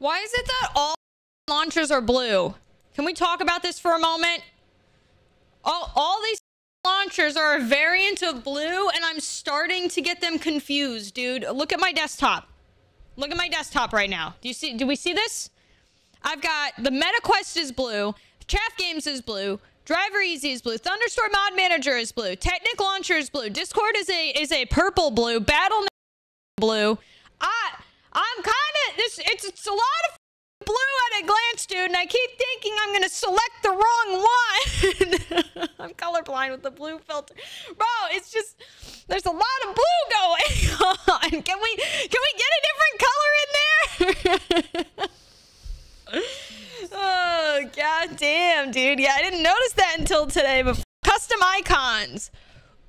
Why is it that all launchers are blue? Can we talk about this for a moment? All, all these launchers are a variant of blue, and I'm starting to get them confused, dude. Look at my desktop. Look at my desktop right now. Do you see? Do we see this? I've got the MetaQuest is blue, Chaff Games is blue, Driver Easy is blue, Thunderstore Mod Manager is blue, Technic Launcher is blue, Discord is a is a purple blue, Battle blue. I I'm kind of this. It's it's a lot of blue at a glance, dude, and I keep thinking I'm gonna select the wrong one. I'm colorblind with the blue filter, bro. It's just there's a lot of blue going on. Can we can we get a different color in there? oh god damn, dude. Yeah, I didn't notice that until today. But custom icons.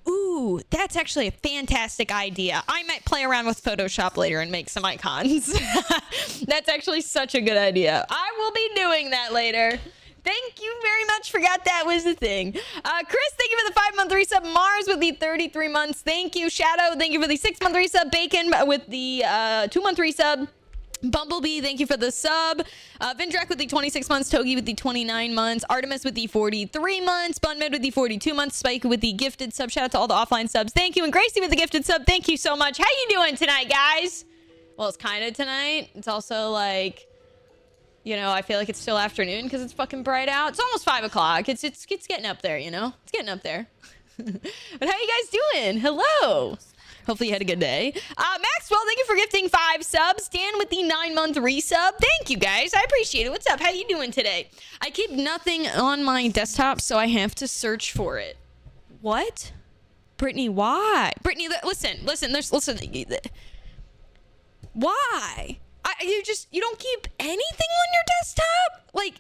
Ooh, that's actually a fantastic idea. I might play around with Photoshop later and make some icons. that's actually such a good idea. I will be doing that later. Thank you very much. Forgot that was the thing. Uh, Chris, thank you for the five month resub. Mars with the 33 months. Thank you. Shadow, thank you for the six month resub. Bacon with the uh, two month resub. Bumblebee, thank you for the sub. Uh, Vindrak with the 26 months. Togi with the 29 months. Artemis with the 43 months. Bunmed with the 42 months. Spike with the gifted sub. Shout out to all the offline subs. Thank you. And Gracie with the gifted sub. Thank you so much. How you doing tonight, guys? Well, it's kind of tonight. It's also like, you know, I feel like it's still afternoon because it's fucking bright out. It's almost 5 o'clock. It's, it's, it's getting up there, you know? It's getting up there. but how you guys doing? Hello. Hopefully you had a good day. Uh, Maxwell, thank you for gifting five subs. Dan with the nine month resub. Thank you guys. I appreciate it. What's up? How you doing today? I keep nothing on my desktop, so I have to search for it. What? Brittany, why? Brittany, listen, listen, there's, listen. Why? I, you just, you don't keep anything on your desktop? Like,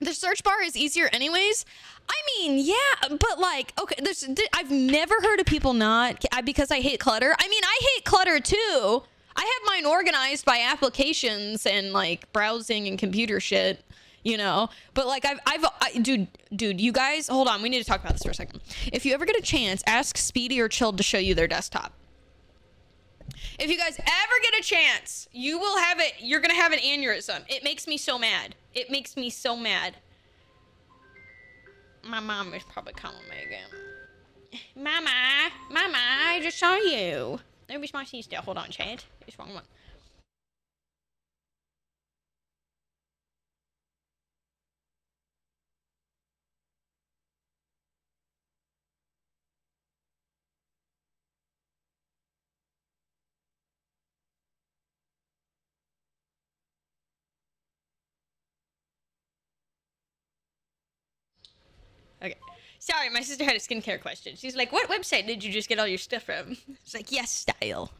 the search bar is easier anyways. I mean, yeah, but like, okay, there's I've never heard of people not because I hate clutter. I mean, I hate clutter too. I have mine organized by applications and like browsing and computer shit, you know. But like, I've, I've, I, dude, dude, you guys, hold on, we need to talk about this for a second. If you ever get a chance, ask Speedy or Chilled to show you their desktop. If you guys ever get a chance, you will have it. You're gonna have an aneurysm. It makes me so mad. It makes me so mad. My mom is probably calling me again. Mama, Mama, I just saw you. Nobody's my sister. Hold on, Chad. It's wrong one. Okay. Sorry, my sister had a skincare question. She's like, "What website did you just get all your stuff from?" It's like, "Yes, style."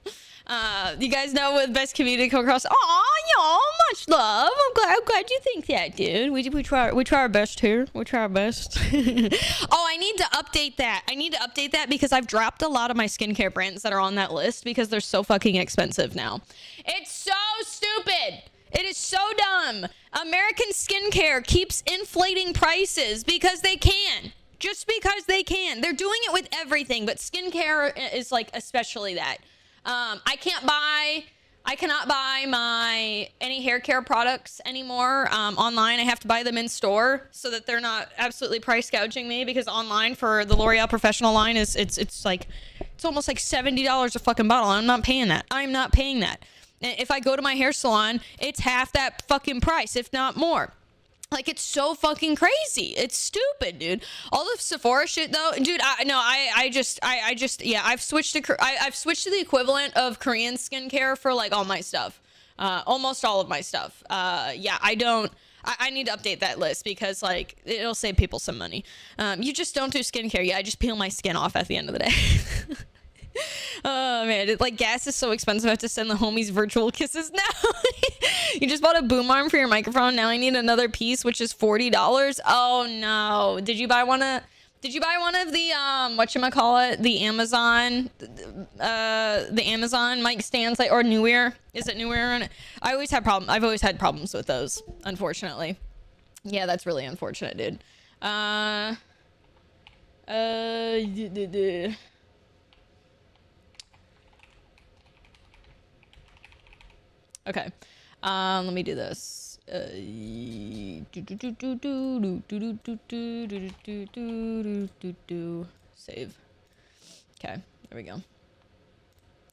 Uh, you guys know what the best community come across? Aw, y'all, much love. I'm glad, I'm glad you think that, dude. We we try we try our best here. We try our best. oh, I need to update that. I need to update that because I've dropped a lot of my skincare brands that are on that list because they're so fucking expensive now. It's so stupid. It is so dumb. American skincare keeps inflating prices because they can. Just because they can. They're doing it with everything, but skincare is like especially that. Um, I can't buy I cannot buy my any hair care products anymore um, online. I have to buy them in store so that they're not absolutely price gouging me because online for the L'Oreal Professional line is it's it's like it's almost like seventy dollars a fucking bottle. I'm not paying that. I'm not paying that. If I go to my hair salon, it's half that fucking price, if not more. Like it's so fucking crazy. It's stupid, dude. All the Sephora shit though, dude. I no, I I just I I just yeah. I've switched to I, I've switched to the equivalent of Korean skincare for like all my stuff, uh, almost all of my stuff. Uh, yeah, I don't. I, I need to update that list because like it'll save people some money. Um, you just don't do skincare. Yeah, I just peel my skin off at the end of the day. oh man, it, like gas is so expensive. I have to send the homies virtual kisses now. you just bought a boom arm for your microphone. Now I need another piece, which is forty dollars. Oh no! Did you buy one of? Did you buy one of the um what you call it? The Amazon, uh, the Amazon mic stands like or Neewer? Is it Neewer? I always have problem. I've always had problems with those. Unfortunately. Yeah, that's really unfortunate, dude. Uh. Uh. Okay. Um, let me do this. Save. Okay, there we go.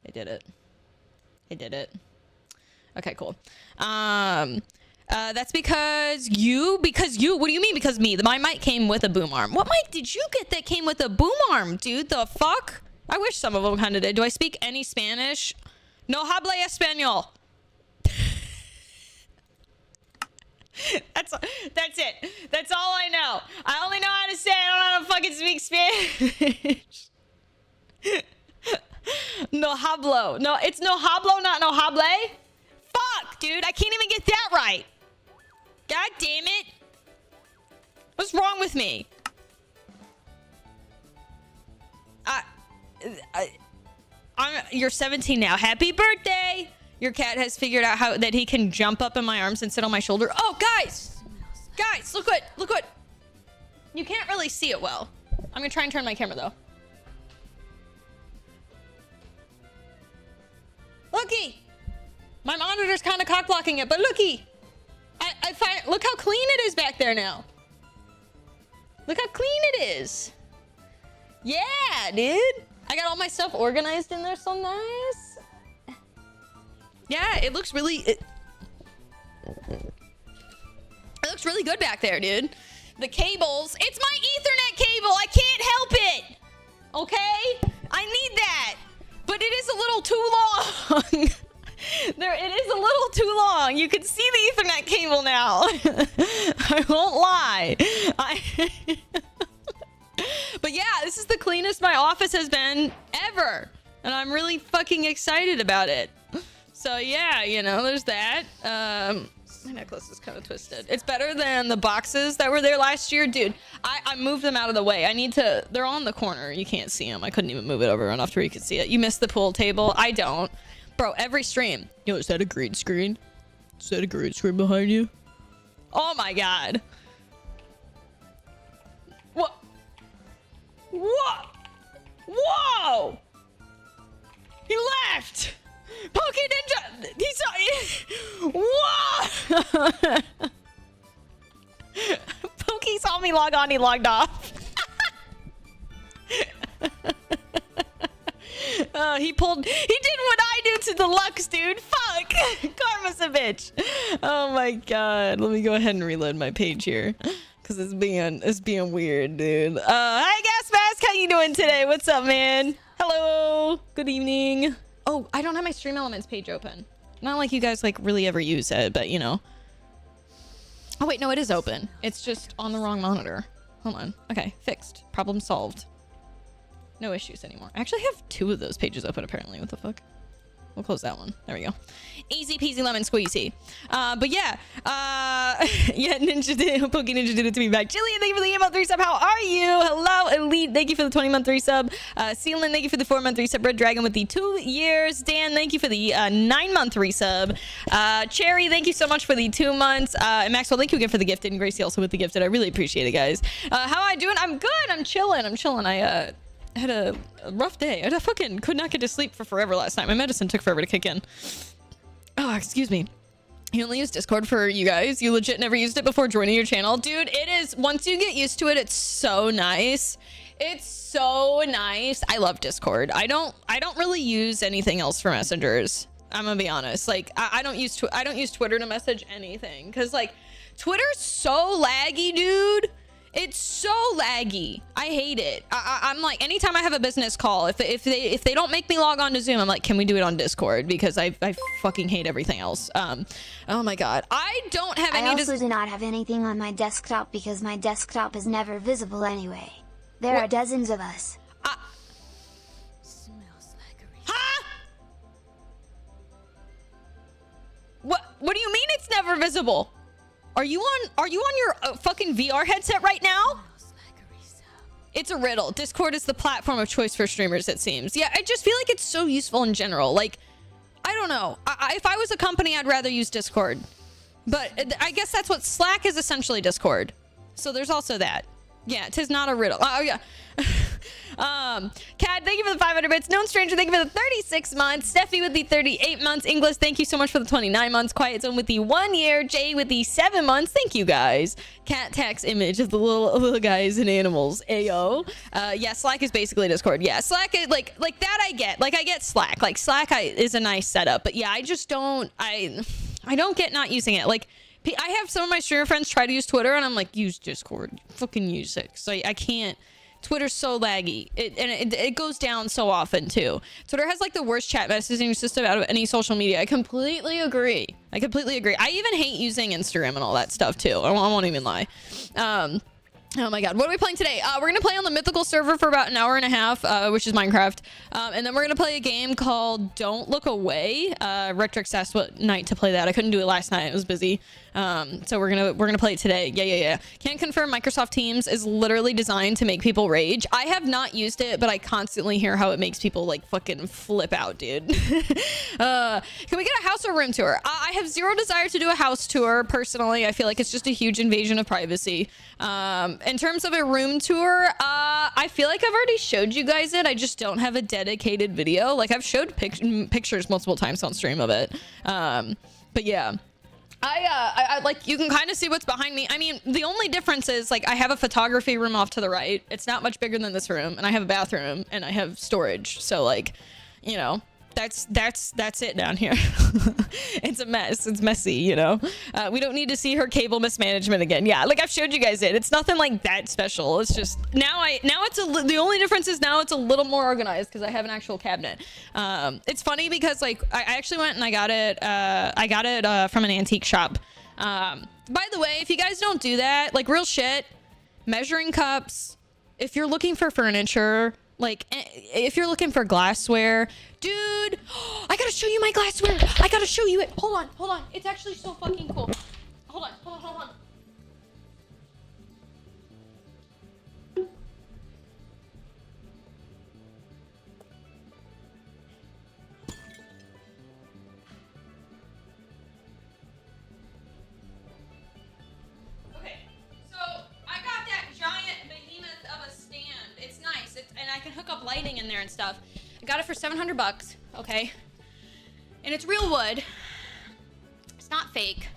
I did it. I did it. Okay, cool. Um, uh, that's because you, because you, what do you mean because me? My mic came with a boom arm. What mic did you get that came with a boom arm, dude? The fuck? I wish some of them kind of did. Do I speak any Spanish? No habla español. that's that's it. That's all I know. I only know how to say. I don't know how to fucking speak Spanish. no hablo. No, it's no hablo, not no hable. Fuck, dude. I can't even get that right. God damn it. What's wrong with me? I, I, I'm, you're 17 now. Happy birthday. Your cat has figured out how that he can jump up in my arms and sit on my shoulder. Oh, guys. Guys, look what, look what. You can't really see it well. I'm gonna try and turn my camera though. Looky! My monitor's kind of cock blocking it, but looky! I, I find, look how clean it is back there now. Look how clean it is. Yeah, dude. I got all my stuff organized in there so nice. Yeah, it looks really... It, it looks really good back there, dude. The cables. It's my ethernet cable. I can't help it. Okay? I need that. But it is a little too long. there, it is a little too long. You can see the ethernet cable now. I won't lie. I... but yeah, this is the cleanest my office has been ever. And I'm really fucking excited about it. So yeah, you know, there's that. Um, my necklace is kind of twisted. It's better than the boxes that were there last year. Dude, I, I moved them out of the way. I need to... They're on the corner. You can't see them. I couldn't even move it over enough to where you could see it. You missed the pool table. I don't. Bro, every stream. Yo, is that a green screen? Is that a green screen behind you? Oh my god. What? What? Whoa! He left! Poke Ninja! He saw Whoa! Pokey saw me log on, he logged off. uh, he pulled... He did what I do to the Lux, dude. Fuck! Karma's a bitch. Oh my god. Let me go ahead and reload my page here. Because it's being, it's being weird, dude. Uh, hi, Gas Mask. How you doing today? What's up, man? Hello. Good evening. Oh, I don't have my Stream Elements page open. Not like you guys like really ever use it, but you know. Oh wait, no, it is open. It's just on the wrong monitor. Hold on. Okay, fixed. Problem solved. No issues anymore. I actually have two of those pages open apparently. What the fuck? We'll close that one. There we go. Easy peasy lemon squeezy. Uh, but yeah. Uh, yeah, Ninja did, Poke Ninja did it to me back. Jillian, thank you for the month three sub. How are you? Hello, Elite. Thank you for the 20 month three sub. Uh, thank you for the four month three sub. Red Dragon with the two years. Dan, thank you for the uh, nine month three sub. Uh, Cherry, thank you so much for the two months. Uh, and Maxwell, thank you again for the gifted. And Gracie also with the gifted. I really appreciate it, guys. Uh, how I doing? I'm good. I'm chilling. I'm chilling. I, uh, had a, rough day. I fucking could not get to sleep for forever last night. My medicine took forever to kick in. Oh, excuse me. You only use Discord for you guys. You legit never used it before joining your channel. Dude, it is, once you get used to it, it's so nice. It's so nice. I love Discord. I don't, I don't really use anything else for messengers. I'm gonna be honest. Like, I, I don't use, I don't use Twitter to message anything. Cause like, Twitter's so laggy, dude. It's so laggy. I hate it. I, am like, anytime I have a business call, if if they if they don't make me log on to Zoom, I'm like, can we do it on Discord? Because I I fucking hate everything else. Um, oh my god, I don't have any. I also do not have anything on my desktop because my desktop is never visible anyway. There What? are dozens of us. Uh, huh? What What do you mean it's never visible? Are you on Are you on your uh, fucking VR headset right now? It's a riddle. Discord is the platform of choice for streamers, it seems. Yeah, I just feel like it's so useful in general. Like, I don't know. I, if I was a company, I'd rather use Discord. But uh, I guess that's what Slack is essentially Discord. So there's also that. Yeah, tis not a riddle. Oh, yeah. Um, Cad, thank you for the 500 bits. Known Stranger, thank you for the 36 months. Steffi with the 38 months. English, thank you so much for the 29 months. Quiet Zone with the one year. Jay with the seven months. Thank you guys. Cat tax image of the little little guys and animals. Ayo. Uh, yeah, Slack is basically Discord. Yeah, Slack is like like that. I get like I get Slack. Like Slack I, is a nice setup, but yeah, I just don't. I I don't get not using it. Like I have some of my streamer friends try to use Twitter, and I'm like, use Discord. Fucking use it. So I, I can't. Twitter's so laggy. It, and it, it, goes down so often too. Twitter has like the worst chat messaging system out of any social media. I completely agree. I completely agree. I even hate using Instagram and all that stuff too. I I won't even lie. Um, Oh my god, what are we playing today? Uh, we're gonna play on the mythical server for about an hour and a half, uh, which is Minecraft. Um, and then we're gonna play a game called Don't Look Away. Uh, Rectrix asked what night to play that. I couldn't do it last night, it was busy. Um, so we're gonna we're gonna play it today. Yeah, yeah, yeah. Can't confirm Microsoft Teams is literally designed to make people rage. I have not used it, but I constantly hear how it makes people like fucking flip out, dude. uh, can we get a house or room tour? I have zero desire to do a house tour personally. I feel like it's just a huge invasion of privacy. Um, in terms of a room tour, uh, I feel like I've already showed you guys it. I just don't have a dedicated video. Like I've showed pic pictures multiple times on stream of it. Um, but yeah. I, uh, I, I, like, you can kind of see what's behind me. I mean, the only difference is, like, I have a photography room off to the right. It's not much bigger than this room. And I have a bathroom and I have storage. So, like, you know, that's that's that's it down here. It's a mess. It's messy you know? Uh, we don't need to see her cable mismanagement again. Yeah like i've showed you guys it. It's nothing like that special. It's just now i now it's a the only difference is now it's a little more organized because i have an actual cabinet. Um, it's funny because like I, I, actually went and i got it uh, i got it uh, from an antique shop. Um, by the way if you guys don't do that like real shit measuring cups if you're looking for furniture like, eh, if you're looking for glassware, dude, I gotta show you my glassware. I gotta show you it. Hold on, hold on. It's actually so fucking cool. Hold on, hold on, hold on. Okay, so I got that giant behemoth of a stand. It's nice. And I can hook up lighting in there and stuff. I got it for 700 bucks, okay? And it's real wood. It's not fake.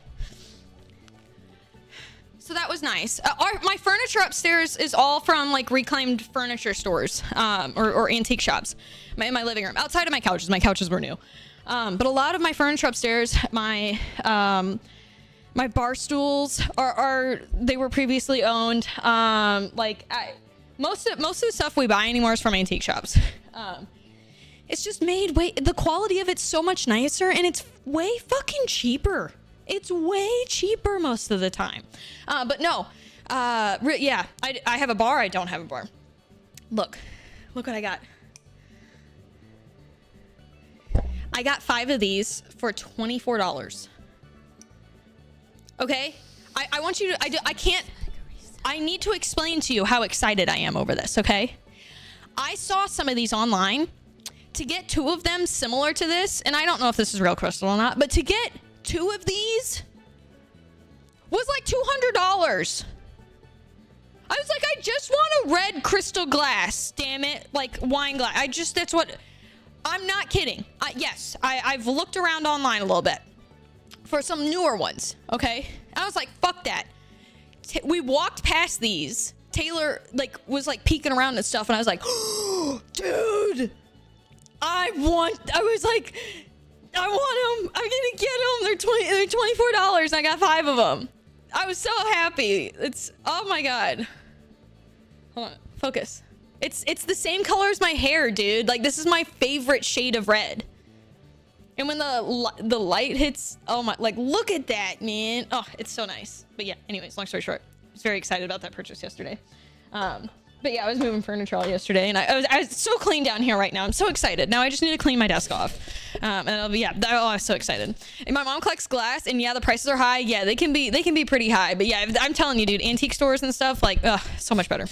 So that was nice. Uh, our, my furniture upstairs is all from like reclaimed furniture stores um, or, or, antique shops my, in my living room. Outside of my couches, my couches were new. Um, but a lot of my furniture upstairs, my um, my bar stools are, are they were previously owned. Um, like I, most of most of the stuff we buy anymore is from antique shops. Um, it's just made way the quality of it's so much nicer and it's way fucking cheaper. It's way cheaper most of the time. Uh, but no, uh, yeah, I, I have a bar. I don't have a bar. Look, look what I got. I got five of these for $24. Okay? I, I want you to, I, do, I can't, I need to explain to you how excited I am over this, okay? I saw some of these online. To get two of them similar to this, and I don't know if this is real crystal or not, but to get two of these was like $200. I was like, I just want a red crystal glass, damn it. Like wine glass. I just, that's what, I'm not kidding. Uh, yes, I, I've looked around online a little bit for some newer ones, okay? I was like, fuck that we walked past these. Taylor like was like peeking around and stuff, and I was like, oh, dude, I want. I was like, I want them. I'm gonna get them. They're twenty. They're twenty four dollars. I got five of them. I was so happy. It's oh my god. Hold on, focus. It's it's the same color as my hair, dude. Like this is my favorite shade of red. And when the the light hits, oh my, like look at that, man. Oh, it's so nice. But yeah, anyways, long story short, I was very excited about that purchase yesterday. Um, but yeah, I was moving furniture all yesterday, and I, I, was I was so clean down here right now. I'm so excited. Now I just need to clean my desk off. Um, and I'll be yeah, oh, I'm so excited. And my mom collects glass, and yeah, the prices are high. Yeah, they can be they can be pretty high. But yeah, I'm telling you, dude, antique stores and stuff like, ugh, so much better.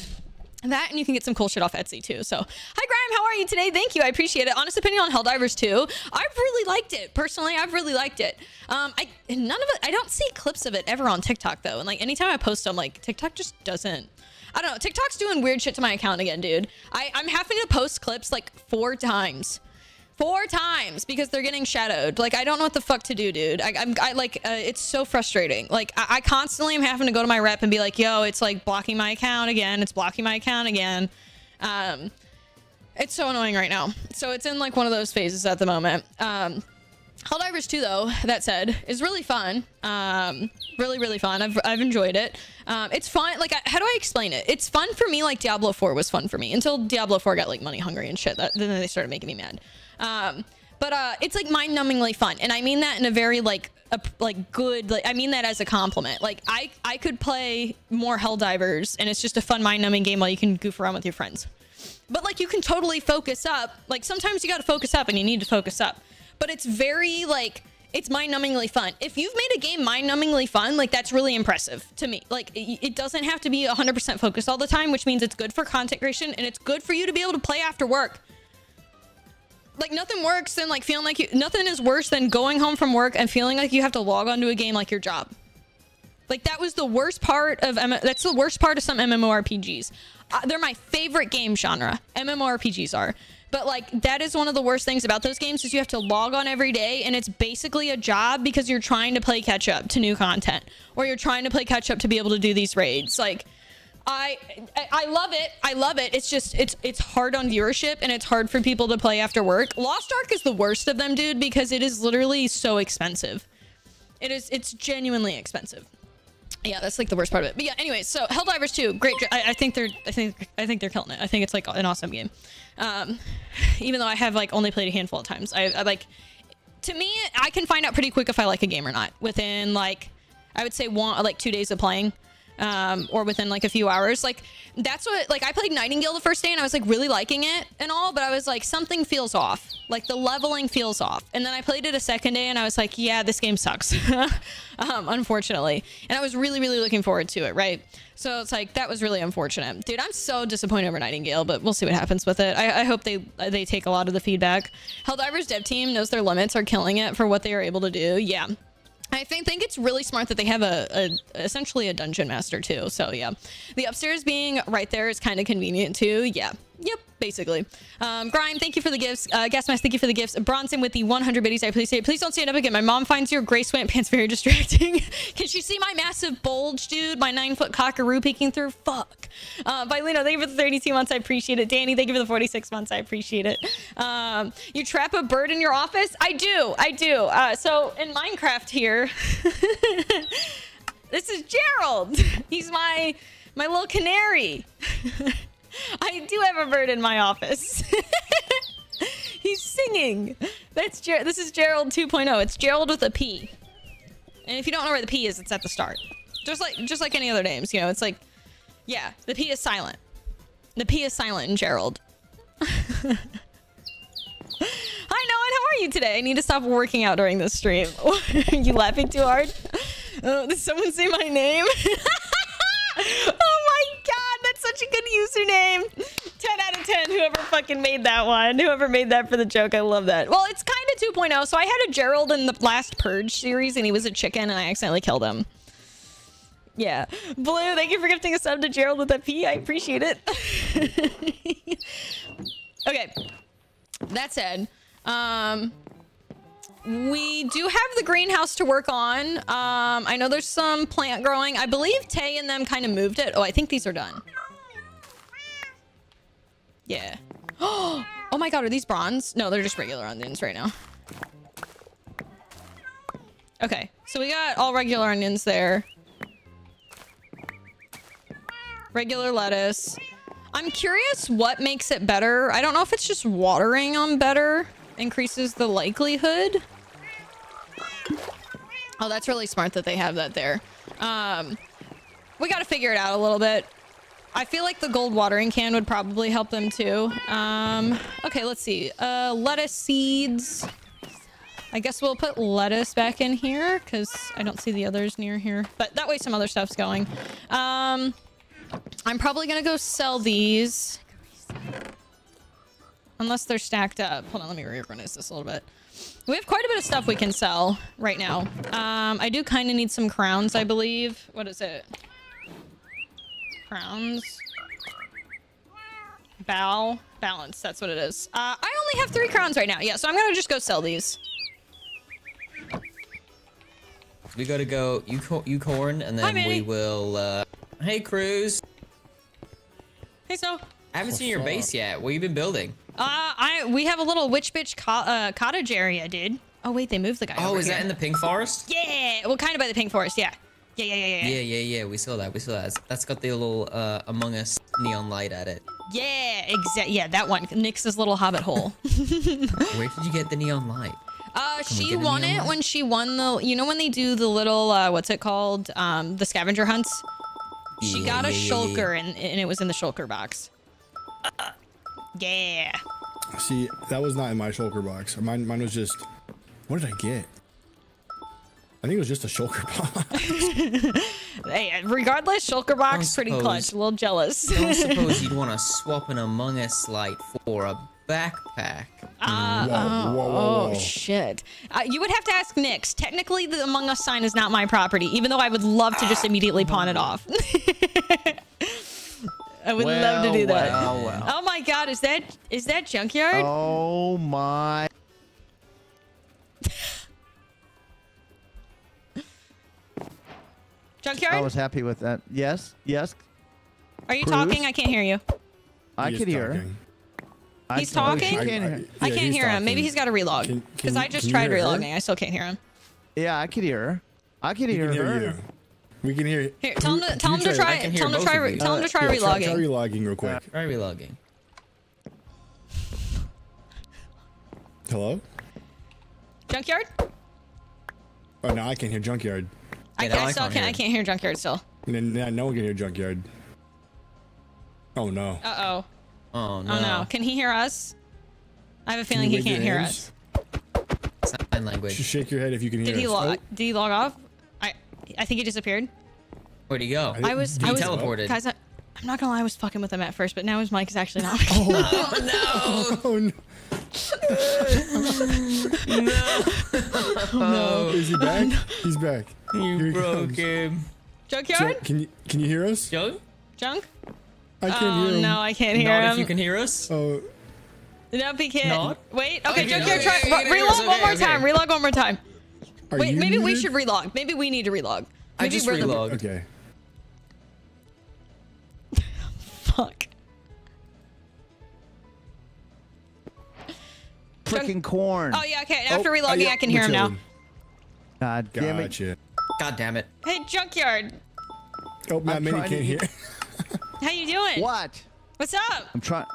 That and you can get some cool shit off Etsy too. So, hi Graham, how are you today? Thank you, I appreciate it. Honest opinion on Helldivers 2. I've really liked it personally. I've really liked it. Um, I none of it. I don't see clips of it ever on TikTok though. And like anytime I post, I'm like TikTok just doesn't. I don't know. TikTok's doing weird shit to my account again, dude. I, I'm having to post clips like four times. Four times because they're getting shadowed. Like, I don't know what the fuck to do, dude. I, I'm I, like, uh, it's so frustrating. Like, I, I constantly am having to go to my rep and be like, yo, it's like blocking my account again. It's blocking my account again. Um, it's so annoying right now. So it's in like one of those phases at the moment. Um, Helldivers 2 though, that said, is really fun. Um, really, really fun. I've, I've enjoyed it. Um, it's fun. Like, how do I explain it? It's fun for me like Diablo 4 was fun for me until Diablo 4 got like money hungry and shit. That, then they started making me mad. Um, but uh, it's like mind-numbingly fun. And I mean that in a very like, a, like good, like, I mean that as a compliment. Like I, I could play more Helldivers and it's just a fun mind-numbing game while you can goof around with your friends. But like you can totally focus up. Like sometimes you got to focus up and you need to focus up but it's very like it's mind-numbingly fun. If you've made a game mind-numbingly fun, like that's really impressive to me. Like it doesn't have to be 100% focused all the time, which means it's good for content creation and it's good for you to be able to play after work. Like nothing works than like feeling like you nothing is worse than going home from work and feeling like you have to log onto a game like your job. Like that was the worst part of M that's the worst part of some MMORPGs. Uh, they're my favorite game genre. MMORPGs are. But like that is one of the worst things about those games is you have to log on every day and it's basically a job because you're trying to play catch up to new content or you're trying to play catch up to be able to do these raids. Like I I love it. I love it. It's just it's it's hard on viewership and it's hard for people to play after work. Lost Ark is the worst of them, dude, because it is literally so expensive. It is it's genuinely expensive. Yeah, that's like the worst part of it. But yeah, anyways, so Helldivers 2, great. I, I, think they're, I think, I think they're killing it. I think it's like an awesome game. Um, even though I have like only played a handful of times, I, I like, to me, I can find out pretty quick if I like a game or not within like, I would say one, like two days of playing um, or within like a few hours. Like that's what like I played Nightingale the first day and I was like really liking it and all, but I was like something feels off. Like the leveling feels off. And then I played it a second day and I was like, yeah, this game sucks. um, unfortunately. And I was really really looking forward to it, right? So it's like that was really unfortunate, dude. I'm so disappointed over Nightingale, but we'll see what happens with it. I, I hope they they take a lot of the feedback. Helldivers dev team knows their limits, are killing it for what they are able to do. Yeah, I think, think it's really smart that they have a, a, essentially a dungeon master too. So yeah, the upstairs being right there is kind of convenient too. Yeah. Yep, basically. Um, Grime, thank you for the gifts. Uh, Gasmask, thank you for the gifts. Bronson with the 100 biddies. I appreciate it. Please don't stand up again. My mom finds your gray sweatpants very distracting. Can she see my massive bulge, dude? My nine foot cockaroo peeking through? Fuck. Uh, Lino, thank you for the 32 months. I appreciate it. Danny, thank you for the 46 months. I appreciate it. Um, you trap a bird in your office? I do. I do. Uh, so in Minecraft here, this is Gerald. He's my, my little canary. I do have a bird in my office. He's singing. That's Ger this is Gerald 2.0. It's Gerald with a P. And if you don't know where the P is, it's at the start. Just like just like any other names, you know, it's like yeah, the P is silent. The P is silent in Gerald. Hi Noah, how are you today? I need to stop working out during this stream. are you laughing too hard? Oh, did someone say my name? oh my god, that's such a good username. 10 out of 10, whoever fucking made that one. Whoever made that for the joke, I love that. Well, it's kind of 2.0. So I had a Gerald in the last Purge series, and he was a chicken, and I accidentally killed him. Yeah. Blue, thank you for gifting a sub to Gerald with a P. I appreciate it. okay. That said, um, we do have the greenhouse to work on. Um, I know there's some plant growing. I believe Tay and them kind of moved it. Oh, I think these are done. Yeah. Oh my god, are these bronze? No, they're just regular onions right now. Okay, so we got all regular onions there. Regular lettuce. I'm curious what makes it better. I don't know if it's just watering on better increases the likelihood. Oh, that's really smart that they have that there. Um, we got to figure it out a little bit. I feel like the gold watering can would probably help them too. Um, okay, let's see. Uh, lettuce seeds. I guess we'll put lettuce back in here because I don't see the others near here. But that way some other stuff's going. Um, I'm probably going to go sell these. Unless they're stacked up. Hold on, let me reorganize this a little bit. We have quite a bit of stuff we can sell right now. Um, I do kind of need some crowns, I believe. What is it? Crowns. Bow. Balance. That's what it is. Uh, I only have three crowns right now. Yeah, so I'm gonna just go sell these. We gotta go. You you corn, and then Manny. we will. uh Hey, Kruz. Hey, so. I haven't seen your What's base yet. What you been building? Uh, I we have a little witch bitch co- uh, cottage area, dude. Oh wait, they moved the guy. Oh, over is here. that in the pink forest? Yeah, well, kind of by the pink forest. Yeah, yeah, yeah, yeah, yeah. Yeah, yeah, yeah. We saw that. We saw that. That's got the little uh, Among Us neon light at it. Yeah, exact. Yeah, that one. Nix's little hobbit hole. Where did you get the neon light? Uh, we she won it light? when she won the. You know when they do the little uh, what's it called? Um, the scavenger hunts. She Yeah, got a yeah, yeah, yeah. shulker and and it was in the shulker box. Yeah. See, that was not in my shulker box. Mine, mine was just. What did I get? I think it was just a shulker box. Hey, regardless, shulker box pretty suppose- clutch. A little jealous. I don't suppose you'd want to swap an Among Us light for a backpack. Uh, whoa, whoa, whoa, Oh shit! Uh, you would have to ask Nix. Technically, the Among Us sign is not my property, even though I would love to just immediately pawn it off. I would love to do that. Well, well. Oh my god, is that is that junkyard? Oh my. Junkyard? I was happy with that. Yes, yes. Are you Kruz? talking? I can't hear you. I He is could hear. talking. I He's can- she talking? can't I- hear. I Yeah, can't he's hear him. Maybe talking. he's got to relog. Can- Because can- I just can you tried hear her? relogging. I still can't hear him. Yeah, I could hear her. I could We hear can hear her. you. We can hear. Here, tell him to Can tell you him to I try can hear tell him to both try of re- you. tell him to try Yeah, try, relogging. try relogging real quick. Try relogging. Hello? Junkyard? Oh, now I can't hear Junkyard. I, I I still can't can't. hear I can't hear Junkyard still. And then now no one can hear Junkyard. Oh no. Uh oh. Oh no. Oh no. Can he hear us? I have a feeling he can't hear hands? us. Sign language. Just shake your head if you can hear Did he us. log? Oh, Did he log off? I I think he disappeared. Where'd he go? I- I was He I was teleported. guys. I, I'm not gonna lie. I was fucking with him at first, but now his mic is actually not. oh no. Oh, Is he back? He's back. You he broke comes. him. Junkyard? Junk, can you can you hear us? Junk? Junk? I can't Oh hear him. no, I can't hear Not him. if you can hear us. Oh, Nope, he can't. Not? Wait. Okay, Okay, Junkyard, try. okay, okay, relog okay, one more okay. time. Relog one more time. are Wait, you maybe we should relog. Maybe we need to relog. I just we're the- relogged. Okay. Fuck. Freaking corn. Oh yeah. Okay. After Oh, relogging, oh, yeah, I can we're hear him now. God damn it. Gotcha. God damn it. Hey, Junkyard. Oh, Matt I'm Minnie trying to can't hear. How you doing? What? What's up? I'm trying.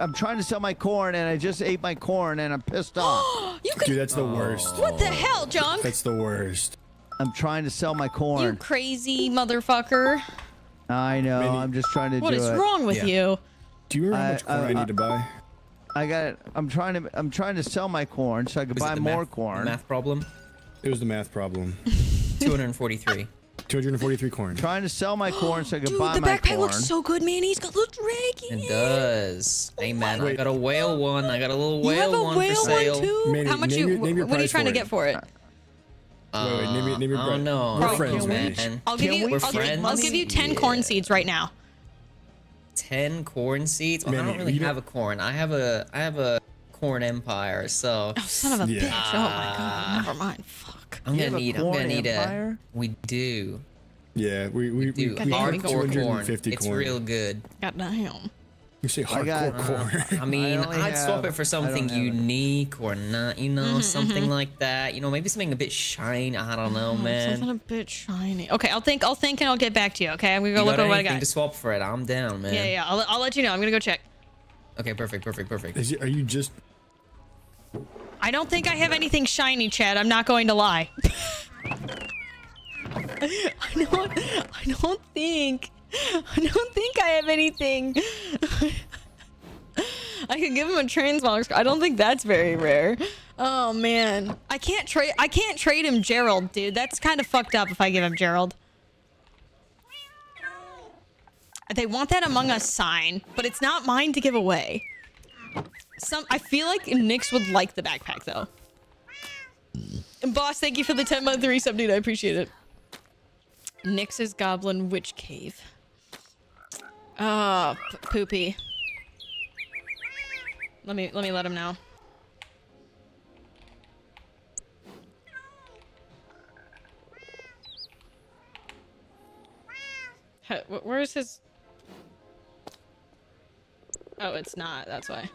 I'm trying to sell my corn, and I just ate my corn, and I'm pissed off. You could. Dude, that's the worst. What the hell, Junk? That's the worst. I'm trying to sell my corn. You corn. crazy motherfucker. I know. Minnie- I'm just trying to What do is it. wrong with Yeah. you? Do you remember how much corn I, I- need to buy? I got. it. I'm trying to. I'm trying to sell my corn so I could Was it buy the more math, corn. Math problem. It was the math problem. 243. 243 corn. Trying to sell my corn so I could Dude, buy my corn. Dude, the backpack looks so good, man. He's got little draggy. It does. Hey oh man, I got a whale one. I got a little whale You whale have a one whale for sale. one too? Manny, How much name you? your- name your what are you trying to get it. for it? Uh, wait, wait, name your- name your I price. don't know. We're friends, don't know, Manny. man. I'll give you. I'll, give. I'll give you ten corn seeds right now. Ten corn seeds. Well, I don't really you don't- have a corn. I have a I have a corn empire. So Oh, son of a Yeah. bitch! Oh my god. Never mind. Fuck. I'm gonna have a need. I'm gonna corn need empire? a. We do. Yeah, we we, we, Do we God have we got hardcore corn. It's real good. God damn. You say I got- hardcore corn. I mean, only I'd swap it for something don't have it. unique or not, you know, Mm-hmm, something like that. You know, maybe something a bit shiny. I don't know, Something man. Something a bit shiny. Okay, I'll think. I'll think, and I'll get back to you. Okay, I'm gonna go You look got at what I anything got. to swap for it? I'm down, man. Yeah, yeah. I'll, I'll let you know. I'm gonna go check. Okay, perfect, perfect, perfect. Is it, are you just? I don't think I have anything shiny, Chad. I'm not going to lie. I don't. I don't think. I don't think I have anything. I could give him a transmog. I don't think that's very rare. Oh man, I can't trade. I can't trade him Gerald, dude. That's kind of fucked up if I give him Gerald. They want that Among Us sign, but it's not mine to give away. Some I feel like Nyx would like the backpack though. And boss, thank you for the 10 month resub, dude. I appreciate it. Nyx's Goblin Witch Cave. Oh, poopy. Let me let me let him know. Where's his? Oh, it's not. That's why.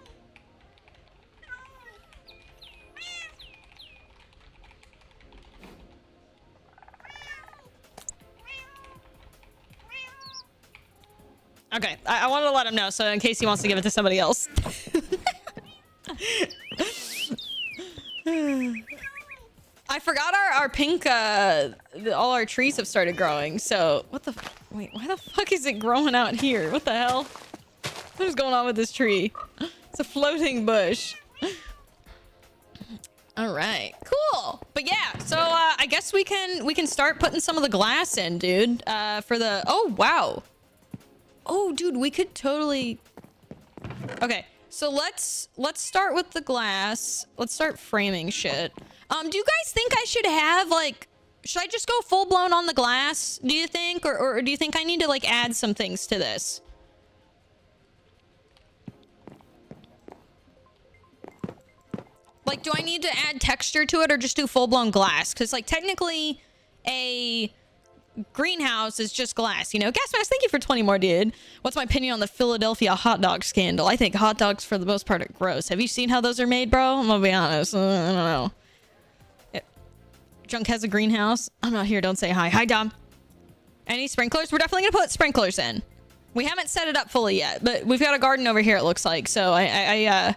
Okay, I, I wanted to let him know, so in case he wants to give it to somebody else. I forgot our, our pink, uh, the, all our trees have started growing, so, what the, wait, why the fuck is it growing out here? What the hell? What is going on with this tree? It's a floating bush. All right, cool. But yeah, so uh, I guess we can we can start putting some of the glass in, dude. Uh, for the oh wow, oh dude, we could totally. Okay, so let's let's start with the glass. Let's start framing shit. Um, do you guys think I should have like? Should I just go full blown on the glass? Do you think, or or do you think I need to like add some things to this? Like, do I need to add texture to it or just do full blown glass? Because, like, technically, a greenhouse is just glass, you know? Gas mask, thank you for 20 more, dude. What's my opinion on the Philadelphia hot dog scandal? I think hot dogs, for the most part, are gross. Have you seen how those are made, bro? I'm gonna be honest. I don't know. It- Junk has a greenhouse. I'm not here. Don't say hi. Hi, Dom. Any sprinklers? We're definitely gonna put sprinklers in. We haven't set it up fully yet, but we've got a garden over here, it looks like. So I, I, I uh,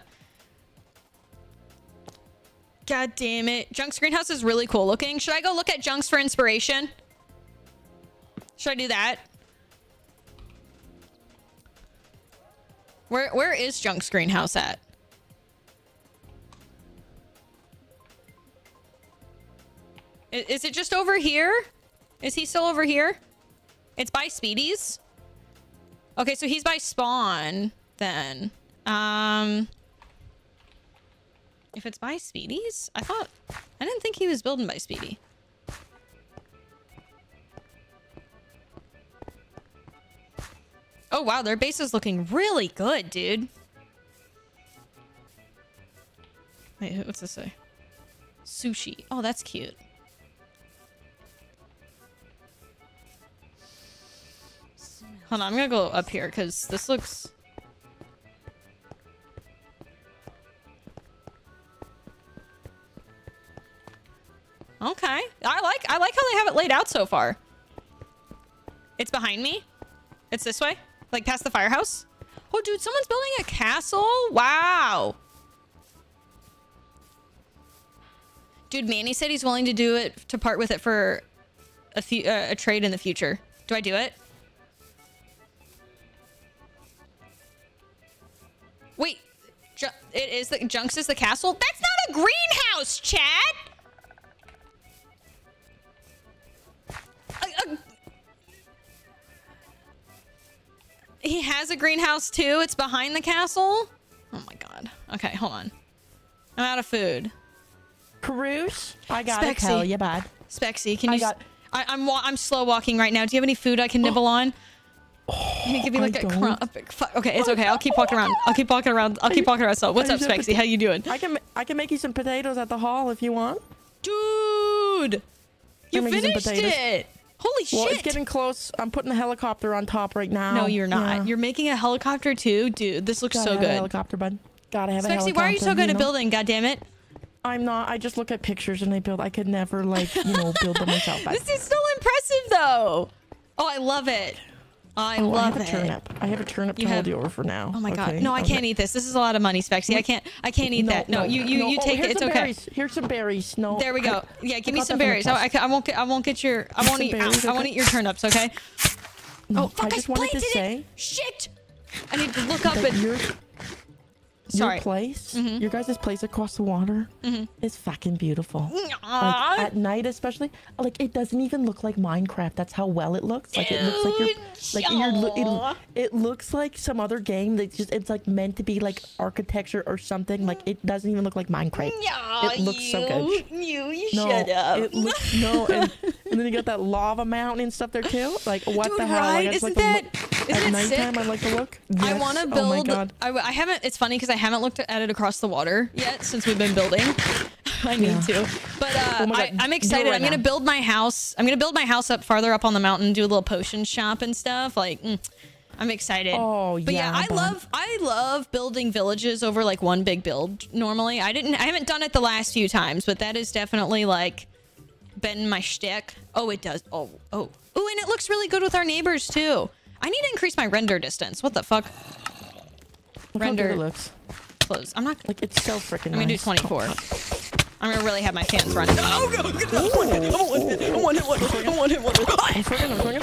God damn it. Junk's greenhouse is really cool looking. Should I go look at Junk's for inspiration? Should I do that? Where where is Junk's greenhouse at? Is it just over here? Is he still over here? It's by Speedy's? Okay, so he's by spawn then. Um if it's by Speedy's? I thought... I didn't think he was building by Speedy. Oh, wow. Their base is looking really good, dude. Wait, what's this say? Sushi. Oh, that's cute. Hold on, I'm gonna go up here because this looks... Okay. I like I like how they have it laid out so far. It's behind me. It's this way. Like past the firehouse. Oh dude, someone's building a castle? Wow. Dude, Manny said he's willing to do it to part with it for a few uh, a trade in the future. Do I do it? Wait, it is the Junks is the castle. That's not a greenhouse, Chad. He has a greenhouse too. It's behind the castle. Oh my god. Okay, hold on. I'm out of food. Carouche, I gotta Spexy. tell you, bud. Spexy, can I you? got- I, I'm wa- I'm slow walking right now. Do you have any food I can oh. nibble on? Can you give me oh, like a don't. crumb? a fuck, Okay, it's okay. I'll keep walking around. I'll keep walking around. I'll keep walking around. So, what's up, Spexy? How you doing, I can I can make you some potatoes at the hall if you want. dude? You finished it. Holy Well, shit! it's getting close. I'm putting the helicopter on top right now. no, you're not. Yeah. You're making a helicopter too, dude. This looks Gotta so have a good. helicopter, bud. Gotta have a Spexy, helicopter. why are you so good at know? building? God damn it! I'm not. I just look at pictures and I build. I could never like you know build them myself. This is still impressive though. Oh, I love it. I oh, I love have a it. turnip. I have a turnip You to have- hold you over for now. Oh my god. okay? No, I Okay. can't eat this. This is a lot of money, Spexy. I can't. I can't eat that. No, you you no. you Oh, take it. It's okay. Berries. Here's some berries. No. There we go. Yeah, give I me some that from the berries. I, I, I won't. Get, I won't get your. I won't Some eat. I, berries, I won't eat your turnips. Okay. No, Oh fuck! I, I just wanted to planted say it. Shit! I need to look up and. your Sorry. your place, Mhm. your guys' place across the water, Mhm. is fucking beautiful. Like at night, especially, like it doesn't even look like Minecraft. That's how well it looks. Like it looks like you're, like you're, it, it looks like some other game that just it's like meant to be like architecture or something. Like it doesn't even look like Minecraft. It looks so good. you, You, you No, shut up. it looks no, and, and then you got that lava mountain and stuff there too. Like what Dude, the hell? right? Like, Isn't like that? Isn't At it nighttime, sick? I like to look. I want to build. Oh my god. I, I haven't. It's funny because I haven't looked at it across the water yet since we've been building. I need to. But uh, Oh I, I'm excited. right I'm gonna now. build my house. I'm gonna build my house up farther up on the mountain. Do a little potion shop and stuff. Like, mm, I'm excited. Oh, yeah. But yeah, yeah, I love. I love building villages over like one big build. Normally, I didn't. I haven't done it the last few times, but that is definitely like been my shtick. Oh, it does. Oh, oh, oh, and it looks really good with our neighbors too. I need to increase my render distance. What the fuck? Look Render looks. close. I'm not. Like it's so freaking I'm gonna do nice. 24. I'm gonna really have my fans running. Oh, no, no, no, I want it, I want it, I want it, oh, I want it, I want it, I want it. I'm swinging, I'm swinging.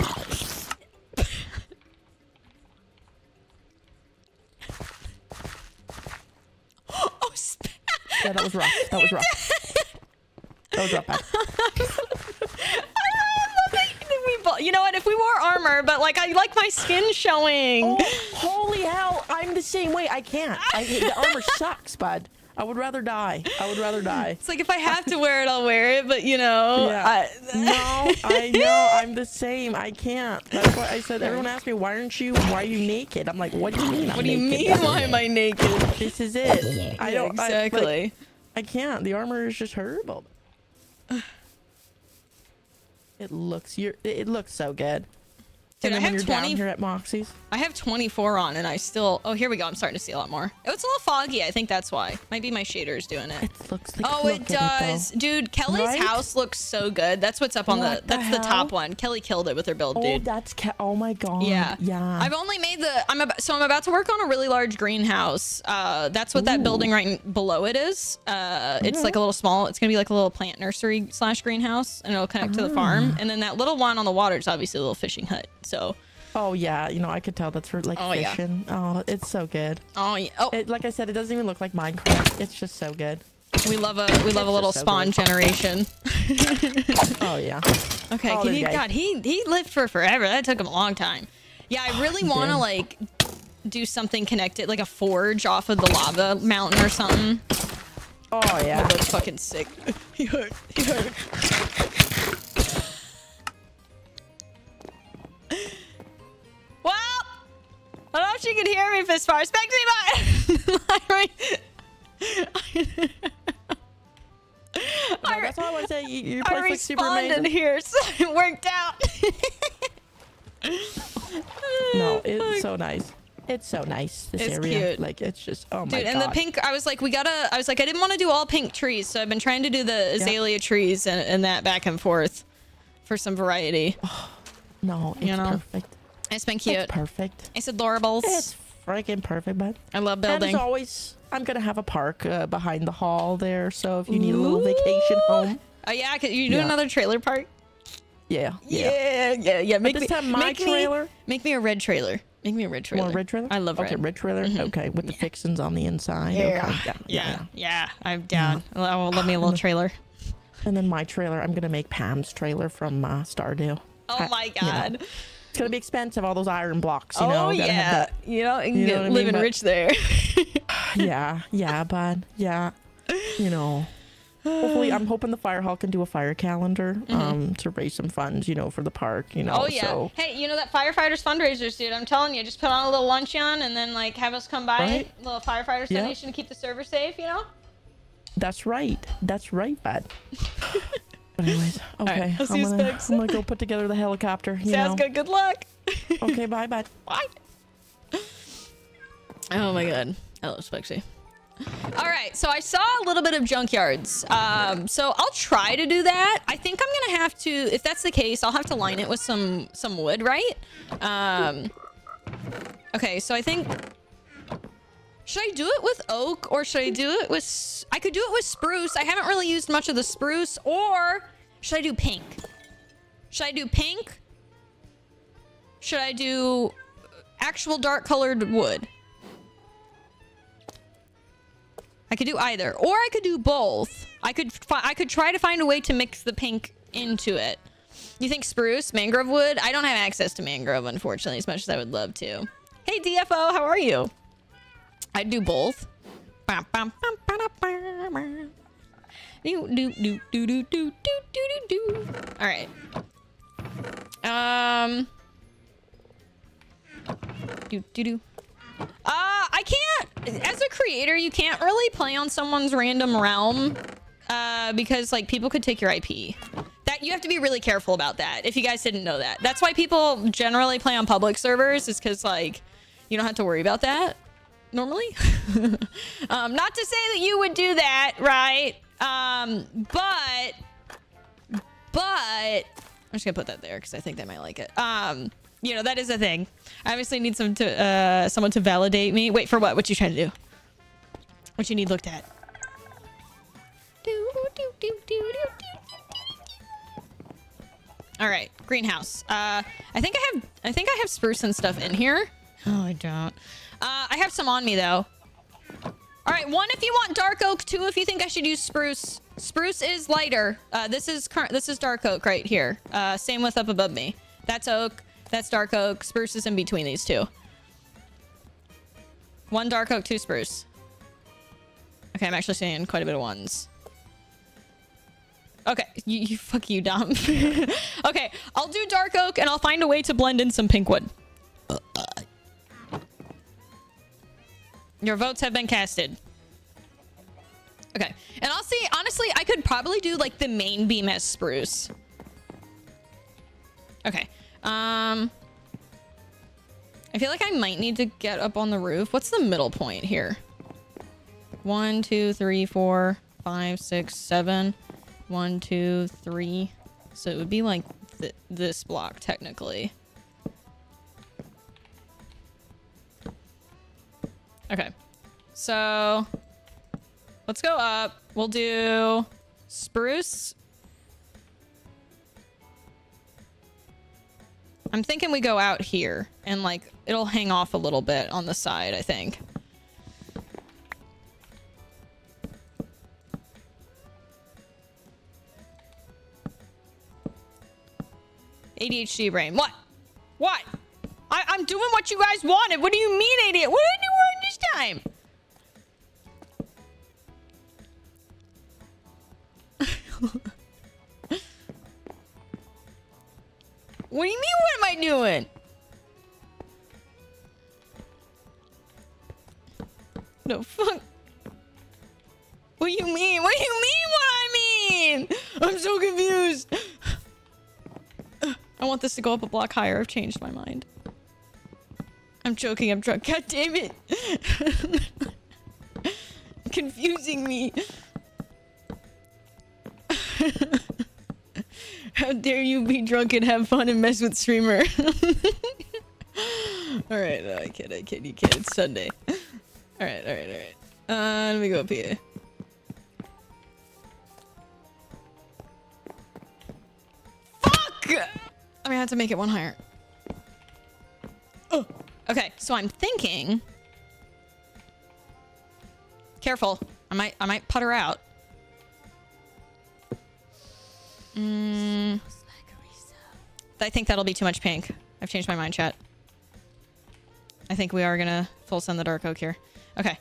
Oh, sp- Yeah, that was rough. That was rough. That was rough. bo- You know what? If we wore armor, but like I like my skin showing. Oh, holy hell! I'm the same way. I can't. I, the armor sucks, bud. I would rather die. I would rather die. It's like if I have to wear it, I'll wear it. But you know, Yeah. I- No, I know. I'm the same. I can't. That's why I said. Everyone asked me, "Why aren't you? Why are you naked?" I'm like, "What do you mean? I'm what do you naked? mean? Why am I naked? This is it. I don't I- like, exactly. I can't. The armor is just horrible. It looks you it looks so good. Dude, and I then when have you're 20 down here at Moxie's. I have 24 on, and I still. Oh, here we go. I'm starting to see a lot more. Oh, it's a little foggy. I think that's why. Might be my shaders doing it. It looks like Oh, it does, though. dude. Kelly's Right? house looks so good. That's what's up on the. What the That's the top one. Kelly killed it with her build, Oh, dude. that's ca- oh my god. Yeah, Yeah. I've only made the. I'm about, so I'm about to work on a really large greenhouse. Uh, that's what that building right below it is. Uh, it's like a little small. It's gonna be like a little plant nursery slash greenhouse, and it'll connect to the Ah. farm. And then that little one on the water is obviously a little fishing hut. So, Oh yeah, you know I could tell that's for like Oh, yeah. fishing. Oh, it's so good. oh yeah, oh, It, like I said, it doesn't even look like Minecraft. It's just so good. we love a we love a little so spawn good. generation. Oh yeah. Okay, Oh, can you. God, he he lived for forever. That took him a long time. Yeah, I really want to like do something connected, like a forge off of the lava mountain or something. Oh yeah. That's fucking sick. I don't know if she could hear me, Fist Far. Spec me, No, that's all I want to say. You, you're I perfect, super amazing. here, so it worked out. No, oh it's so nice. It's so nice. This It's area, cute. like it's just oh my god. Dude, god. and the pink, I was like, we gotta, I was like, I didn't want to do all pink trees, so I've been trying to do the azalea trees and, and that back and forth for some variety. Oh, no, it's you know, perfect. It's been cute. It's perfect. It's adorables. It's freaking perfect, bud. I love And building. as always, I'm gonna have a park uh, behind the hall there, so if you need a little vacation home, Oh yeah, could you do Yeah. another trailer park? yeah, yeah. yeah, yeah. yeah. Make this me, time my make me- trailer? make me a red trailer. Make me a red trailer. More red trailer. I love okay, red. Mm-hmm. red trailer. Okay, with the fixings on the inside. Yeah. Okay, yeah, yeah, yeah, yeah. yeah. I'm down. Oh, love me a little trailer. And then my trailer, I'm gonna make Pam's trailer from uh, Stardew. Oh I- my you know, god. It's gonna be expensive, all those iron blocks. You know, oh yeah. You know, you You know get what I mean? living But- rich there. yeah, yeah, bud. Yeah. You know. Hopefully, I'm hoping the fire hall can do a fire calendar um, to raise some funds, you know, for the park, you know. Oh yeah. So, Hey, you know that firefighters fundraisers, dude. I'm telling you, just put on a little luncheon and then like have us come by, Right. little firefighters Yeah. donation to keep the server safe. You know. that's right. That's right, bud. but anyways, right, okay. I'll see I'm, you, gonna, Specs. I'm gonna go put together the helicopter. You Sounds know. good. Good luck. Okay, bye, bye. Bye. Oh my god. I love Spexy. All right, so I saw a little bit of junkyards. Um, so I'll try to do that. I think I'm gonna have to, if that's the case, I'll have to line it with some some wood, right? Um, okay, so I think should I do it with oak or should I do it with? I could do it with spruce. I haven't really used much of the spruce, or should I do pink? Should I do pink? Should I do actual dark colored wood? I could do either, or I could do both. I could I could try to find a way to mix the pink into it. You think spruce, mangrove wood? I don't have access to mangrove, unfortunately, as much as I would love to. Hey DFO, how are you? I'd do both. Do, do, do, do, do, do, do, do, do. All right. Um. Do do do. Uh, I can't. As a creator, you can't really play on someone's random realm, uh, because like people could take your IP. That you have to be really careful about that. If you guys didn't know that, that's why people generally play on public servers. Is because like you don't have to worry about that normally. um, not to say that you would do that, right? Um, but but I'm just gonna put that there because I think they might like it. Um, you know that is a thing. I obviously need some to uh someone to validate me. Wait for what? What you trying to do? What you need looked at? All right, greenhouse. Uh, I think I have I think I have spruce and stuff in here. Oh, I don't. Uh, I have some on me though. All right, one if you want dark oak, two if you think I should use spruce. Spruce is lighter. Uh, this is current. This is dark oak right here. Uh, same with up above me. That's oak. That's dark oak. Spruce is in between these two. One dark oak, two spruce. Okay, I'm actually seeing quite a bit of ones. Okay, you, you fuck you, Dom. okay, I'll do dark oak and I'll find a way to blend in some pink wood. Your votes have been casted. Okay. And I'll see, honestly, I could probably do like the main beam as spruce. Okay. Um, I feel like I might need to get up on the roof. What's the middle point here? One, two, three, four, five, six, seven. One, two, three. So it would be like th this block technically. Okay. So let's go up. We'll do spruce. I'm thinking we go out here and like it'll hang off a little bit on the side, I think. ADHD brain. What? What? I I'm doing what you guys wanted. What do you mean, idiot? What did you What do you mean, what am I doing? No, fuck. What do you mean? What do you mean what I mean? I'm so confused. I want this to go up a block higher. I've changed my mind. I'm joking. I'm drunk. God damn it. Confusing me. How dare you be drunk and have fun and mess with streamer? alright, no, I kid, I kid, you kid. It's Sunday. Alright, alright, alright. Uh, let me go up here. Fuck! I mean, I have to make it one higher. Oh. Okay, so I'm thinking... Careful. I might, I might putter out. Mm, I think that'll be too much pink. I've changed my mind, chat. I think we are gonna full send the dark oak here. Okay.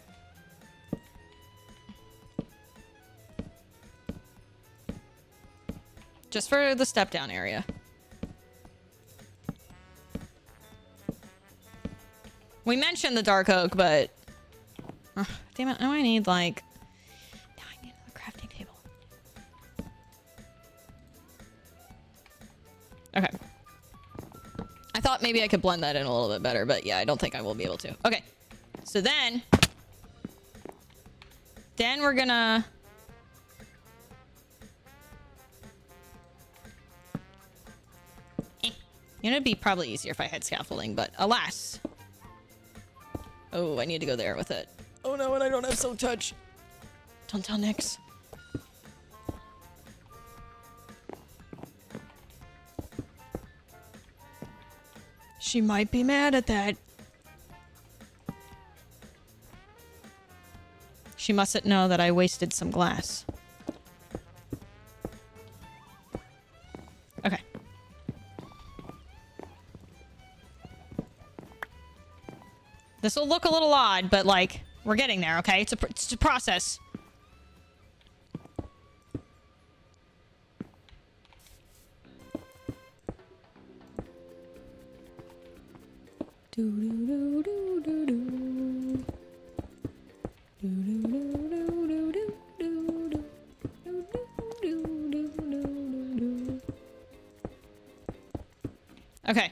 Just for the step down area. We mentioned the dark oak, but... Ugh, damn it, now I need like... Now I need another crafting table. Okay. I thought maybe I could blend that in a little bit better, but yeah, I don't think I will be able to. Okay. So then... Then we're gonna... Eh. You know, it'd be probably easier if I had scaffolding, but alas. Oh, I need to go there with it. Oh no, and I don't have silk touch. Don't tell Nyx. She might be mad at that. She mustn't know that I wasted some glass. Okay. This will look a little odd, but like, we're getting there, okay? It's a, it's a process. Okay.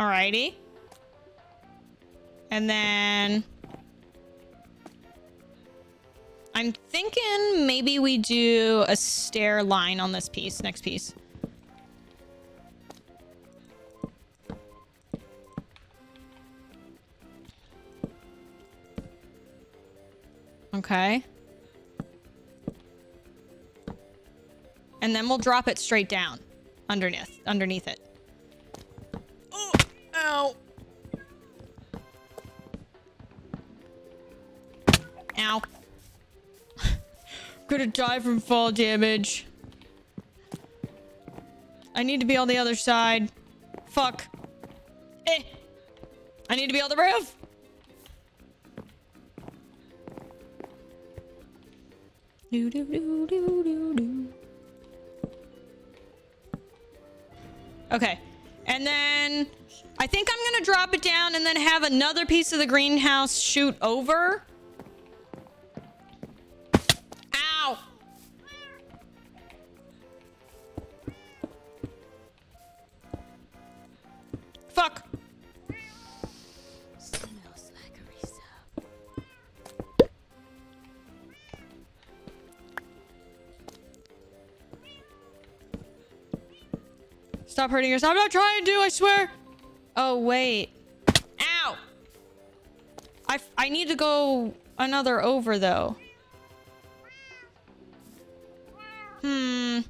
Alrighty. And then I'm thinking maybe we do a stair line on this piece, next piece. Okay. And then we'll drop it straight down underneath underneath it. Ow. Ow. Gonna die from fall damage. I need to be on the other side. Fuck. Eh. I need to be on the roof. Do do do do do do. Okay. And then I think I'm gonna drop it down and then have another piece of the greenhouse shoot over. Ow! Fuck. Stop hurting yourself. I'm not trying to, I swear. Oh, wait. Ow! I, I need to go another over, though. Hmm.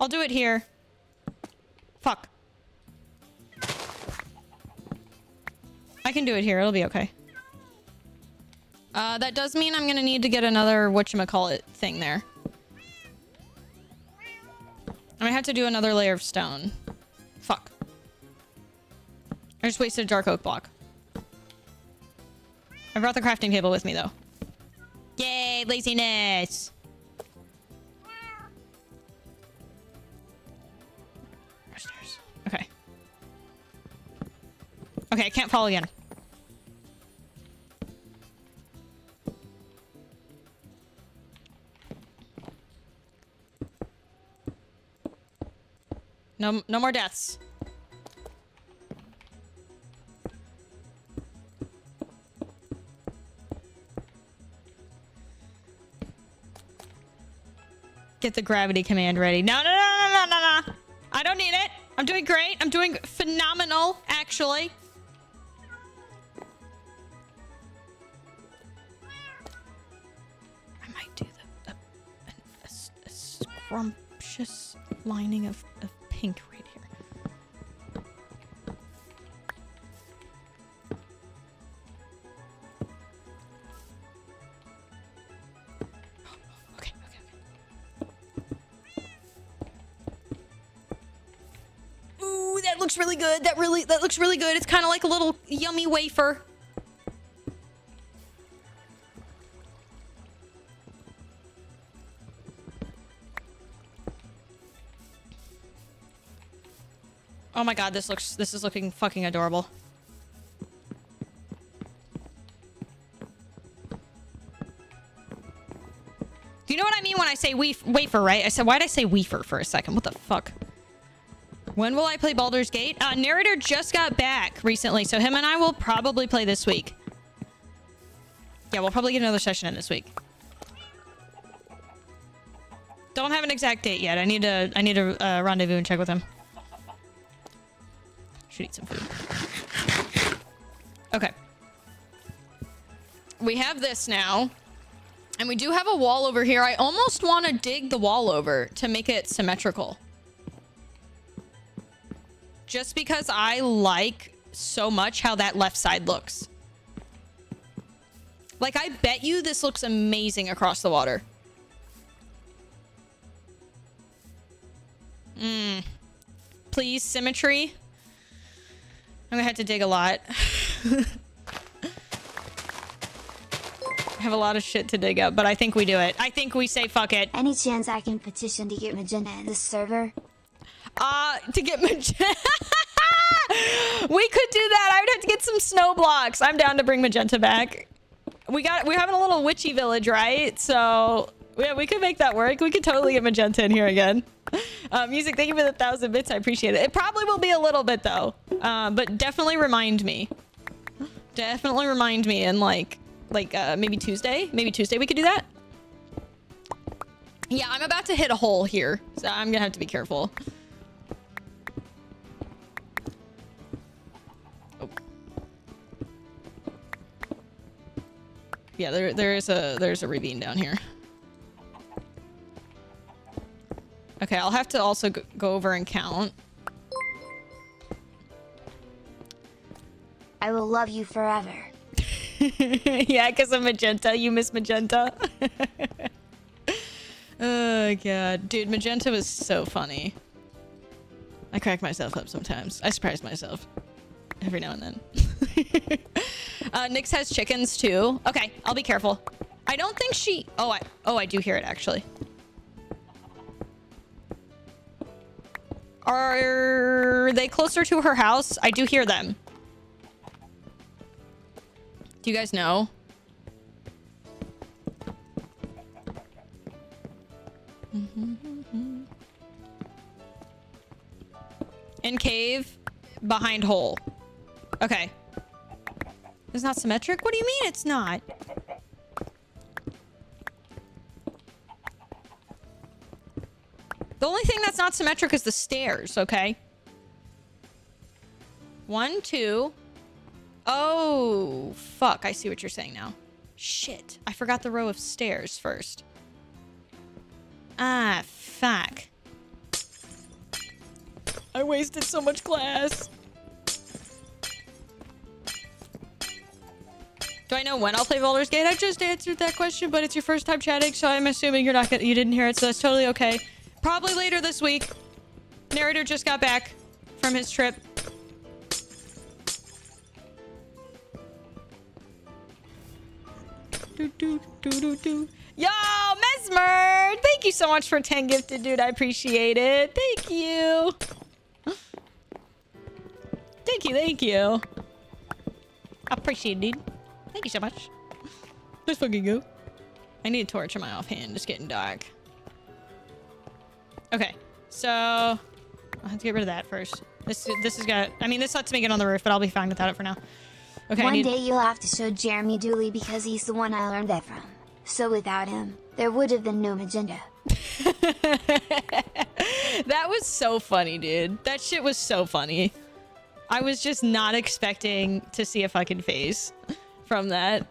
I'll do it here. Fuck. I can do it here. It'll be okay. Uh, that does mean I'm gonna need to get another whatchamacallit thing there. I might have to do another layer of stone. Fuck. I just wasted a dark oak block. I brought the crafting table with me, though. Yay, laziness! Okay. Okay, I can't fall again. No, no more deaths. Get the gravity command ready. No, no, no, no, no, no, no. I don't need it. I'm doing great. I'm doing phenomenal, actually. I might do the, a, a a scrumptious lining of, of pink really good. That really that looks really good. It's kind of like a little yummy wafer. Oh my god, this looks this is looking fucking adorable. Do you know what I mean when I say weef wafer, right? I said why did I say weefer for a second? What the fuck? When will I play Baldur's Gate? Uh, Narrator just got back recently, so him and I will probably play this week. Yeah, we'll probably get another session in this week. Don't have an exact date yet. I need to I need to uh, rendezvous and check with him. Should eat some food. Okay. We have this now. And we do have a wall over here. I almost want to dig the wall over to make it symmetrical. Just because I like so much how that left side looks. Like, I bet you this looks amazing across the water. Mmm. Please, symmetry. I'm gonna have to dig a lot. I have a lot of shit to dig up, but I think we do it. I think we say fuck it. Any chance I can petition to get Magenta in this server? Uh, to get magenta. we could do that. I would have to get some snow blocks. I'm down to bring magenta back. We got. We're having a little witchy village, right? So yeah, we could make that work. We could totally get magenta in here again. Uh, music, thank you for the thousand bits. I appreciate it. It probably will be a little bit though, uh, but definitely remind me. Definitely remind me in like, like uh, maybe Tuesday. Maybe Tuesday we could do that. Yeah, I'm about to hit a hole here, so I'm gonna have to be careful. Yeah, there there is a there's a ravine down here. Okay, I'll have to also go, over and count. I will love you forever. yeah, because of magenta. You miss magenta. oh god, dude, magenta was so funny. I crack myself up sometimes. I surprise myself every now and then. uh, Nyx has chickens too. Okay, I'll be careful. I don't think she. Oh, I. Oh, I do hear it actually. Are they closer to her house? I do hear them. Do you guys know? In cave, behind hole. Okay. It's not symmetric? What do you mean it's not? The only thing that's not symmetric is the stairs, okay? One, two. Oh, fuck. I see what you're saying now. Shit. I forgot the row of stairs first. Ah, fuck. I wasted so much glass. Do I know when I'll play Baldur's Gate? I just answered that question, but it's your first time chatting, so I'm assuming you're not gonna, you didn't hear it, so that's totally okay. Probably later this week. Narrator just got back from his trip. Do, do, do, do, do. Yo, Mesmer! Thank you so much for 10 gifted, dude. I appreciate it. Thank you. Thank you, thank you. Appreciate it, dude. Thank you so much. Let's fucking go. I need a torch in my offhand. It's getting dark. Okay, so I'll have to get rid of that first. This this has got. I mean, this lets me get on the roof, but I'll be fine without it for now. Okay, One need- day you'll have to show Jeremy Dooley because he's the one I learned that from. So without him, there would have been no Magenta. that was so funny, dude. That shit was so funny. I was just not expecting to see a fucking face from that.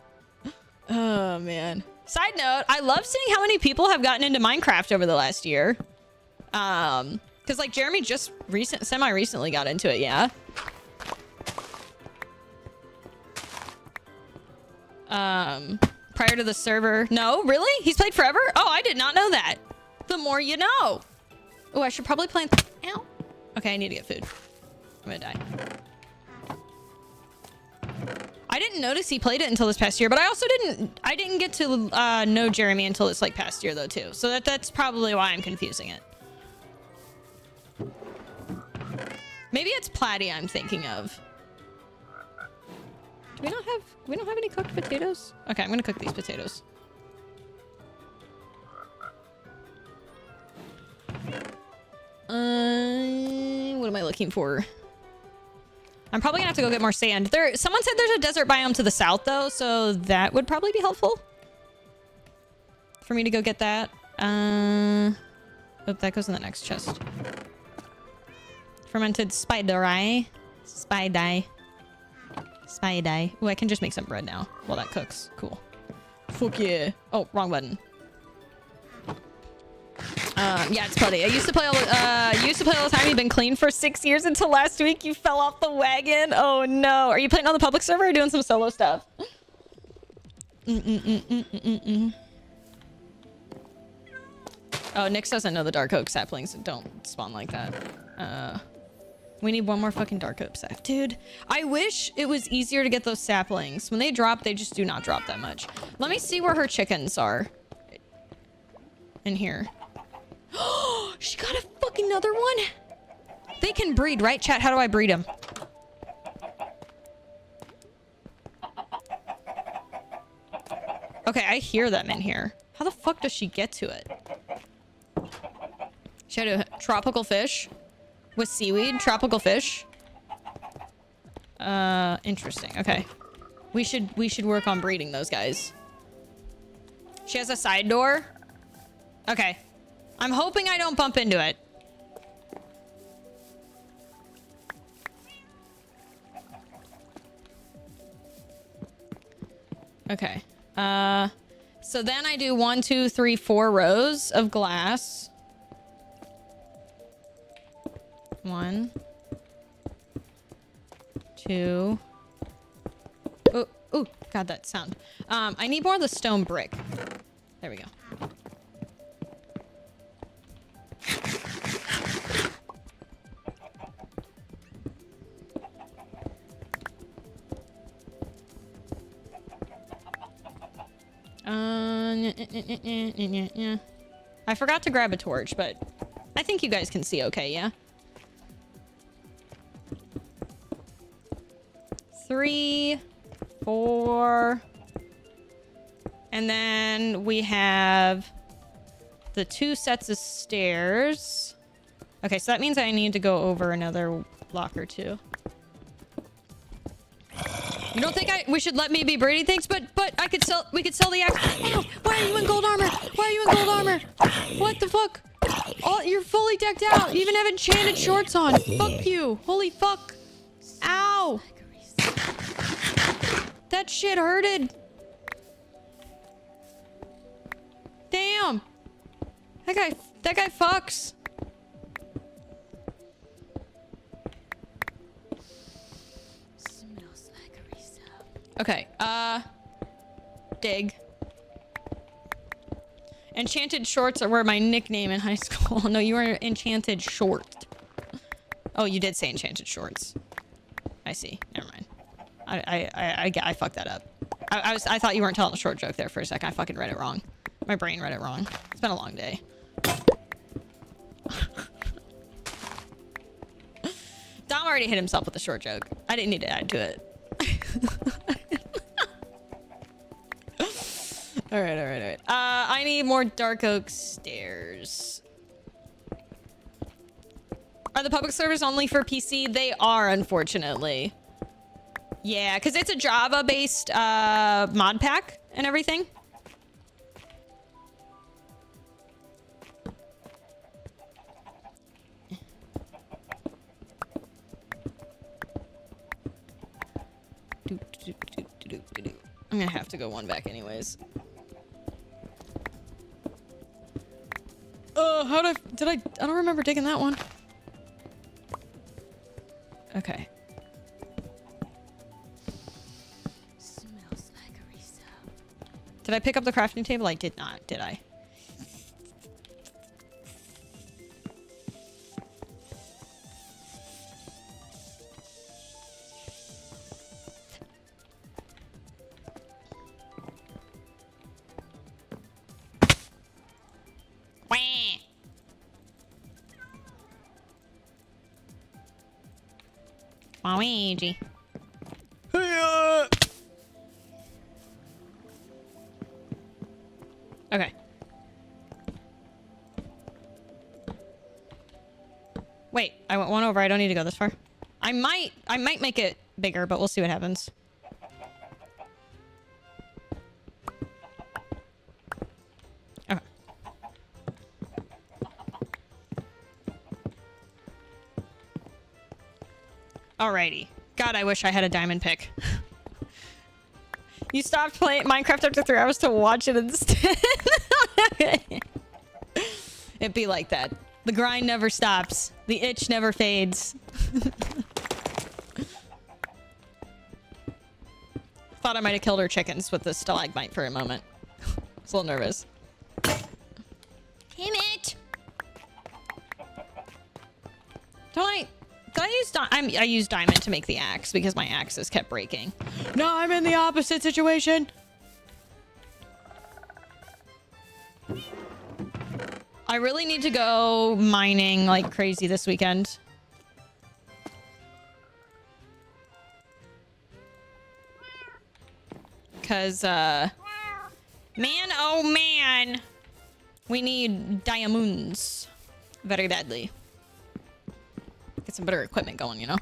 Oh man. Side note, I love seeing how many people have gotten into Minecraft over the last year. Um, because like Jeremy just recent semi recently got into it, yeah. Um, prior to the server. No, really? He's played forever? Oh, I did not know that. The more you know. Oh, I should probably plant. Ow. Okay, I need to get food. I'm gonna die. I didn't notice he played it until this past year, but I also didn't. I didn't get to uh, know Jeremy until this like past year though too. So that that's probably why I'm confusing it. Maybe it's Platy I'm thinking of. Do we not have? We don't have any cooked potatoes. Okay, I'm gonna cook these potatoes. Uh, what am I looking for? I'm probably gonna have to go get more sand. There, someone said there's a desert biome to the south though, so that would probably be helpful for me to go get that. Uh, oh, that goes in the next chest. Fermented spider eye, spider, spider. Oh, I can just make some bread now while that cooks. Cool. Fuck yeah. Oh, wrong button. Um, yeah, it's plenty. I used to play all the, uh, used to play all the time. You've been clean for six years until last week. You fell off the wagon. Oh no. Are you playing on the public server or doing some solo stuff? Mm-mm-mm-mm-mm-mm. Oh, Nyx doesn't know the dark oak saplings don't spawn like that. Uh, We need one more fucking dark oak sap. Dude, I wish it was easier to get those saplings. When they drop, they just do not drop that much. Let me see where her chickens are. In here. she got a fucking another one? They can breed, right? Chat, how do I breed them? Okay, I hear them in here. How the fuck does she get to it? She had a tropical fish with seaweed, tropical fish. Uh, interesting. Okay. We should we should work on breeding those guys. She has a side door. Okay. I'm hoping I don't bump into it. Okay. Uh, so then I do one, two, three, four rows of glass. One. Two. Oh, oh, God, that sound. Um, I need more of the stone brick. There we go. Uh, nya, nya. I forgot to grab a torch, but I think you guys can see okay, yeah? Three, four, and then we have the two sets of stairs. Okay, so that means I need to go over another block or two. You don't think I we should let me be breeding things, but but I could sell we could sell the axe. Why are you in gold armor? Why are you in gold armor? What the fuck? Oh, you're fully decked out. You even have enchanted shorts on. Fuck you. Holy fuck. Ow. That shit hurted. Damn. That guy that guy fucks. Okay, uh... Dig. Enchanted shorts were my nickname in high school. no, you were enchanted short. Oh, you did say enchanted shorts. I see. Never mind. I I I, I, I fucked that up. I, I was I thought you weren't telling a short joke there for a second. I fucking read it wrong. My brain read it wrong. It's been a long day. Dom already hit himself with a short joke. I didn't need to add to it. all right, all right, all right. Uh, I need more dark oak stairs. Are the public servers only for PC? They are, unfortunately. Yeah, because it's a Java-based uh, mod pack and everything. I'm gonna have to go one back anyways. Oh, how did I... Did I... I don't remember digging that one. Okay. Did I pick up the crafting table? I did not, did I? Wah. Waluigi. Okay. Wait, I went one over. I don't need to go this far. I might, I might make it bigger, but we'll see what happens. Alrighty. God, I wish I had a diamond pick. You stopped playing Minecraft after three hours to watch it instead. It'd be like that. The grind never stops. The itch never fades. Thought I might have killed her chickens with the stalagmite for a moment. I was a little nervous. Damn it! Don't I... I use I used diamond to make the axe because my axes kept breaking. No, I'm in the opposite situation. I really need to go mining like crazy this weekend. Cause, uh, man, oh man, we need diamonds very badly. Some better equipment going, you know?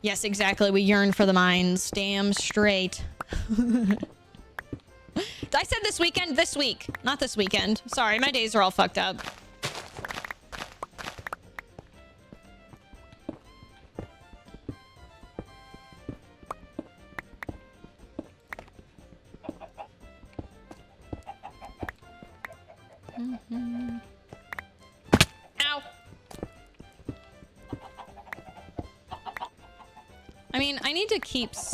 Yes, exactly. We yearn for the mines. Damn straight. I said this weekend, this week, not this weekend. Sorry, my days are all fucked up.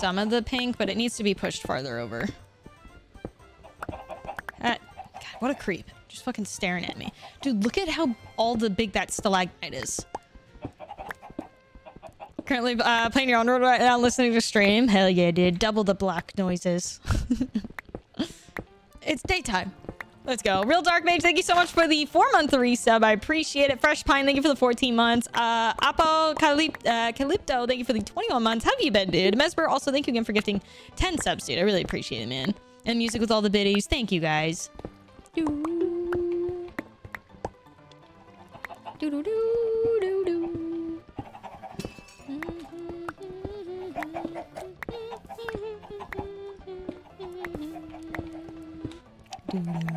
Some of the pink, but it needs to be pushed farther over. Uh, God, what a creep. Just fucking staring at me. Dude, look at how all the big that stalagmite is. Currently uh, playing your own road right now, listening to stream. Hell yeah, dude. Double the black noises. it's daytime. Let's go. Real Dark Mage, thank you so much for the four-month resub. I appreciate it. Fresh Pine, thank you for the 14 months. Uh, Apo Calip uh, Calypto, thank you for the 21 months. How have you been, dude? Mesper, also thank you again for gifting 10 subs, dude. I really appreciate it, man. And music with all the biddies. Thank you, guys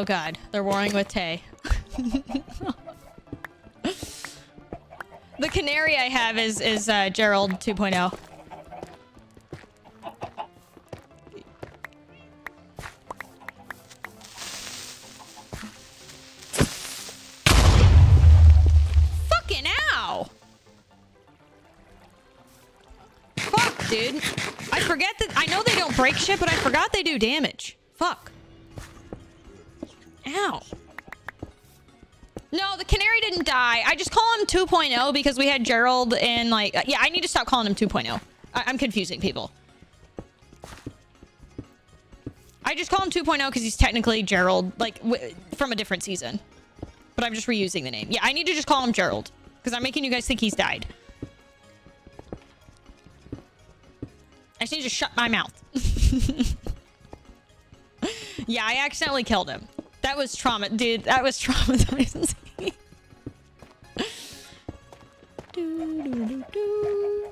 Oh god, they're warring with Tay. the canary I have is is uh, Gerald 2.0. Fucking ow! Fuck, dude. I forget that I know they don't break shit, but I forgot they do damage. Fuck. Ow. No, the canary didn't die. I just call him 2.0 because we had Gerald and like... Uh, yeah, I need to stop calling him 2.0. I I'm confusing people. I just call him 2.0 because he's technically Gerald, like, from a different season. But I'm just reusing the name. Yeah, I need to just call him Gerald. Because I'm making you guys think he's died. I just need to shut my mouth. yeah, I accidentally killed him. That was trauma, dude. That was traumatizing. Do, do, do, do.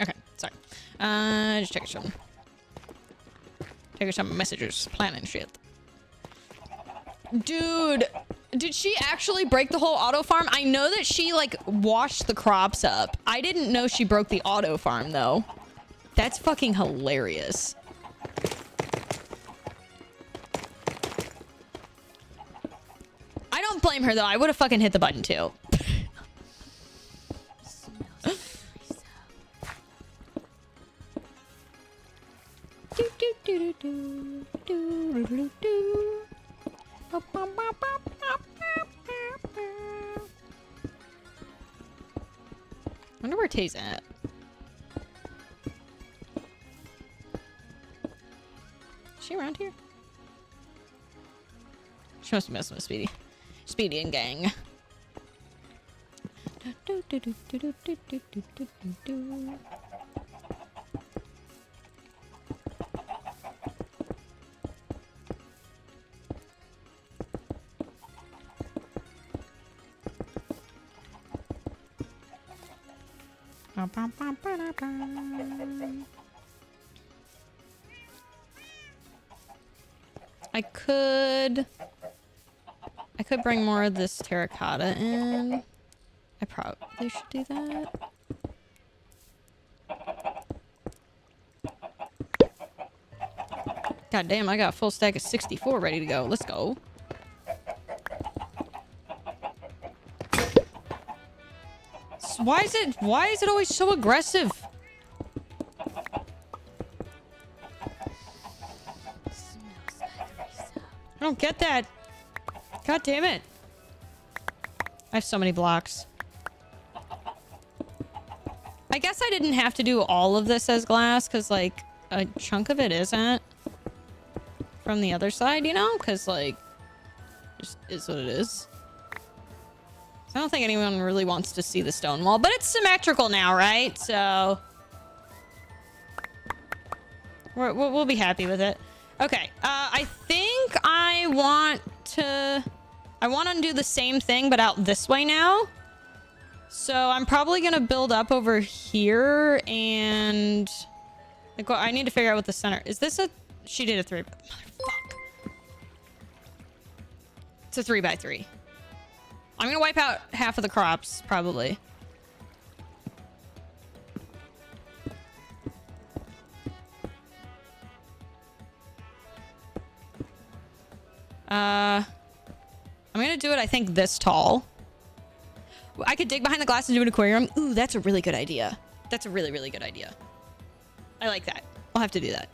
Okay, sorry. Uh, just check Check some messages, planning shit. Dude, did she actually break the whole auto farm? I know that she like washed the crops up. I didn't know she broke the auto farm though. That's fucking hilarious. I don't blame her though. I would have fucking hit the button too. Wonder where Tay's at. Is she around here? She must be messing with Speedy. Speedy and gang. I could I could bring more of this terracotta in. I probably should do that. God damn, I got a full stack of 64 ready to go. Let's go. Why is it why is it always so aggressive? I don't get that. God damn it. I have so many blocks. I guess I didn't have to do all of this as glass because, like, a chunk of it isn't from the other side, you know? Because, like, just is what it is. I don't think anyone really wants to see the stone wall, but it's symmetrical now, right? So we'll we'll be happy with it. Okay, uh, I think I want to... I want to do the same thing, but out this way now. So I'm probably going to build up over here and... Like, well, I need to figure out what the center... Is this a... She did a three... Motherfuck. It's a three by three. I'm to wipe out half of the crops, probably. Uh... I'm gonna do it, I think, this tall. I could dig behind the glass and do an aquarium. Ooh, that's a really good idea. That's a really, really good idea. I like that. I'll have to do that.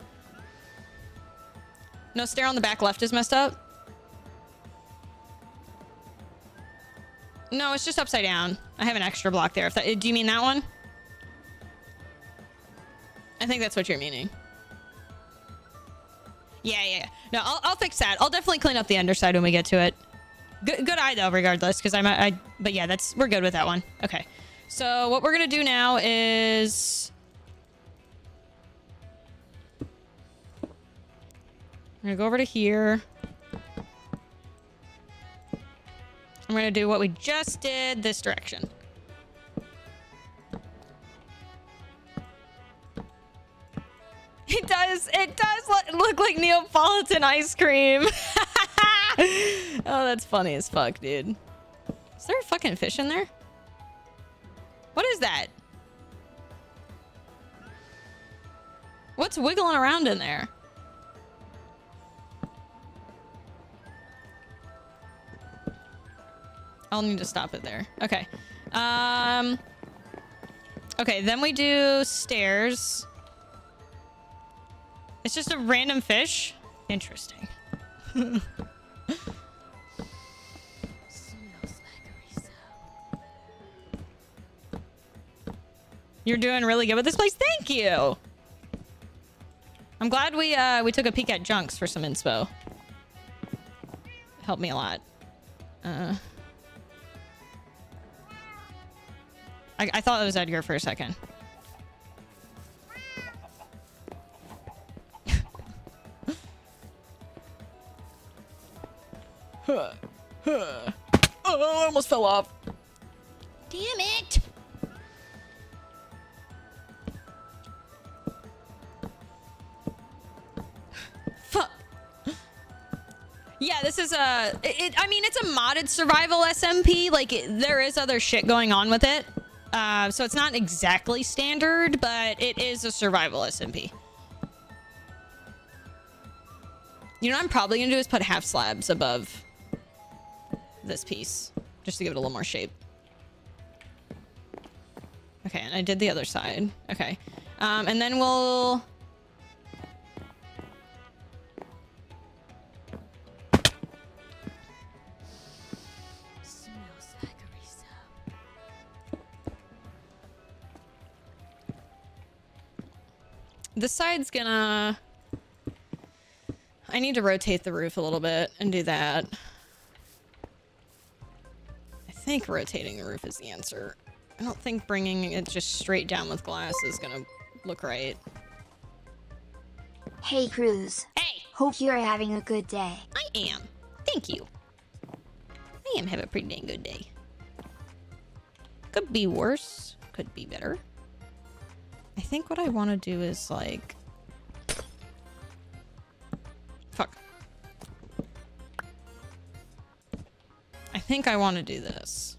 No stair on the back left is messed up. No, it's just upside down. I have an extra block there. If that, do you mean that one? I think that's what you're meaning. Yeah, yeah. No, I'll, I'll fix that. I'll definitely clean up the underside when we get to it. Good, good eye though, regardless, because I'm, I, but yeah, that's, we're good with that one. Okay. So what we're gonna do now is, I'm gonna go over to here. I'm gonna do what we just did this direction. It does, it does look, look like Neapolitan ice cream. oh, that's funny as fuck, dude. Is there a fucking fish in there? What is that? What's wiggling around in there? I'll need to stop it there. Okay. Um. Okay, then we do stairs. It's just a random fish? Interesting. You're doing really good with this place. Thank you. I'm glad we uh we took a peek at junks for some inspo. Helped me a lot. Uh I, I thought it was Edgar for a second. Huh. Huh. Oh, I almost fell off. Damn it! Fuck. Yeah, this is a. It, it- I mean, it's a modded survival SMP. Like, it, there is other shit going on with it. Uh, so it's not exactly standard, but it is a survival SMP. You know what I'm probably gonna do is put half slabs above this piece, just to give it a little more shape. Okay, and I did the other side. Okay. Um, and then we'll... This side's gonna... I need to rotate the roof a little bit and do that. I think rotating the roof is the answer. I don't think bringing it just straight down with glass is gonna look right. Hey Kruz. Hey! Hope you're having a good day. I am. Thank you. I am having a pretty dang good day. Could be worse. Could be better. I think what I want to do is like... Fuck. I think I want to do this.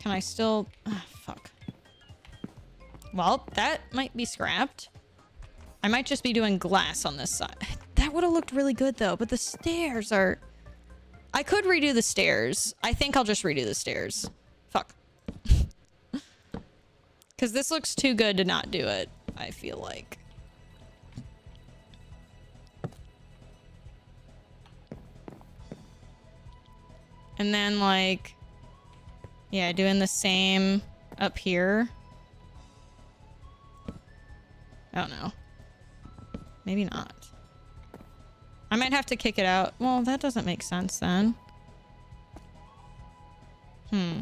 Can I still... ah, fuck. Well, that might be scrapped. I might just be doing glass on this side. That would have looked really good though, but the stairs are... I could redo the stairs. I think I'll just redo the stairs. Fuck. Because this looks too good to not do it, I feel like. And then like... Yeah, doing the same up here. I don't know. Maybe not. I might have to kick it out. Well, that doesn't make sense then. Hmm.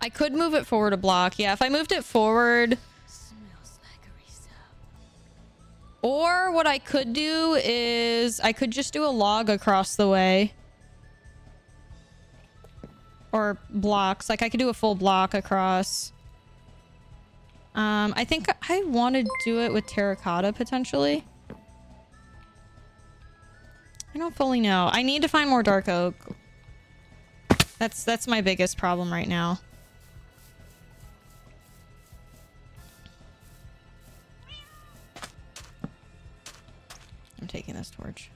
I could move it forward a block. Yeah, if I moved it forward... Or what I could do is I could just do a log across the way. Or blocks. Like I could do a full block across. Um, I think I want to do it with terracotta potentially. I don't fully know. I need to find more dark oak. That's that's my biggest problem right now. I'm taking this torch.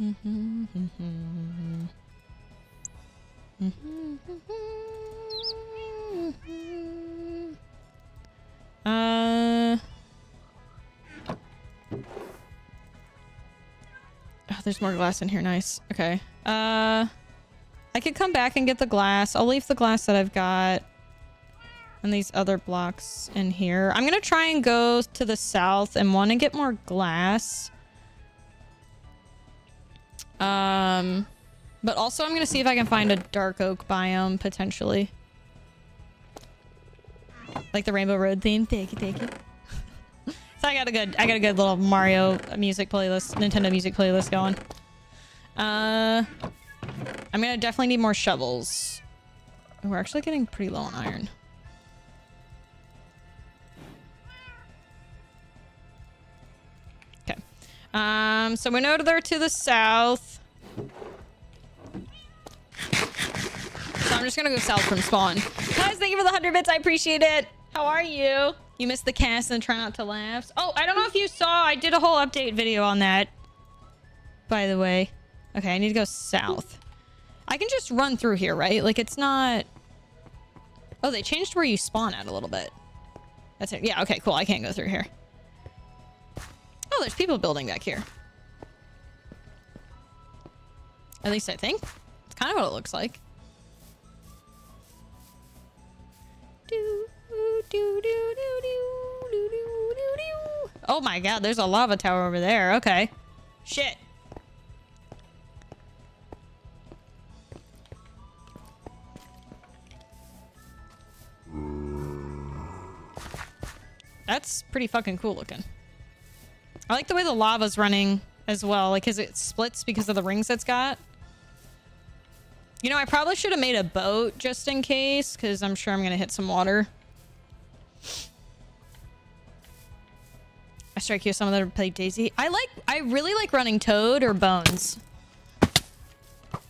Mm-hmm, mm-hmm, mm-hmm. Uh. Oh, there's more glass in here. Nice. Okay. Uh, I could come back and get the glass. I'll leave the glass that I've got and these other blocks in here. I'm gonna try and go to the south and want to get more glass. Um, but also I'm gonna see if I can find a dark oak biome potentially. Like the Rainbow Road theme. Thank you, thank you. so I got a good, I got a good little Mario music playlist, Nintendo music playlist going. Uh, I'm gonna definitely need more shovels. We're actually getting pretty low on iron. Okay. Um, so we know they're to the south. So I'm just gonna go south from spawn. Guys, thank you for the 100 bits. I appreciate it. How are you? You missed the cast and try not to laugh. Oh, I don't know if you saw. I did a whole update video on that. By the way. Okay, I need to go south. I can just run through here, right? Like, it's not... Oh, they changed where you spawn at a little bit. That's it. Yeah, okay, cool. I can't go through here. Oh, there's people building back here. At least I think. It's kind of what it looks like. Oh my god, there's a lava tower over there. Okay. Shit. That's pretty fucking cool looking. I like the way the lava's running as well, like, cause it splits because of the rings it's got. You know, I probably should have made a boat just in case, because I'm sure I'm going to hit some water. I strike you some of them play Daisy. I like, I really like running Toad or Bones.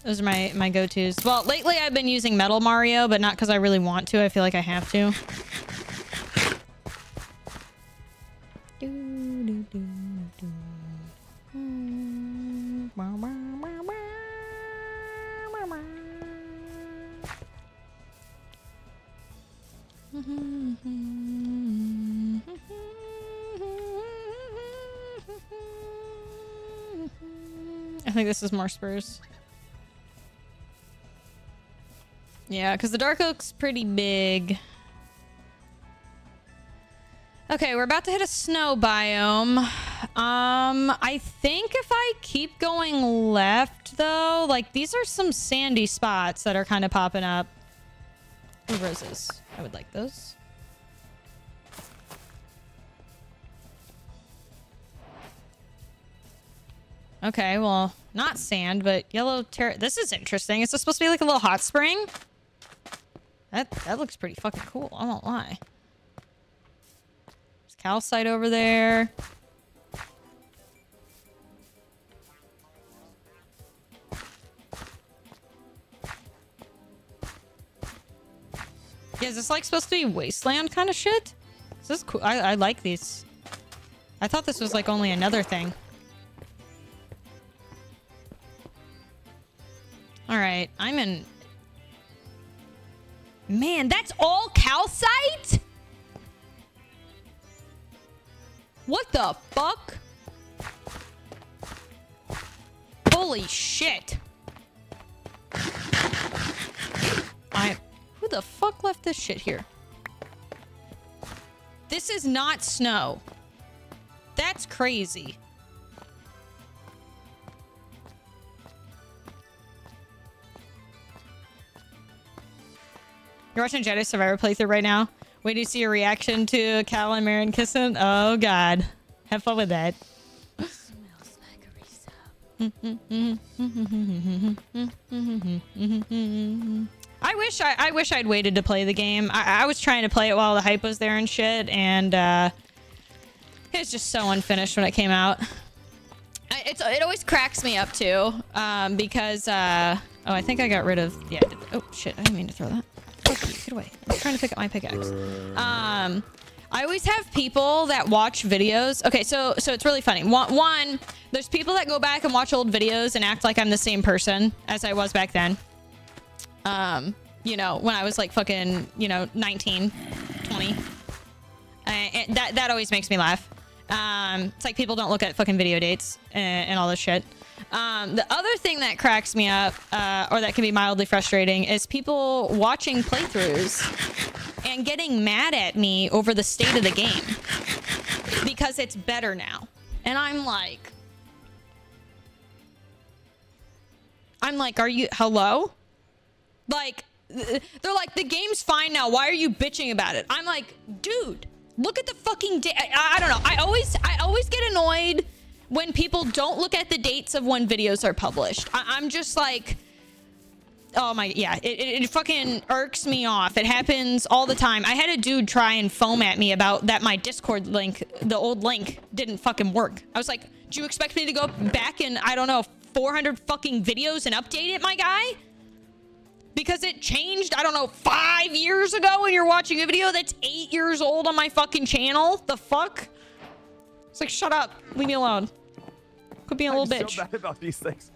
Those are my, my go-tos. Well, lately I've been using Metal Mario, but not because I really want to. I feel like I have to. Hmm. I think this is more spruce. Yeah, because the Dark Oak's pretty big. Okay, we're about to hit a snow biome. Um, I think if I keep going left, though, like, these are some sandy spots that are kind of popping up. Roses. I would like those. Okay, well, not sand, but yellow terra- This is interesting. Is this supposed to be like a little hot spring? That that looks pretty fucking cool. I won't lie. There's calcite over there. Yeah, is this like supposed to be wasteland kind of shit? This is cool. I, I like these. I thought this was like only another thing. All right, I'm in. Man, that's all calcite? What the fuck? Holy shit. I. Who the fuck left this shit here? This is not snow. That's crazy. You're watching Jedi Survivor playthrough right now. Wait to see your reaction to Cal and Merrin kissing. Oh God, have fun with that. I wish I, I wish I'd waited to play the game. I, I was trying to play it while the hype was there and shit, and uh, it was just so unfinished when it came out. I, it's it always cracks me up too, um, because uh, oh I think I got rid of yeah. Oh shit, I didn't mean to throw that. Get away! I'm trying to pick up my pickaxe. Um, I always have people that watch videos. Okay, so so it's really funny. One, one, there's people that go back and watch old videos and act like I'm the same person as I was back then. Um, you know, when I was like fucking, you know, 19, 20. Uh, and that that always makes me laugh. Um, it's like people don't look at fucking video dates and, and all this shit. Um, the other thing that cracks me up, uh, or that can be mildly frustrating, is people watching playthroughs and getting mad at me over the state of the game because it's better now. And I'm like, I'm like, are you hello? Like, they're like, the game's fine now. Why are you bitching about it? I'm like, dude, look at the fucking date. I, I don't know. I always, I always get annoyed when people don't look at the dates of when videos are published. I, I'm just like, oh my, yeah, it, it, it fucking irks me off. It happens all the time. I had a dude try and foam at me about that my Discord link, the old link, didn't fucking work. I was like, do you expect me to go back and I don't know, 400 fucking videos and update it, my guy? Because it changed, I don't know, five years ago when you're watching a video that's eight years old on my fucking channel. The fuck? It's like, shut up. Leave me alone. Quit being a little I'm bitch. so bad about these things.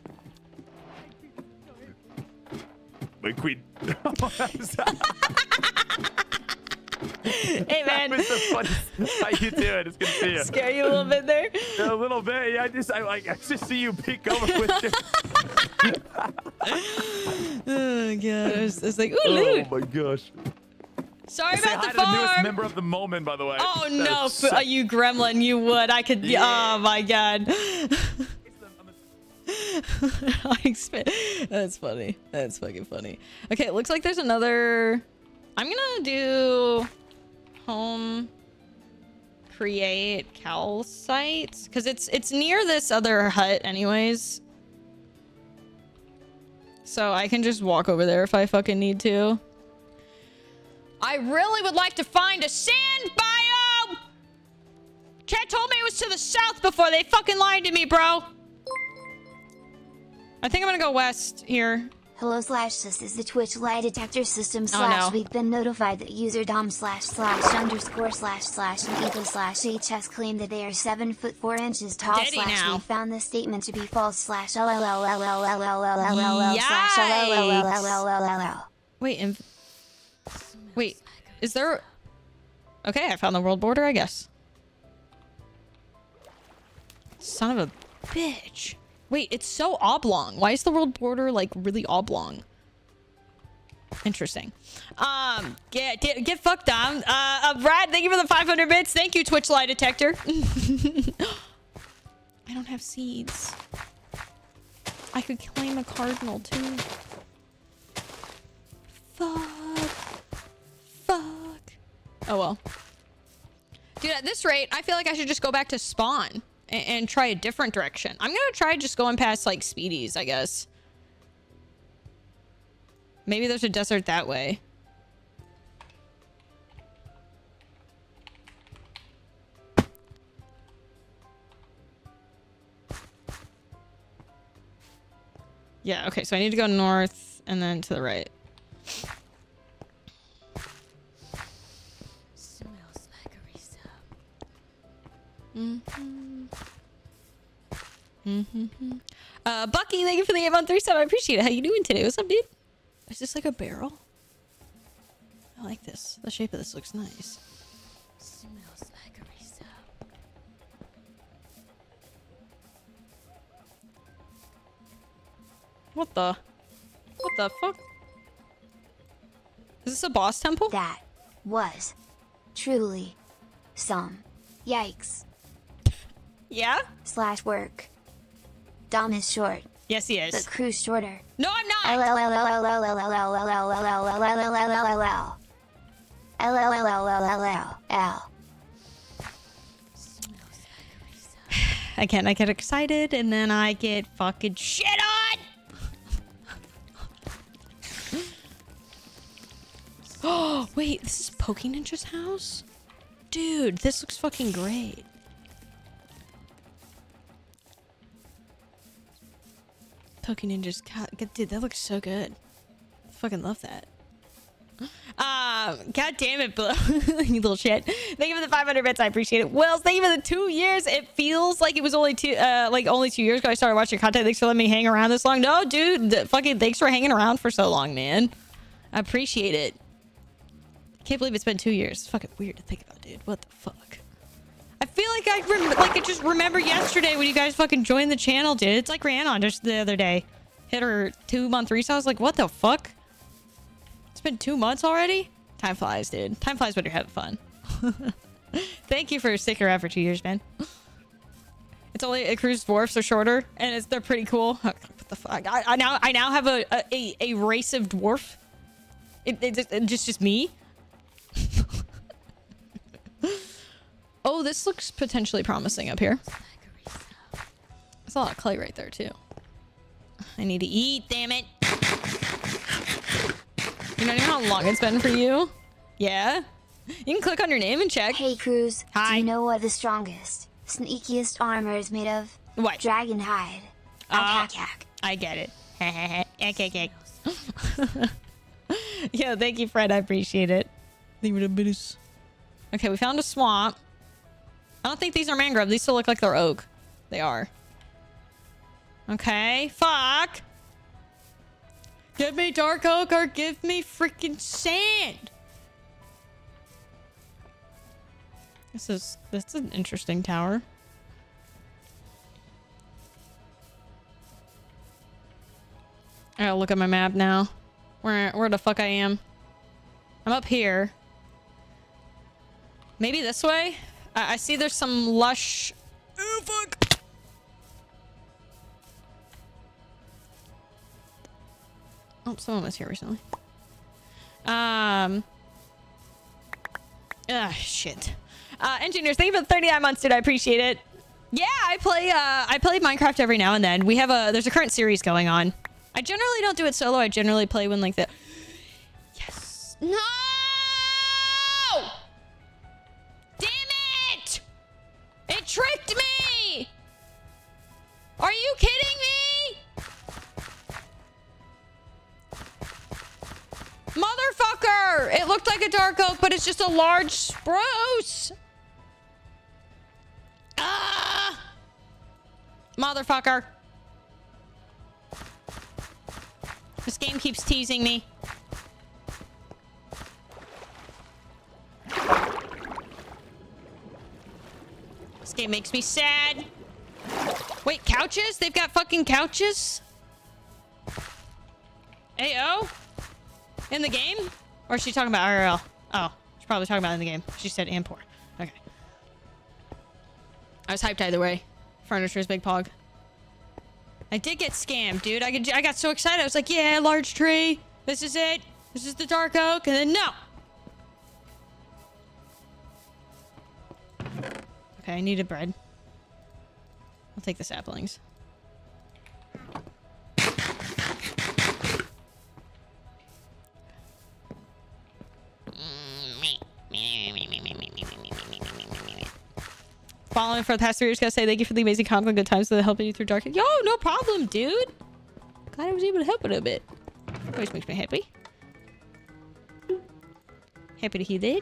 Wait, Queen. hey, that man. was the funniest. How you doing? It's good to see you. Scare you a little bit there? A little bit. Yeah, I just, I like, I just see you peek over with your. Oh, God. It's, it's like, ooh, oh my gosh. Sorry Say about the to the newest member of the moment, by the way. Oh, That no. f- so- uh, you gremlin. You would. I could. Yeah. Oh, my God. I expect. That's funny. That's fucking funny. Okay, it looks like there's another. I'm gonna do home create calcite because it's it's near this other hut anyways. So I can just walk over there if I fucking need to. I really would like to find a sand biome. Chat told me it was to the south before. They fucking lied to me, bro. I think I'm gonna go west here. Hello slash this is the Twitch lie detector system slash oh, no. we've been notified that user dom slash slash underscore slash slash and ego slash h has claimed that they are seven foot four inches tall Daddy slash now. we found this statement to be false slash Wait, inv wait, is there? Okay, I found the world border, I guess. Son of a bitch. Wait, it's so oblong. Why is the world border like really oblong? Interesting. Um, get get, get fucked on. Uh, uh, Brad, thank you for the 500 bits. Thank you, Twitch lie detector. I don't have seeds. I could claim a cardinal too. Fuck. Fuck. Oh well. Dude, at this rate, I feel like I should just go back to spawn and, and try a different direction. I'm gonna try just going past like Speedies, I guess. Maybe there's a desert that way. Yeah, okay, so I need to go north and then to the right. Smells like a Mm-hmm. Mm-hmm. Uh, Bucky, thank you for the 8 month 3 sub. I appreciate it. How you doing today? What's up, dude? Is this like a barrel? I like this. The shape of this looks nice. Smells like a What the? What the fuck? Is this a boss temple? That was truly some yikes Yeah? slash work. Dom is short, Yes, he but is. Kruz's shorter. No, I'm not! Again, I get excited and then I get fucking shit on! Oh, wait, this is Poke Ninja's house? Dude, this looks fucking great. Poke Ninja's god, dude, that looks so good. Fucking love that. Um, god damn it, Blue. you little shit. Thank you for the 500 bits. I appreciate it. Wills, thank you for the two years. It feels like it was only two, uh, like only two years ago I started watching content. Thanks for letting me hang around this long. No, dude, fucking thanks for hanging around for so long, man. I appreciate it. Can't believe it's been two years. It's fucking weird to think about, dude. What the fuck? Feel like I rem- like I just remember yesterday when you guys fucking joined the channel, dude. It's like Rihanna just the other day. Hit her two month resale. I was like, what the fuck? It's been two months already? Time flies, dude. Time flies when you're having fun. Thank you for sticking around for two years, man. It's only a cruise dwarfs are shorter, and it's they're pretty cool. What the fuck? I, I now I now have a a, a, a race of dwarf. It, it, it just just me. oh, this looks potentially promising up here. There's a lot of clay right there too. I need to eat, damn it. You know how long it's been for you? Yeah? You can click on your name and check. Hey, Kruz. Hi. Do you know what the strongest, sneakiest armor is made of? What? Dragon hide. Uh, Hack, hack, hack. I get it. okay, okay. yeah, thank you, Fred. I appreciate it. Leave it a bit. Okay, we found a swamp. I don't think these are mangrove. These still look like they're oak. They are. Okay, fuck. Give me dark oak or give me freaking sand. This is this is an interesting tower. I gotta look at my map now. Where where the fuck I am? I'm up here. Maybe this way? I, I see there's some lush. Oh fuck! Oh, someone was here recently. Um. Ah, shit. Uh, engineers, thank you for the 39 months, dude. I appreciate it. Yeah, I play. Uh, I play Minecraft every now and then. We have a. There's a current series going on. I generally don't do it solo. I generally play when like the. Yes. No. It tricked me. Are you kidding me? Motherfucker! It looked like a dark oak, but it's just a large spruce. Ah! Motherfucker. This game keeps teasing me. Game makes me sad. Wait, couches? They've got fucking couches? Ayo? In the game? Or is she talking about IRL? Oh, she's probably talking about in the game. She said import. Okay. I was hyped either way. Furniture's big pog. I did get scammed, dude. I, could, I got so excited. I was like, yeah, large tree. This is it. This is the dark oak. And then no. Okay, I need a bread. I'll take the saplings. Following for the past three years, gotta say thank you for the amazing content and good times that helping you through dark. Yo, no problem, dude. Glad I was able to help a little bit. Always makes me happy. Happy to hear that.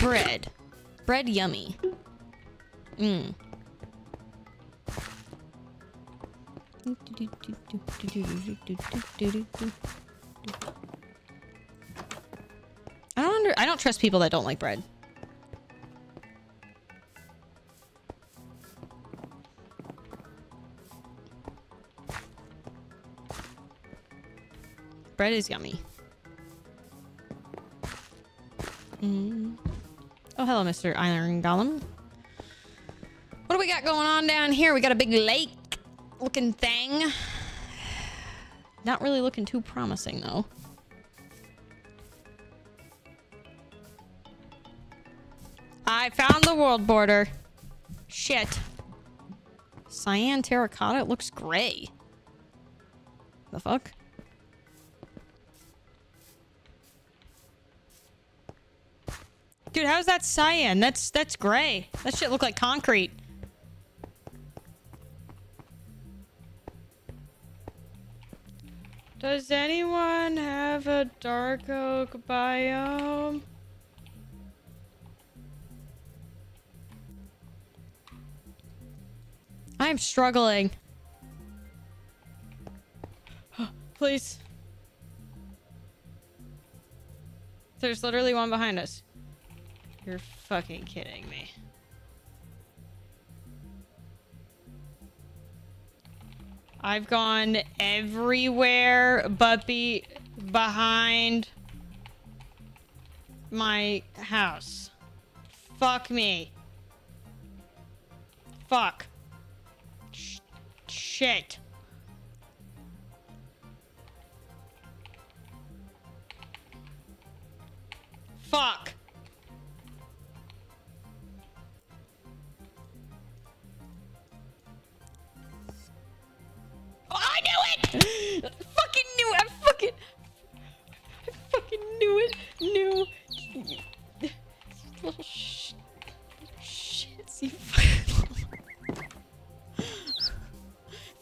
Bread. Bread yummy. Mmm. I don't under I don't trust people that don't like bread. Bread is yummy. Mm. Oh, hello, Mr. Iron Golem. What do we got going on down here? We got a big lake looking thing. Not really looking too promising, though. I found the world border. Shit. Cyan terracotta? It looks gray. The fuck? Dude, how's that cyan? That's that's gray. That shit look like concrete. Does anyone have a dark oak biome? I'm struggling. Please. There's literally one behind us. You're fucking kidding me. I've gone everywhere but be behind my house. Fuck me. Fuck. Sh- shit. Fuck. Oh, I knew it! fucking knew it! I fucking... I fucking knew it! Knew... Little sh... You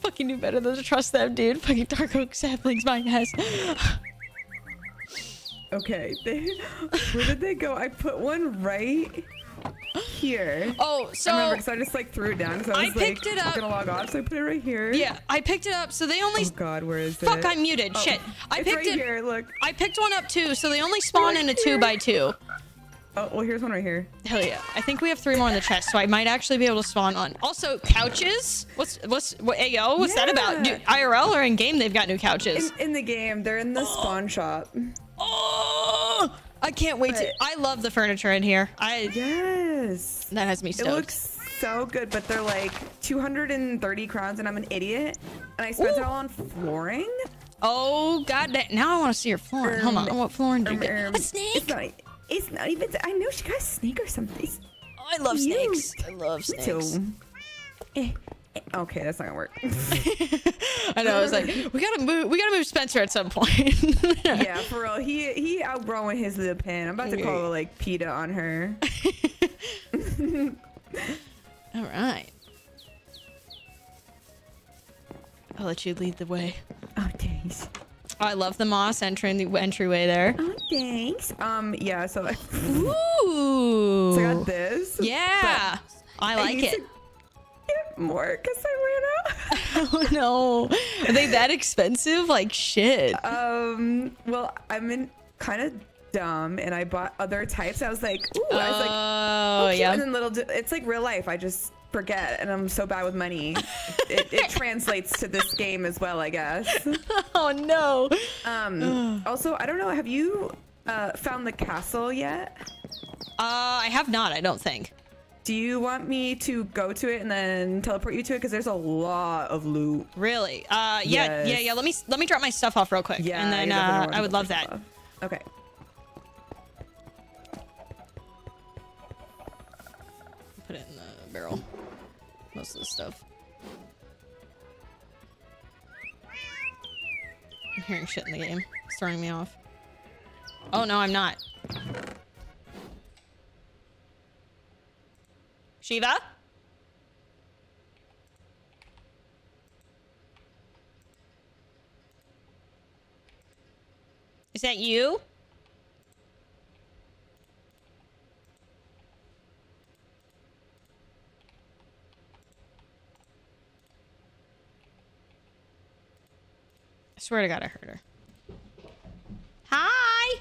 fucking... knew better than to trust them, dude. Fucking dark oak saplings, my ass. Okay, they, where did they go? I put one right here. Oh, so... I remember I just like threw it down because I I picked like it up- I'm gonna log off, so I put it right here. Yeah, I picked it up, so they only... Oh God, where is it? Fuck, I'm muted. Oh, Shit. I picked right it... here. Look. I picked one up too, so they only spawn Right in a two by two. Oh well, here's one right here. Hell yeah. I think we have three more in the chest, so I might actually be able to spawn on. Also, couches? What's, what's, what, hey yo, what's that about? Yeah. Dude, IRL or in game, they've got new couches. In, in the game, they're in the spawn shop. oh! I can't wait to. I love the furniture in here. I. Yes. That has me stoked. It looks so good, but they're like 230 crowns, and I'm an idiot, and I spent Ooh. it all on flooring. Oh, god. Now I want to see your flooring. Hold on. Um, What flooring do you Um, get? um, A snake? It's not. It's not even. I know she got a snake or something. I love snakes. I love Me snakes. too. Eh, eh, Okay, that's not gonna work. I know. I was like, we gotta move. We gotta move Spencer at some point. yeah, for real. He he outgrowing his little pen. I'm about to call like PETA on her. All right. I'll let you lead the way. Oh thanks. I love the moss entering the entryway there. Oh thanks. Um yeah. So, Ooh. so I got this. Yeah. I like it. to more because I ran out. oh no. Are they that expensive? Like shit. Um, well, I'm in kind of dumb, and I bought other types. I was like, ooh, I was like, Oh oh, yeah. And then little, it's like real life. I just forget, and I'm so bad with money. it, it translates to this game as well, I guess. Oh no. Um, also, I don't know. Have you uh, found the castle yet? Uh, I have not. I don't think. Do you want me to go to it and then teleport you to it? Because there's a lot of loot. Really? Uh, yeah, yeah, Yes. yeah. Let me let me drop my stuff off real quick, Yeah, and then uh, I would love that. Okay. put it in the barrel. Most of the stuff. I'm hearing shit in the game. It's throwing me off. Oh no, I'm not. Shiva? Is that you? I swear to God, I heard her. Hi.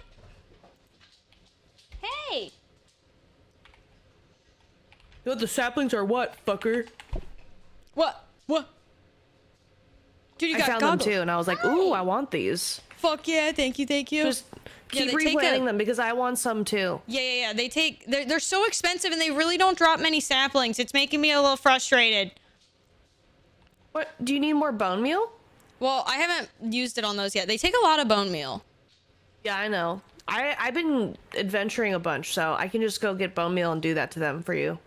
Hey. Yo, the saplings are what, fucker? What? What? Dude, you I got found them too, and I was like, ooh, I want these. Fuck yeah! Thank you, thank you. Just keep take replanting a- them because I want some too. Yeah, yeah, yeah. They take. They're they're so expensive, and they really don't drop many saplings. It's making me a little frustrated. What? Do you need more bone meal? Well, I haven't used it on those yet. They take a lot of bone meal. Yeah, I know. I I've been adventuring a bunch, so I can just go get bone meal and do that to them for you.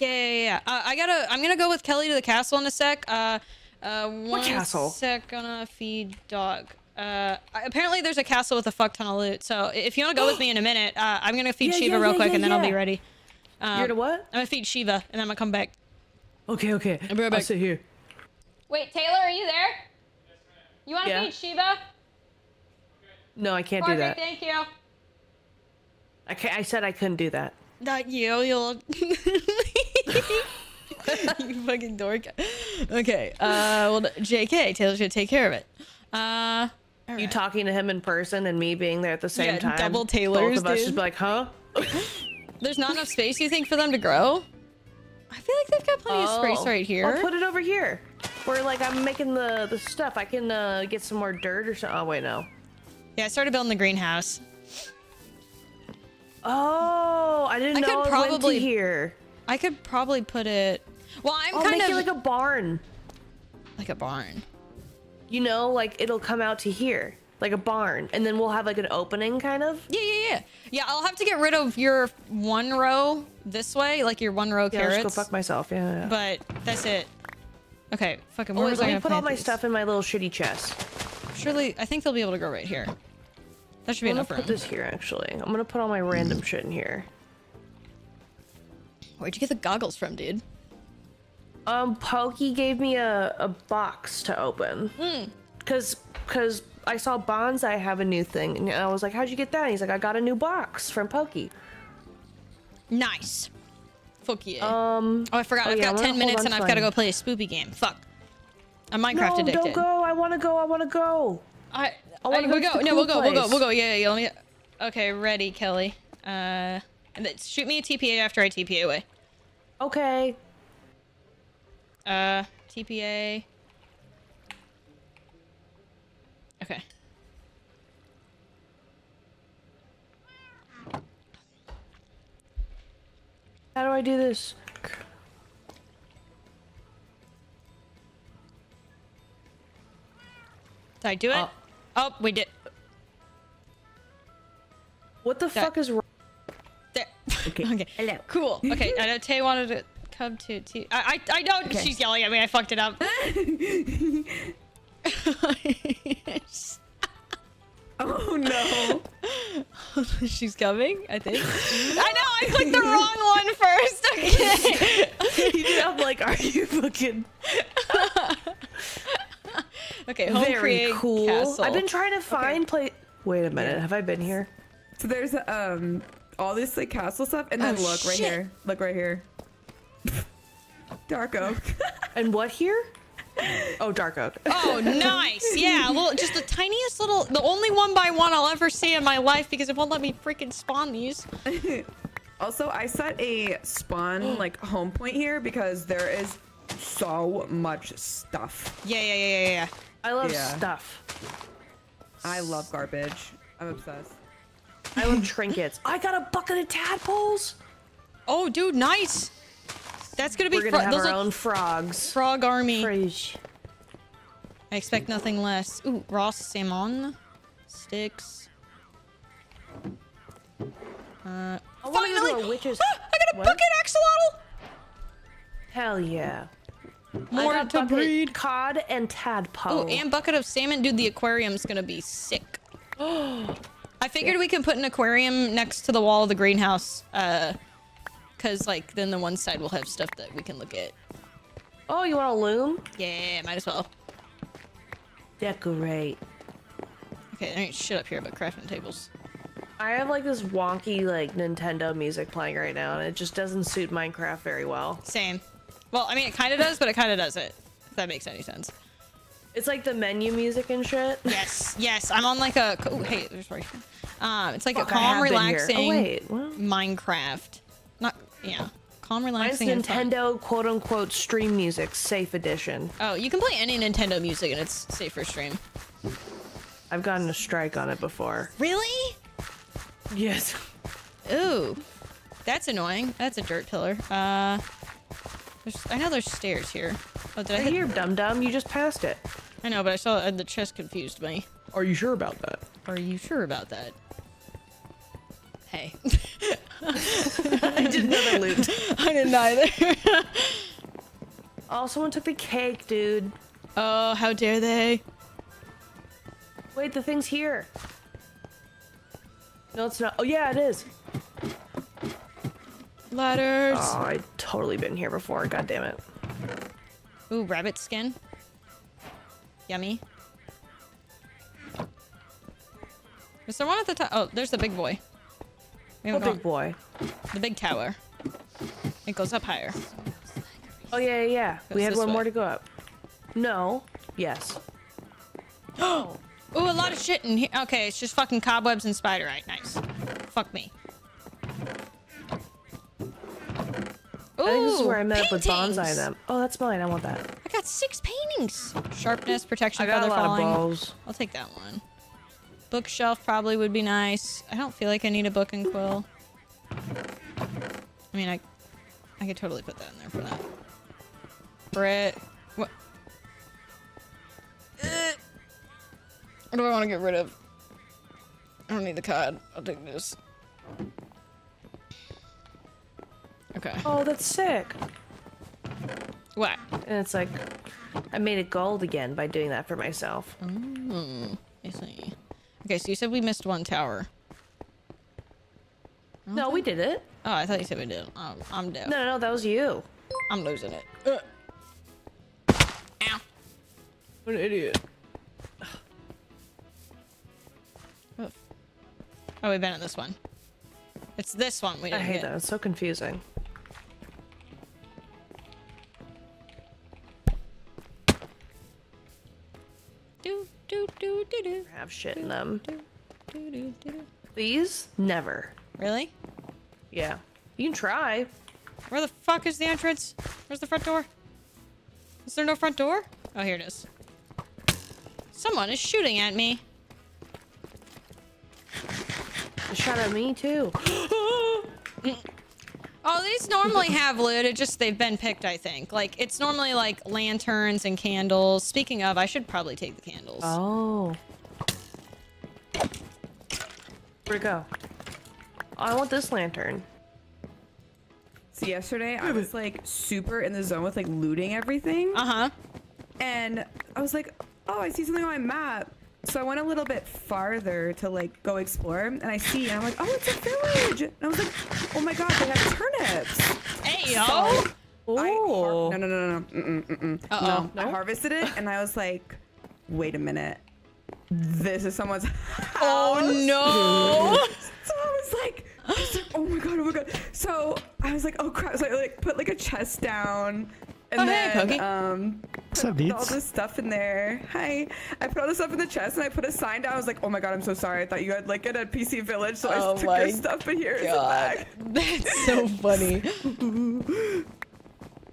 Yeah, yeah, yeah. yeah. Uh, I gotta. I'm gonna go with Kelly to the castle in a sec. Uh, uh, one castle? sec. Gonna feed dog. Uh, I- apparently there's a castle with a fuck ton of loot. So if you wanna go with me in a minute, uh, I'm gonna feed Yeah, Shiva yeah, real yeah, quick, yeah, and then I'll be yeah. ready. You're Um, to what? I'm gonna feed Shiva, and then I'm gonna come back. Okay, okay. I'll be right back. sit here. Wait, Taylor, are you there? You wanna Yeah. feed Shiva? No, I can't do Perfect, that. thank you. I can I said I couldn't do that. Not you, you'll. you fucking dork. Okay, uh, well, JK, Taylor's gonna take care of it. Uh, You talking to him in person and me being there at the same Yeah, time. double Both Taylors, of us dude. just be like, huh? there's not enough space, you think, for them to grow? I feel like they've got plenty of space Oh. right here. I'll put it over here. Where like I'm making the the stuff. I can uh, get some more dirt or something. Oh wait, no. Yeah, I started building the greenhouse. Oh, I didn't I know could probably- to here. I could probably put it. Well, I'm I'll kind of like a barn. like a barn. You know, like it'll come out to here, like a barn, and then we'll have like an opening, kind of. Yeah, yeah, yeah. Yeah, I'll have to get rid of your one row this way, like your one row Yeah, I'll carrots. just go fuck myself. Yeah. yeah. But that's it. Okay, fucking. Oh, Where wait, was let I me put all my these? stuff in my little shitty chest. Surely, I think they'll be able to grow right here. That should be I'm gonna enough room. put this here actually. I'm gonna put all my random shit in here. Where'd you get the goggles from, dude? Um, Pokey gave me a, a box to open. Hmm. Cause, cause I saw Bonsai have a new thing, and I was like, "How'd you get that?" And he's like, "I got a new box from Pokey." Nice. Fuck yeah. Um. oh, I forgot. oh, I've yeah, got 10 minutes and I've got to go play a spoopy game. Fuck. I'm Minecraft no, addicted. don't go. I want to go. I want to go. I, I we'll to go. No, we'll go. We'll go. We'll go. Yeah, yeah. Let me. Okay, ready, Kelly. Uh, and then shoot me a TPA after I TPA away. Okay. Uh, TPA. Okay. How do I do this? Did I do it? Uh, oh, we did. What the fuck is wrong? There. Okay. Hello. Cool. Okay. I know Tay wanted to come to. T- I I I know Okay. she's yelling at me. I fucked it up. Oh no. she's coming. I think. I know. I clicked the wrong one first. Okay. I'm like, are you fucking Okay. Home very cool? Castle. I've been trying to find play. Wait a minute. Have I been here? So there's um all this like castle stuff, and then Oh, look right here. Look right here. Dark oak. And what here? Oh, dark oak. Oh, nice. Yeah, well, just the tiniest little, the only one by one I'll ever see in my life because it won't let me freaking spawn these. also, I set a spawn like home point here because there is so much stuff. Yeah, yeah, yeah, yeah, yeah. I love Yeah. stuff. I love garbage. I'm obsessed. I love trinkets. I got a bucket of tadpoles. Oh, dude, nice. That's gonna be We're gonna have those our own frogs. frog army. Fridge. I expect nothing less. Ooh, raw salmon, sticks. Uh, I wanna go to finally, a witch's- Ah, I got a What? bucket axolotl. Hell yeah. More I got to bucket breed. Cod and tadpole. Oh, and bucket of salmon. Dude, the aquarium's gonna be sick. I figured we can put an aquarium next to the wall of the greenhouse, uh, cause like then the one side will have stuff that we can look at. Oh, you want a loom? Yeah, might as well. Decorate. Okay, there ain't shit up here but crafting tables. I have like this wonky like Nintendo music playing right now, and it just doesn't suit Minecraft very well. Same. Well, I mean, it kind of does, but it kind of doesn't. If that makes any sense. It's like the menu music and shit. Yes, yes. I'm on like a. Oh, hey, there's right. Um, it's like Fuck, a calm, here. relaxing Oh, wait. Minecraft. Not yeah, calm, Mine's relaxing. fun. Nintendo quote unquote stream music safe edition. Oh, you can play any Nintendo music and it's safe for stream. I've gotten a strike on it before. Really? Yes. Ooh, that's annoying. That's a dirt pillar. Uh, there's, I know there's stairs here. Oh, did I hit? here, dum dum. You just passed it. I know, but I saw uh, the chest confused me. Are you sure about that? Are you sure about that? Hey. I didn't know they loot. I didn't either. Oh, someone took the cake, dude. oh, how dare they? Wait, the thing's here. No, it's not. Oh, yeah, it is. Ladders. Oh, I've totally been here before. God damn it. Ooh, rabbit skin. Yummy. Is there one at the top? Oh, there's the big boy. We haven't big boy. The big tower. It goes up higher. Oh, yeah, yeah, yeah. We had one way. more to go up. No. Yes. Oh! Ooh, a lot of shit in here. Okay, it's just fucking cobwebs and spiderite. Nice. Fuck me. I think this is where I met up with Bonsai them. Oh, that's mine. I want that. I got six paintings. Sharpness, protection, I got a feather lot falling. of bows. I'll take that one. Bookshelf probably would be nice. I don't feel like I need a book and quill. I mean, I, I could totally put that in there for that. Brett, what? Uh, what do I want to get rid of? I don't need the cod. I'll take this. Okay. Oh, that's sick. What? And it's like, I made it gold again by doing that for myself. Mm, I see. Okay, so you said we missed one tower. No, we did it. Oh, I thought you said we did. Um, I'm dead. No, no, no, that was you. I'm losing it. Ugh. Ow. What an idiot. Oh, we've been at this one. It's this one we I didn't I hate get. that. It's so confusing. Do, do, do, do, do. Have shit in them. Do, do, do, do. These? Never. Really? Yeah. You can try. Where the fuck is the entrance? Where's the front door? Is there no front door? Oh, here it is. Someone is shooting at me. They shot at me too. Mm. Oh, these normally have loot. It just they've been picked, I think. Like it's normally like lanterns and candles. Speaking of, I should probably take the candles. Oh. Where'd it go? Oh, I want this lantern. So yesterday I was like super in the zone with like looting everything. Uh huh. And I was like, oh, I see something on my map. So I went a little bit farther to like go explore, and I see, and I'm like, oh, it's a village. And I was like, oh my god, they have turnips. Hey yo. So Oh. no, no, no, no, mm-mm, mm-mm. Uh-oh. No, I harvested it, and I was like, wait a minute, this is someone's oh, house. Oh no. So I was like, I was like, oh my god, oh my god. So I was like, oh crap. So I like put like a chest down. And Oh, hey, then Pokey. um What's up, put all this stuff in there. Hi. I put all this stuff in the chest and I put a sign down. I was like, oh my god, I'm so sorry. I thought you had like it at PC Village, so Oh I took my your stuff, but here is the bag. That's so funny.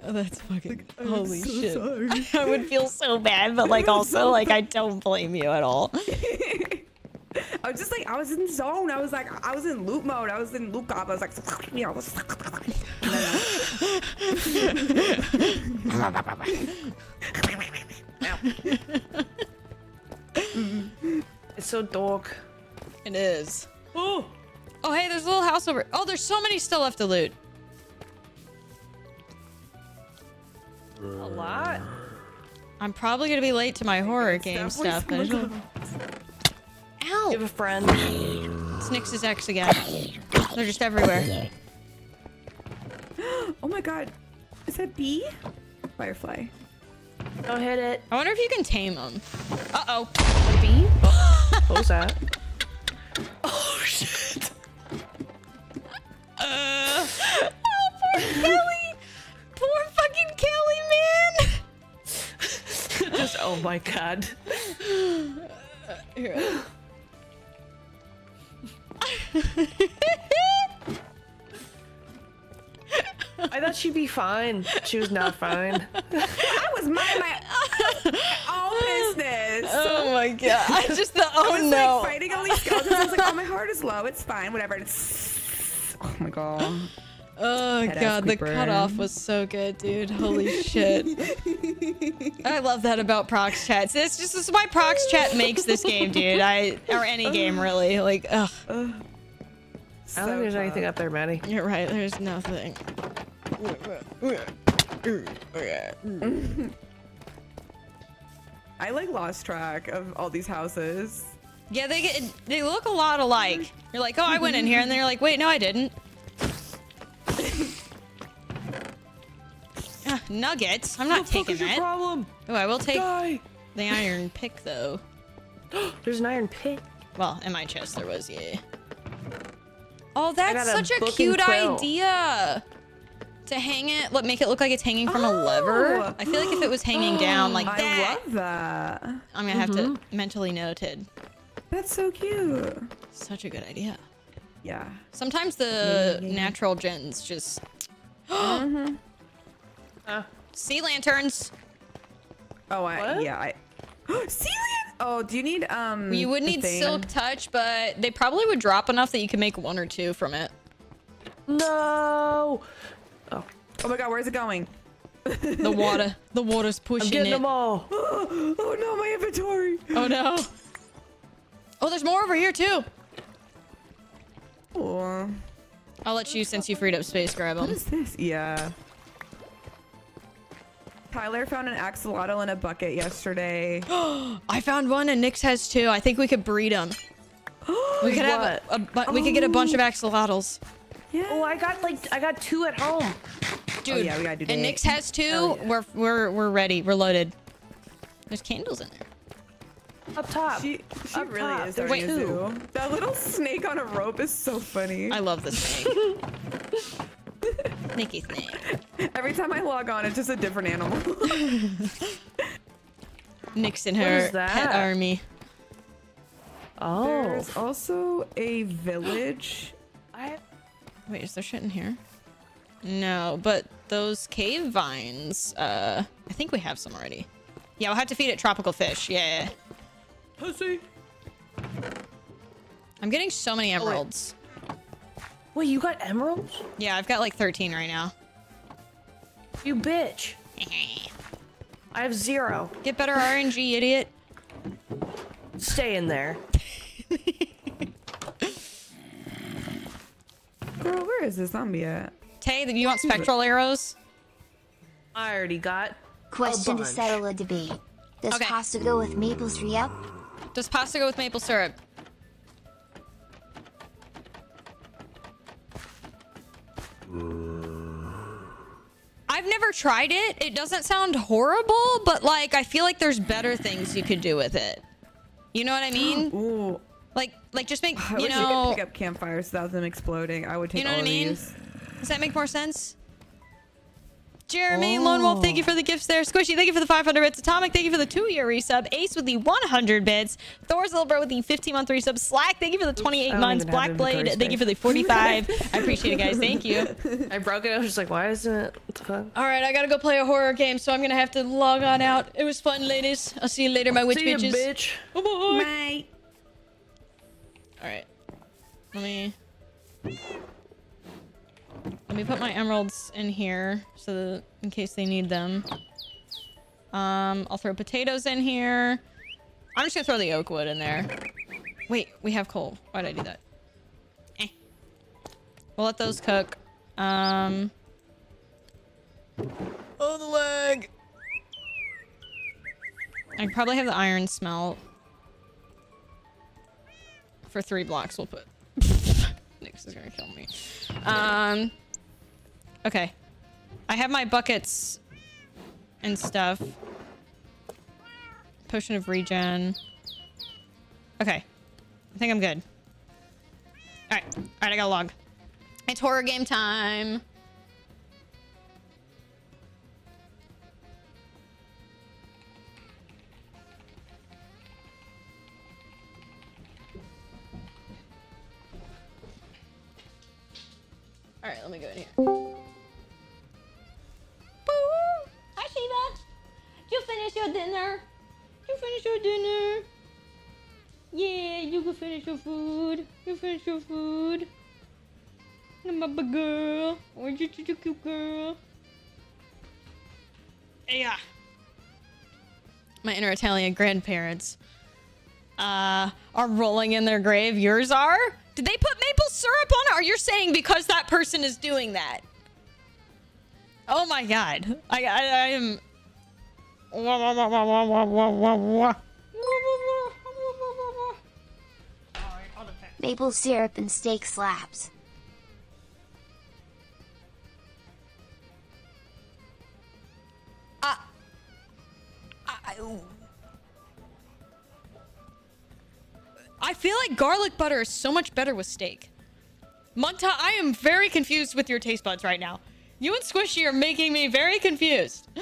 Oh, that's fucking holy so shit. sorry. I would feel so bad, but like also like I don't blame you at all. I was just like, I was in zone. I was like, I was in loot mode. I was in loot gob. I was like, you know. and then, It's so dark. It is. Oh. Oh hey, there's a little house over. Oh, there's so many still left to loot. A lot. I'm probably gonna be late to my horror game Steph, stuff. Where's I just someone don't- You have a friend. It's Nyx's ex again. They're just everywhere. Oh my god. Is that bee? Firefly. Don't hit it. I wonder if you can tame them. Uh oh. A bee? What was that? Oh shit. Uh. Oh, poor Kelly. Poor fucking Kelly, man. Just oh my god. Here. I thought she'd be fine. She was not fine. I was minding my own business. Oh my god. I just thought, I oh was no. like fighting all these skeletons. I was like, oh, my heart is low. It's fine. Whatever. It's... Oh my god. Oh Head god, the cutoff was so good, dude. Holy shit. I love that about prox chats. It's just this is why prox chat makes this game, dude. I or any game really. Like, ugh. I don't think there's anything up there, Maddie. You're right. There's nothing. I like lost track of all these houses. Yeah, they get they look a lot alike. You're like, oh, I went in here, and then you're like, wait, no, I didn't. Ah, nuggets. I'm not taking that. problem? Oh, I will take Die. the iron pick though. There's an iron pick. Well, in my chest there was, yeah. Oh, that's a such a cute idea. To hang it, let make it look like it's hanging from a lever. Oh. I feel like if it was hanging down like I that, love that. I'm gonna have to mentally noted. That's so cute. Such a good idea. Yeah. Sometimes the natural gens just sea lanterns. Oh, I What? yeah. I Celia. Oh, do you need um? You would need thing? silk touch, but they probably would drop enough that you can make one or two from it. No. Oh Oh my god, where's it going? The water, the water's pushing I'm pushing getting it. them all. Oh no, my inventory. Oh no. Oh, there's more over here too. Oh, I'll let you, since you freed up space, grab what them. is this? Yeah. Tyler found an axolotl in a bucket yesterday. I found one, and Nyx has two. I think we could breed them. We could have a, a bu- we could get a bunch of oh. axolotls. yeah. Oh, I got like I got two at home. Dude, oh, yeah, we gotta do and that. Nyx has two. Hell yeah. We're we're we're ready. We're loaded. There's candles in there. Up top. She, she Up really top, is there's starting zoo. That little snake on a rope is so funny. I love the snake. Nikki snake. Every time I log on, it's just a different animal. Nyx and What her pet army. Oh. There's also a village. I Wait, is there shit in here? No, but those cave vines, uh, I think we have some already. Yeah, we'll have to feed it tropical fish. Yeah. Pussy. I'm getting so many emeralds. Wait, you got emeralds? Yeah, I've got like 13 right now. You bitch. I have zero. Get better RNG, idiot. Stay in there. Girl, where is this zombie at? Tay, do you want spectral arrows? I already got. Question to bunch. settle a debate. Does Okay. pasta go with maple syrup? Does pasta go with maple syrup? I've never tried it. It doesn't sound horrible, but like I feel like there's better things you could do with it. You know what I mean? Ooh, Like like just make I you wish we know could pick up campfires without them exploding. I would take You know all what I mean? these. Does that make more sense? Jeremy, Lone Wolf, thank you for the gifts there. Squishy, thank you for the 500 bits. Atomic, thank you for the two-year resub. Ace with the 100 bits. Thor's little bro with the 15-month resub. Slack, thank you for the 28 don't months. even Black Blade, thank you for the 45. I appreciate it, guys. Thank you. I broke it. I was just like, why isn't it? What? All right, I gotta go play a horror game, so I'm gonna have to log on out. It was fun, ladies. I'll see you later, my witch See ya, bitches. bitch. Bye-bye. Mate. All right. Let me let me put my emeralds in here so that in case they need them. Um, I'll throw potatoes in here. I'm just gonna throw the oak wood in there. Wait, we have coal. Why did I do that? Eh. We'll let those cook. Um. Oh, the leg. I probably have the iron smelt. For three blocks, we'll put. Nyx is gonna kill me. Um. Okay. I have my buckets and stuff. Potion of regen. Okay. I think I'm good. Alright. Alright, I got a log. It's horror game time. Alright, let me go in here. Boo! Hi, Shiva! Did you finish your dinner? Did you finish your dinner? Yeah, you can finish your food. You finish your food. I'm a big girl. Where'd you such a cute girl? Yeah. My inner Italian grandparents uh, are rolling in their grave. Yours are? Did they put maple syrup on it? Or you're saying because that person is doing that? Oh my god. I, I, I am... Maple syrup and steak slaps. Uh, I, I, I feel like garlic butter is so much better with steak. Munta, I am very confused with your taste buds right now. You and Squishy are making me very confused.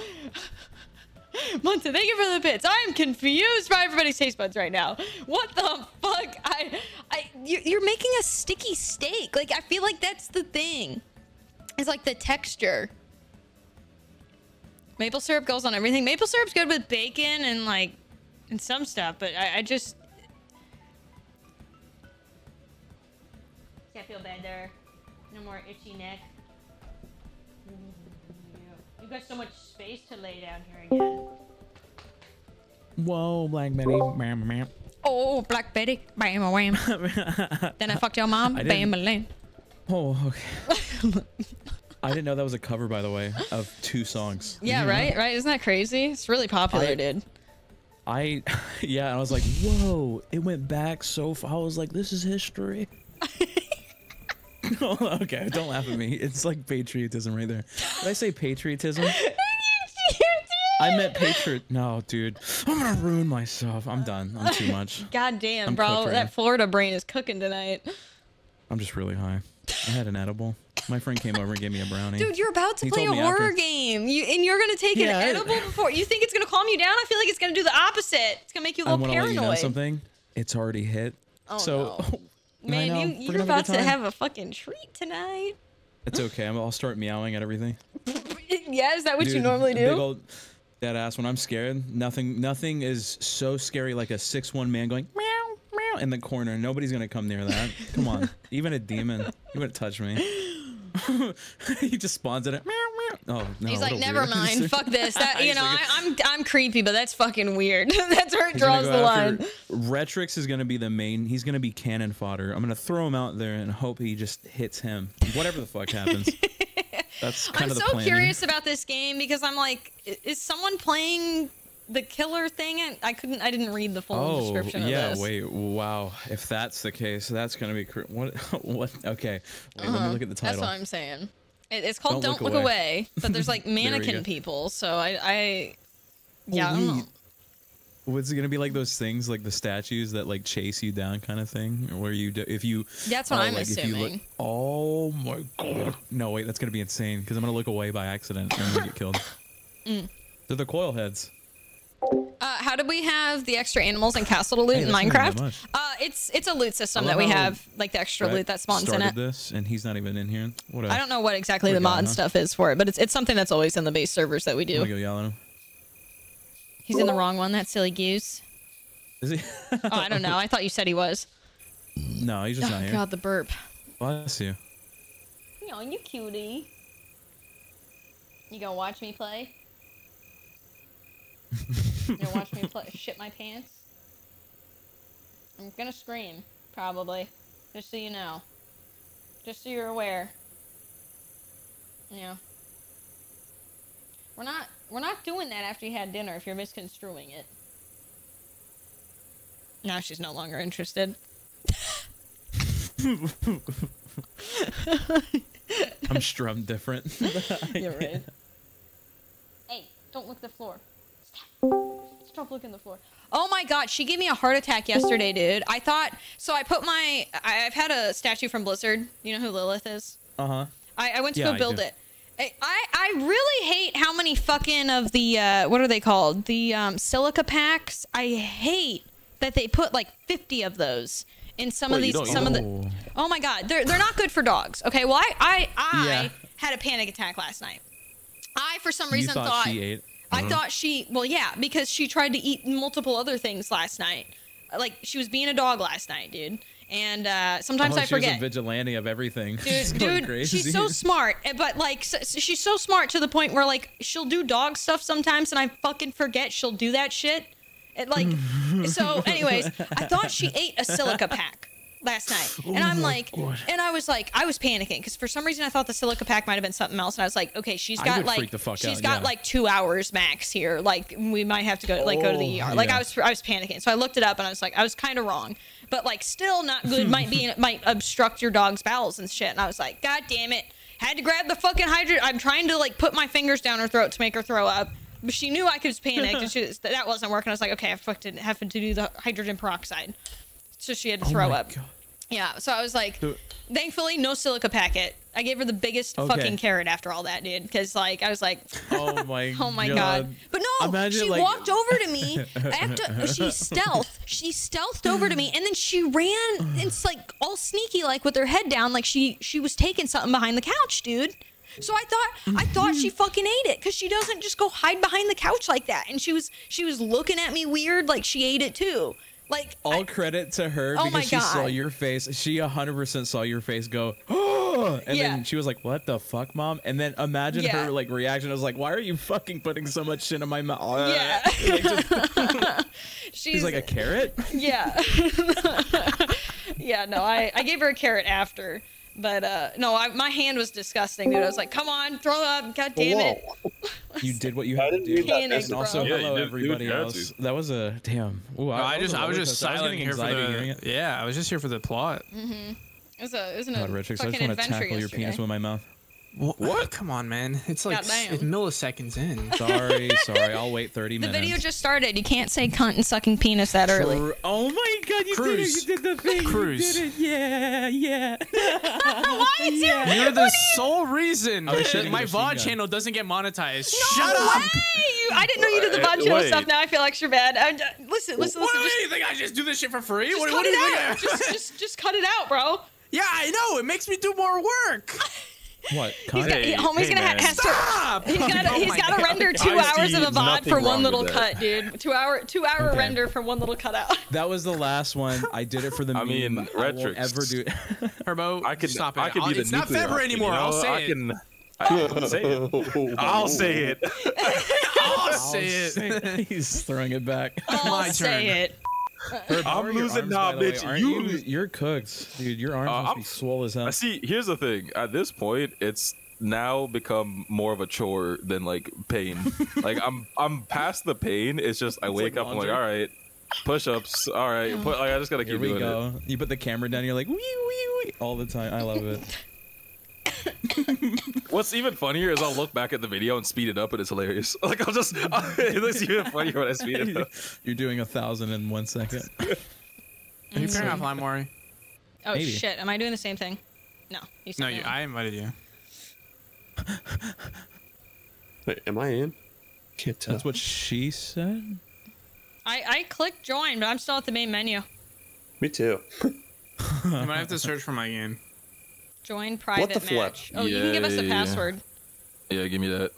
Munta, thank you for the bits. I am confused by everybody's taste buds right now. What the fuck? I, I, you, you're making a sticky steak. Like, I feel like that's the thing. It's like the texture. Maple syrup goes on everything. Maple syrup's good with bacon and like, and some stuff, but I, I just. I feel better. No more itchy neck. You got so much space to lay down here again. Whoa, Black Betty. Bam, bam. Oh, Black Betty. Bam, wham. then I fucked your mom. I Bam, didn't- lane. Oh, okay. I didn't know that was a cover, by the way, of two songs. Did Yeah, right, right. Isn't that crazy? It's really popular, I- dude. I, yeah, I was like, whoa, it went back so far. I was like, this is history. okay, don't laugh at me. It's like patriotism right there. Did I say patriotism? I meant patriot. No, dude. I'm gonna ruin myself. I'm done. I'm too much. God damn, I'm bro. that. Florida brain is cooking tonight. I'm just really high. I had an edible. My friend came over and gave me a brownie. Dude, you're about to He play a horror after- game. You and you're gonna take Yeah, I- an edible before you think it's gonna calm you down? I feel like it's gonna do the opposite. It's gonna make you a I little want to let you know paranoid. something. It's already hit. Oh, so, no. I Man, know, you, we're you're about to have a fucking treat tonight. It's okay. I'm, I'll start meowing at everything. yeah, is that what you Dude, normally Big do? old dead ass. When I'm scared, nothing, nothing is so scary like a six one man going meow meow in the corner. Nobody's gonna come near that. Come on, even a demon, you wouldn't touch me. he just spawns at it. Meow meow. Oh no. He's like, never weirdo." mind. Fuck this. That you know, like- I, I'm I'm creepy, but that's fucking weird. that's where it draws go the line. Retrix is gonna be the main. He's gonna be cannon fodder. I'm gonna throw him out there and hope he just hits him. Whatever the fuck happens. That's kind I'm of the so plan. curious about this game because I'm like, is someone playing the killer thing? And I couldn't, I didn't read the full Oh description of yeah, this. wait, wow. If that's the case, that's gonna be what? What? Okay, wait, let Uh-huh. me look at the title. That's what I'm saying. It, it's called Don't Don't, Look Look, Away. Away. but there's like mannequin people. So I, I yeah, I don't know. What's it gonna be like those things, like the statues that like chase you down, kind of thing, where you do if you. That's what oh, I'm like, if you look- assuming. oh my god! No, wait, that's gonna be insane because I'm gonna look away by accident and I'm gonna get killed. Mm. They're the coil heads. Uh, how did we have the extra animals and castle to loot Hey, in that's not even that Minecraft? Uh, it's it's a loot system that we have, like the extra Brett loot that spawns in started it. this, and he's not even in here. What a- I don't know what exactly what a the mod huh? stuff is for it, but it's it's something that's always in the base servers that we do. gonna go yell at him. He's in the wrong one. That silly goose. Is he? Oh, I don't know. I thought you said he was. no, he's just Oh not here. God, the burp. Bless you. No, you cutie. You gonna watch me play? you gonna watch me play? Shit my pants? I'm gonna scream, probably. Just so you know. Just so you're aware. Yeah. We're not we're not doing that after you had dinner if you're misconstruing it. Now she's no longer interested. I'm strummed different. You're right. Hey, don't look the floor. Stop. Looking the floor. Oh my god, she gave me a heart attack yesterday, dude. I thought so. I put my. I've had a statue from Blizzard. You know who Lilith is? Uh huh. I, I went to Yeah, go build it. I, I really hate how many fucking of the uh, what are they called? The um, silica packs. I hate that they put like 50 of those in some of Wait, these. Some of the. Oh my god, they're they're not good for dogs. Okay, well I I, I Yeah. had a panic attack last night. I for some You reason thought she ate. I Mhm. thought she well yeah because she tried to eat multiple other things last night. Like she was being a dog last night, dude. And uh, sometimes oh, I forget a vigilante of everything. dude, She's dude she's so smart eh, but like s s- she's so smart to the point where like she'll do dog stuff sometimes and i fucking forget she'll do that shit it, like so anyways i thought she ate a silica pack last night. And Oh i'm like God. and i was like i was panicking because for some reason i thought the silica pack might have been something else and i was like okay she's got like freak the fuck she's out, got yeah. like two hours max here. Like we might have to go like go to the Oh, er like yeah. i was i was panicking. So i looked it up and i was like i was kind of wrong. But like still not good might be it might obstruct your dog's bowels and shit. And i was like god damn it. Had to grab the fucking hydro i'm trying to like put my fingers down her throat to make her throw up but she knew i could panic and she, that wasn't working. I was like okay i fucking have to do the hydrogen peroxide. So she had to Oh throw my up yeah so i was like thankfully no silica packet i gave her the biggest Okay. fucking carrot after all that dude because like i was like Oh my. Oh my god. But no, Imagine, she like- walked over to me after she stealth. She stealthed over to me and then she ran it's like all sneaky like with her head down like she she was taking something behind the couch, dude. So I thought I thought she fucking ate it cuz she doesn't just go hide behind the couch like that. And she was she was looking at me weird like she ate it too. Like All credit to her Oh because she saw your face. She 100% saw your face go, oh, and Yeah. then she was like, "What the fuck, mom?" And then imagine Yeah. her like reaction. I was like, "Why are you fucking putting so much shit in my mouth?" Yeah. She's she's like a carrot. Yeah. yeah, no, I, I gave her a carrot after. But uh no, I, my hand was disgusting, dude. I was like, "Come on, throw up! God damn it!" You did what you had to do. use that and also. Yeah, hello did- everybody else. to. That was a damn. Ooh, No, I that just a I was just coaster. I was silent here for the yeah. I was just here for the plot. Mm-hmm. It was a it was an God, Richard, so I fucking just want to adventure tackle your yesterday. penis with my mouth. What? what? Come on, man. It's like s- it's milliseconds in. Sorry, sorry. I'll wait 30 minutes. The video just started. You can't say cunt and sucking penis that early. Oh my god, you Kruz. did it! You did the thing. Kruz. You did it. Yeah, yeah. Why is your You're the sole reason that my VOD channel doesn't get monetized. no Shut up! way! You, I didn't know you did the VOD Channel wait. stuff. Now I feel extra bad. I'm, uh, listen, listen, What listen. do you think? I just do this shit for free? just what, cut what do it you think? out. just, just, just cut it out, bro. yeah, I know. It makes me do more work. What? He's Cunt? got, he, Hey, homie's hey, gonna ha- man. has to. Stop! He's got Oh he's my got to render two I hours of a VOD for one little cut, dude. Two hour two hour Okay. render for one little cutout. That was the last one. I did it for the I meme. mean, I won't Retrix. ever do. Herbo, I could stop it. I could I'll- be the it's not nuclear February option, anymore. you know? I'll say I it. can. I'll say it. I'll say it. I'll say it. He's throwing it back. I'll My say turn. it. Herb, I'm losing now, by the way? bitch. You- you, you're cooked, dude. Your arms Uh, must I'm- be swole as hell. I see. Here's the thing. At this point, it's now become more of a chore than like pain. like I'm I'm past the pain. It's just I It's wake like up. I'm like, all right, push-ups. All right, put, like I just gotta Here keep we doing it. go. You put the camera down. You're like wee wee wee all the time. I love it. What's even funnier is I'll look back at the video and speed it up, and it's hilarious. Like I'll just it looks even funnier when I speed it up. You're doing a thousand in one second. Are you mm. pairing off LimeWire? Oh Maybe. shit! Am I doing the same thing? No. You No, you, I invited you. Wait, am I in? Can't tell. That's what she said. I I clicked join, but I'm still at the main menu. Me too. You might have to search for my game. Join private flip? match. Oh, you can give us the Yeah, yeah, yeah. password. Yeah, give me that.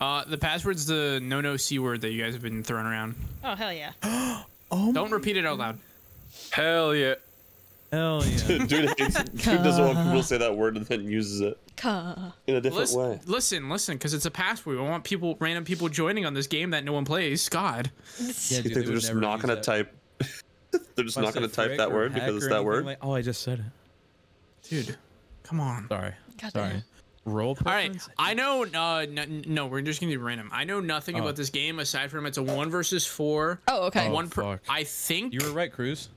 Uh, the password's the no no c word that you guys have been throwing around. Oh hell yeah. Oh, Don't repeat it out loud. Hell yeah. hell yeah. dude, hates, dude doesn't want people to say that word and then uses it Cuh. in a different Listen, way. listen, listen, because it's a password. We want people, random people, joining on this game that no one plays. God, Yeah, You dude, think they they're just not gonna that. type? they're just If not gonna type that word because it's that word. Like, oh, I just said it. Dude, come on. Sorry. God Sorry. damn. Roll. All right, I know. Uh, n- no, we're just gonna do random. I know nothing Oh. about this game aside from it's a one versus four. Oh, okay. Oh, One per. fuck. I think You were right, Kruz.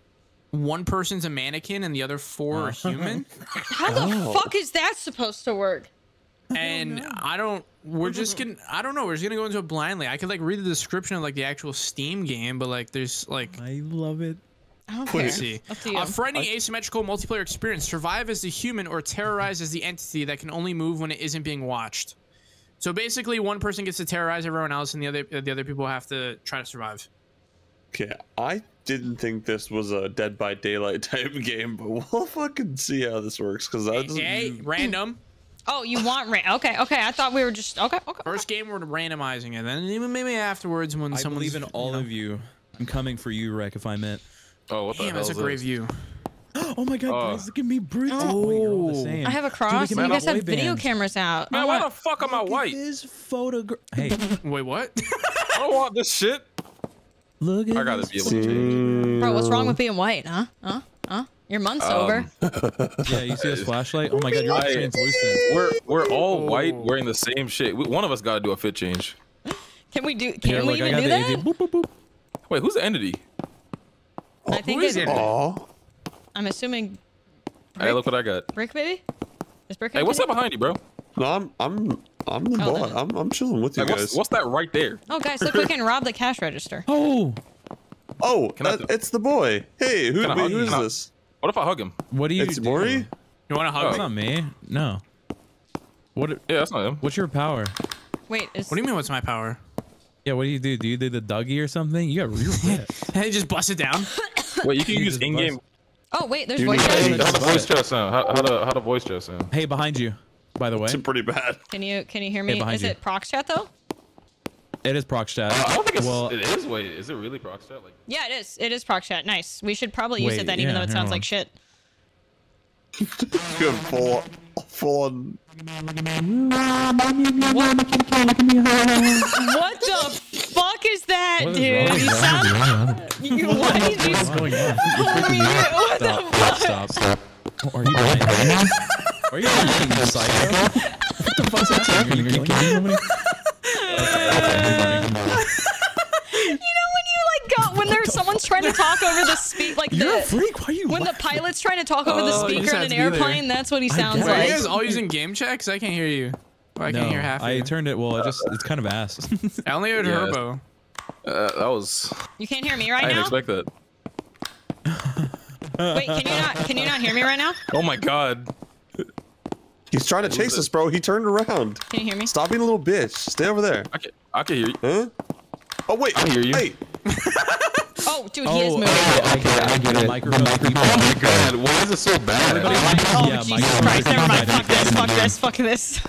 one person's a mannequin and the other four Oh. are human. How the fuck is that supposed to work? and I don't. We're just gonna. I don't know. We're just gonna go into it blindly. I could like read the description of like the actual Steam game, but like there's like. I love it. I don't care. Let's see. Up to you. A frightening asymmetrical multiplayer experience. Survive as the human or terrorize as the entity that can only move when it isn't being watched. So basically, one person gets to terrorize everyone else, and the other the other people have to try to survive. Okay, I didn't think this was a Dead by Daylight type game, but we'll fucking see how this works because that's Hey, random. Oh, you want ra- Okay, okay. I thought we were just okay. Okay. First game, we're randomizing it. And then maybe afterwards, when I someone's believe in all of you. I'm coming for you, Rec. If I meant. Oh, what the Damn, hell that's a great this? view. Oh my god, Oh. guys, look at me, Brit. Oh, you're all the same. I have a cross, look at and you guys have video band. cameras out. Man, I why want- the fuck am I white? This photograph. Hey, Wait, what? I don't want this shit. look at I gotta this be able to change. Bro, what's wrong with being white, huh? Huh? Huh? Your month's um, over. Yeah, you see this flashlight? Oh my god, you're I- translucent. We're we're all white oh. wearing the same shit. We, one of us gotta do a fit change. Can we do? Can Here, we look, even do that? Boop, boop, boop. Wait, who's the entity? I oh, think is it, it? Aw. I'm assuming Hey, look what I got. Brick baby. Is Brick? Hey, what's up behind you, bro? No, I'm I'm I'm the Oh, bot. then- I'm I'm chilling with you Like, guys. what's, what's that right there? Oh, guys, look, we can rob the cash register. Oh, oh, Can I- uh, that, it's the boy. Hey, who, wait, hug who you? is Can I- this? What if I hug him? what do you? It's do? Maury. You want to hug Oh. That's me? not me. No. What? Yeah, that's not him. What's your power? Wait, is What do you mean? What's my power? Yeah, what do you do? Do you do the Dougie or something? You got real ripped. Hey, just bust it down. Wait, you can You use in-game. Oh wait, there's voice need chat. to- How the voice chat sound? How, how the how the voice chat sound? Hey, behind you. By the way, It's pretty bad. Can you can you hear me? behind is you. it prox chat though? it is prox chat. I don't think it's, well, it is. Wait, is it really prox chat? Like, Yeah, it is. It is prox chat. Nice. We should probably use Wait, it then, even yeah, though it sounds hold like shit. Good full full on. What the fuck is that, what is dude? wrong? You sound. You, what did you? What's going on? Holy shit, what the Stop, stop, stop. Are you blind? Are you fucking psycho? What the fuck's happening? Are you killing somebody? You know when you like go when there's someone's trying to talk over the speak like You're a the freak. Why are you? when the pilot's trying to talk over the Oh, speaker just in an to be there. airplane, that's what he sounds guess. Wait, are like. you guys all using game checks? I can't hear you. Well, I no, can't hear half. of I you. turned it. Well, I just it's kind of ass. I only heard Yeah. Herbo. uh, that was. You can't hear me right now? I right didn't expect that. Wait, can you not can you not hear me right now? Oh my god. He's trying to chase us, bro. He turned around. Can you hear me? Stop being a little bitch. Stay over there. I can I can hear you. Huh? Oh wait. I hear you. Hey, Oh, dude, he is oh, moving. I get it. I get it. Microphone. Oh my god. Why is it so bad? Oh, yeah, Jesus microphone. Christ! Never mind. Fuck this. Fuck this. Fuck this.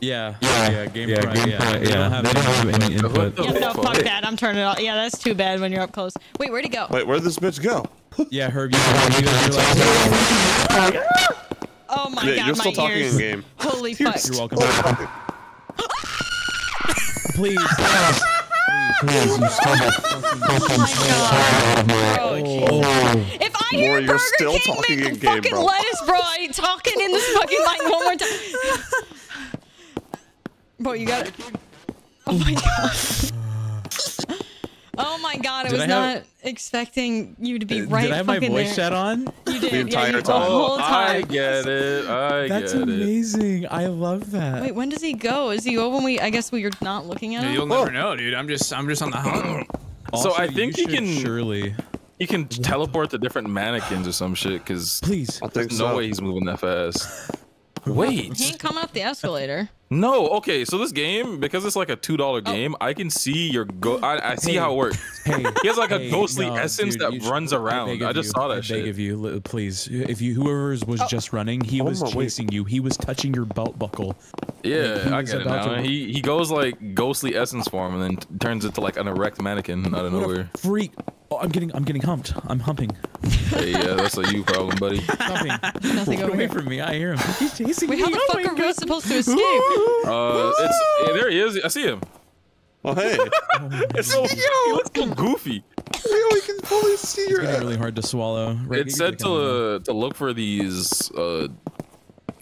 Yeah, yeah, yeah. Game yeah, yeah, yeah. They don't have any input. Yeah, no, fuck? fuck that. I'm turning it off. Yeah, that's too bad when you're up close. Wait, where'd he go? wait. Where'd this bitch go? Yeah, Herb, you can you're like, Oh my Yeah, god, you're my still talking ears. in game. Holy fuck. you're welcome. Please. Oh, oh Jesus. If I hear Maury, Burger still King talking make in game, fucking bro. lettuce, bro, I ain't talking in this fucking mic one more time. Bro, you got it. Oh my god. Oh my god, I Did was I have- not expecting you to be uh, right Did I have my fucking voice there. chat on? You did, The yeah, entire you, the time. whole Oh, I get it. I That's get it. That's amazing. I love that. Wait, when does he go? Is he go when we? I guess we are not looking at Yeah, him. you'll never oh. know, dude. I'm just I'm just on the hunt. So I think you should can- surely. You can teleport to different mannequins or some shit, cause Please. I think there's no so. way uh, he's moving that fast. He Wait. ain't coming up the escalator. No, okay, so this game, because it's like a two dollar Oh. game, I can see your go I, I see Hey. how it works. Hey, He has like a ghostly no, essence dude, that you should- runs I around. I, just you, saw that I shit. beg of you, please. If you whoever was Oh. just running, he oh was my, wait. chasing you. He was touching your belt buckle. Yeah, he I get it now. to- He he goes like ghostly essence form and then t- turns into like an erect mannequin out of What nowhere. a freak! Oh, I'm getting, I'm getting humped. I'm humping. hey, yeah, that's a you problem, buddy. Humping. Nothing Get away here. from me! I hear him. He's chasing Wait, me. how the Oh fuck my are we supposed to escape? Uh, it's yeah, there he is. I see him. Oh hey. It's so he looks so goofy. Yo, we can fully see your It's getting really hard to swallow. Right, It said to uh, to look for these uh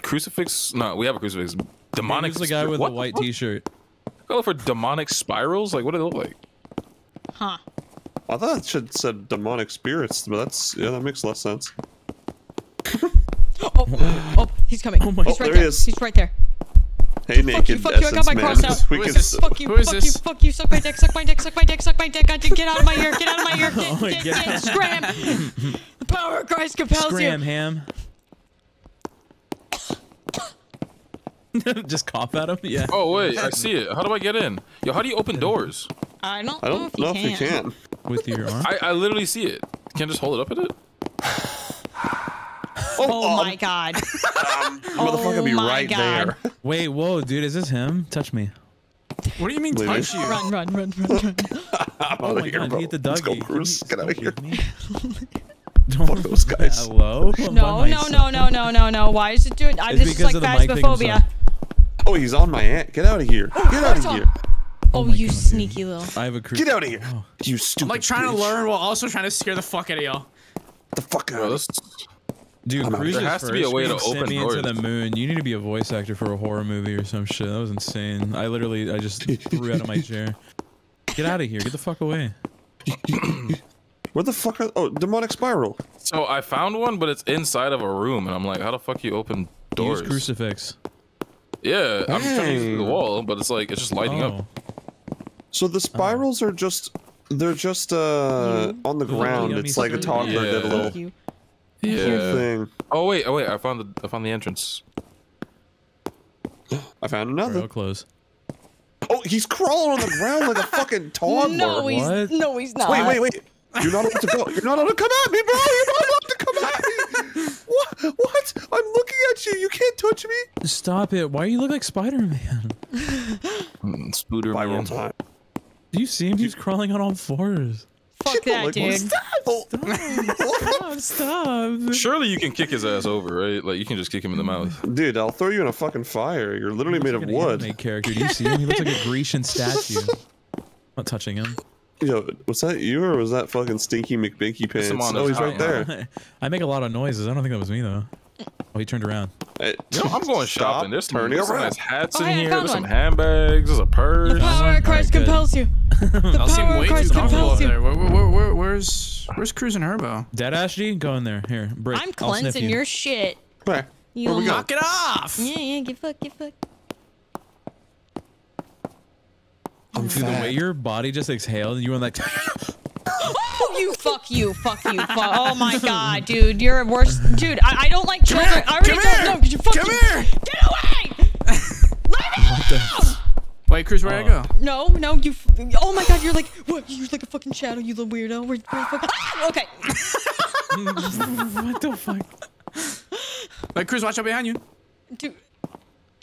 crucifix. No, we have a crucifix. demonic. Who's the guy with what the white fuck? T-shirt? Go for demonic spirals. Like what do they look like? Huh. I thought it should said demonic spirits, but that's yeah, that makes less sense. Oh, oh, he's coming. Oh my he's God. right Oh, there he there. is. He's right there. Hey, Fuck you, naked fuck you, I got essence my man. cross out. Who is this? Fuck you, Who is fuck this? you, fuck you, suck my dick, suck my dick, suck my dick, suck my dick, Auntie, get out of my ear, get out of my ear, get, Oh, get, get get, scram. The power of Christ compels Scram you. ham. Just cough at him. Yeah. Oh wait, I see it. How do I get in? Yo, how do you open doors? I don't, I don't know if you can. With your arm. I, I literally see it. Can I just hold it up at it? Oh, oh, my um, god. Um, oh motherfucker Oh my right God. there. Wait, whoa, dude, is this him? Touch me. What do you mean Wait, touch you? Run, run, run, run, run. I'm Oh out of here, god, bro. he hit the Let's go, doggy. Kruz. Get out of here. Me. Fuck those guys. Hello? No, no, no, no, no, no, no. Why is it doing? I, It's this is because like of the mic phasmophobia. Oh, he's on my aunt. Get out of here. Get out of here. Oh, my you God, dude. sneaky little. I have a cru- Get out of here. Oh. You stupid. I'm like trying to learn while also trying to scare the fuck out of y'all. the fuck out. Of this, Dude, I'm out. Kruz There is has to be a way to open me into doors. the moon. You need to be a voice actor for a horror movie or some shit. That was insane. I literally, I just threw out of my chair. Get out of here. Get the fuck away. Where the fuck are? Oh, demonic spiral. so I found one, but it's inside of a room, and I'm like, how the fuck you open doors? Use crucifix. yeah, I'm trying to use the wall, but it's like it's just lighting up. Oh. So the spirals are just. They're just uh on the ground. It's like a food. toddler did a little Thank you. Yeah. thing. Oh wait, oh wait, I found the I found the entrance. I found another. I'll close. Oh, he's crawling on the ground like a fucking toddler. No, he's What? no, he's not. Wait, wait, wait. You're not allowed to go. You're not allowed to come at me, bro. You're not allowed to come at me. What? What? I'm looking at you. You can't touch me. Stop it. Why you look like Spider-Man? Spooder Viral man. time. Do you see him? He's crawling on all fours. Fuck that, Like, dude. Stop. Oh. Stop, stop. Surely you can kick his ass over, right? Like you can just kick him in the mouth. Dude, I'll throw you in a fucking fire. You're literally made of Like an wood. anime character. Do you see him? He looks like a Grecian statue. Not touching him. Yo, was that you or was that fucking Stinky McBinky pants? Oh, he's right there. I make a lot of noises. I don't think that was me though. Oh, he turned around. Hey, You know, I'm going shopping. There's some, turning there's some nice hats Oh, in hey, here. found There's some one. handbags. There's a purse. The power of Christ good. compels you. Uh, the Y'all seem power way of too Christ comfortable compels you. there. Where, where, where, where, where's where's Kruz and Herbo? Dead Ash G, go in there. Here, Brick. I'm cleansing you. your shit. Where? You Where we little go? Knock it off! Yeah, yeah, get fuck, get fuck. I'm Dude, the way your body just exhaled, you went like. Oh, you fuck you, fuck you, fuck. Oh my god, dude, you're a worse. Dude, I, I don't like children. I already Come don't here! know. Could you fuck Come you- here! Get away! Let me alone! Wait, Kruz, where'd I go? No, no, you. f- Oh my god, you're like what? You're like a fucking shadow, you little weirdo. Where, where the fuck? Ah, okay. what the fuck? Wait, Kruz, watch out behind you. Dude,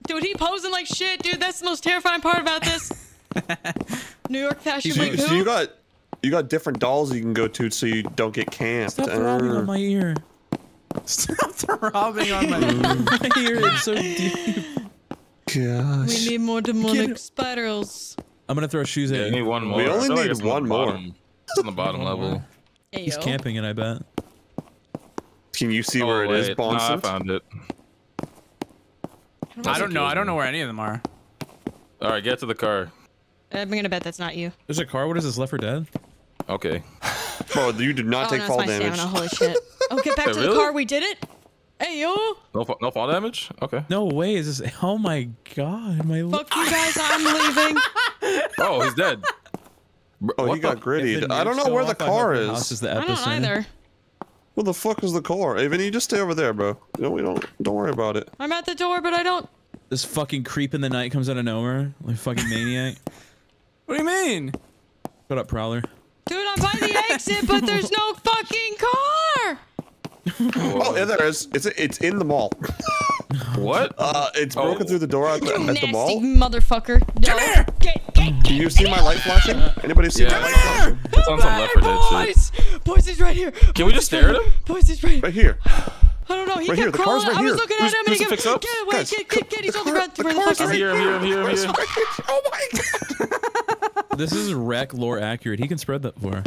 dude, he posing like shit, dude. That's the most terrifying part about this. New York fashion So, week. so you got you got different dolls you can go to so you don't get camped. Stop throbbing Uh, on my ear. Stop throbbing on my. my ear is so deep. Gosh. we need more demonic spirals. I'm gonna throw shoes at Yeah, you. you need one more. We only feel like need on one more. bottom- It's on the bottom level. Hey, He's camping it, I bet. Can you see Oh, where it is, wait. Nah, I found it. I don't know. I don't know where any of them are. All right, get to the car. I'm gonna bet that's not you. There's a car. What is this? Left 4 Dead? Okay. Bro, you did not oh, take no, fall it's my damage. stamina. Holy shit. Oh, get back Hey, to the car. We did it. Hey, yo. No, fa- no fall damage. Okay. No way. Is this? Oh my god. My. Fuck you guys. I'm leaving. Oh, he's dead. Bro, Oh, what he got the- gritty. I don't know where the off, I hope car your house is. is the I don't either. Where the fuck is the car? Avon, you just stay over there, bro. No, we don't. Don't worry about it. I'm at the door, but I don't. This fucking creep in the night comes out of nowhere, like fucking maniac. What do you mean? Shut up, Prowler. Dude, I'm by the exit, but there's no fucking car. Oh, yeah, there is. It's it's in the mall. What? Uh, it's broken Oh. through the door at the, You at the nasty mall. motherfucker. No. here! Get, get, Can you see my light flashing? Anybody see Yeah. my light flashing? It's on some Left 4 Dead shit. boys, boys, he's right here. Can we just stare right at him? Boys, he's right. Right here. I don't know. He Right kept here, the crawling. car's right I was here. looking Who's- at him and who's he the goes, get away, Guys, get, get, get. He's on the ground. the Where the car's fuck is he? here, I'm here, I'm here, I'm here. Oh my god. This is wreck lore accurate. He can spread that for.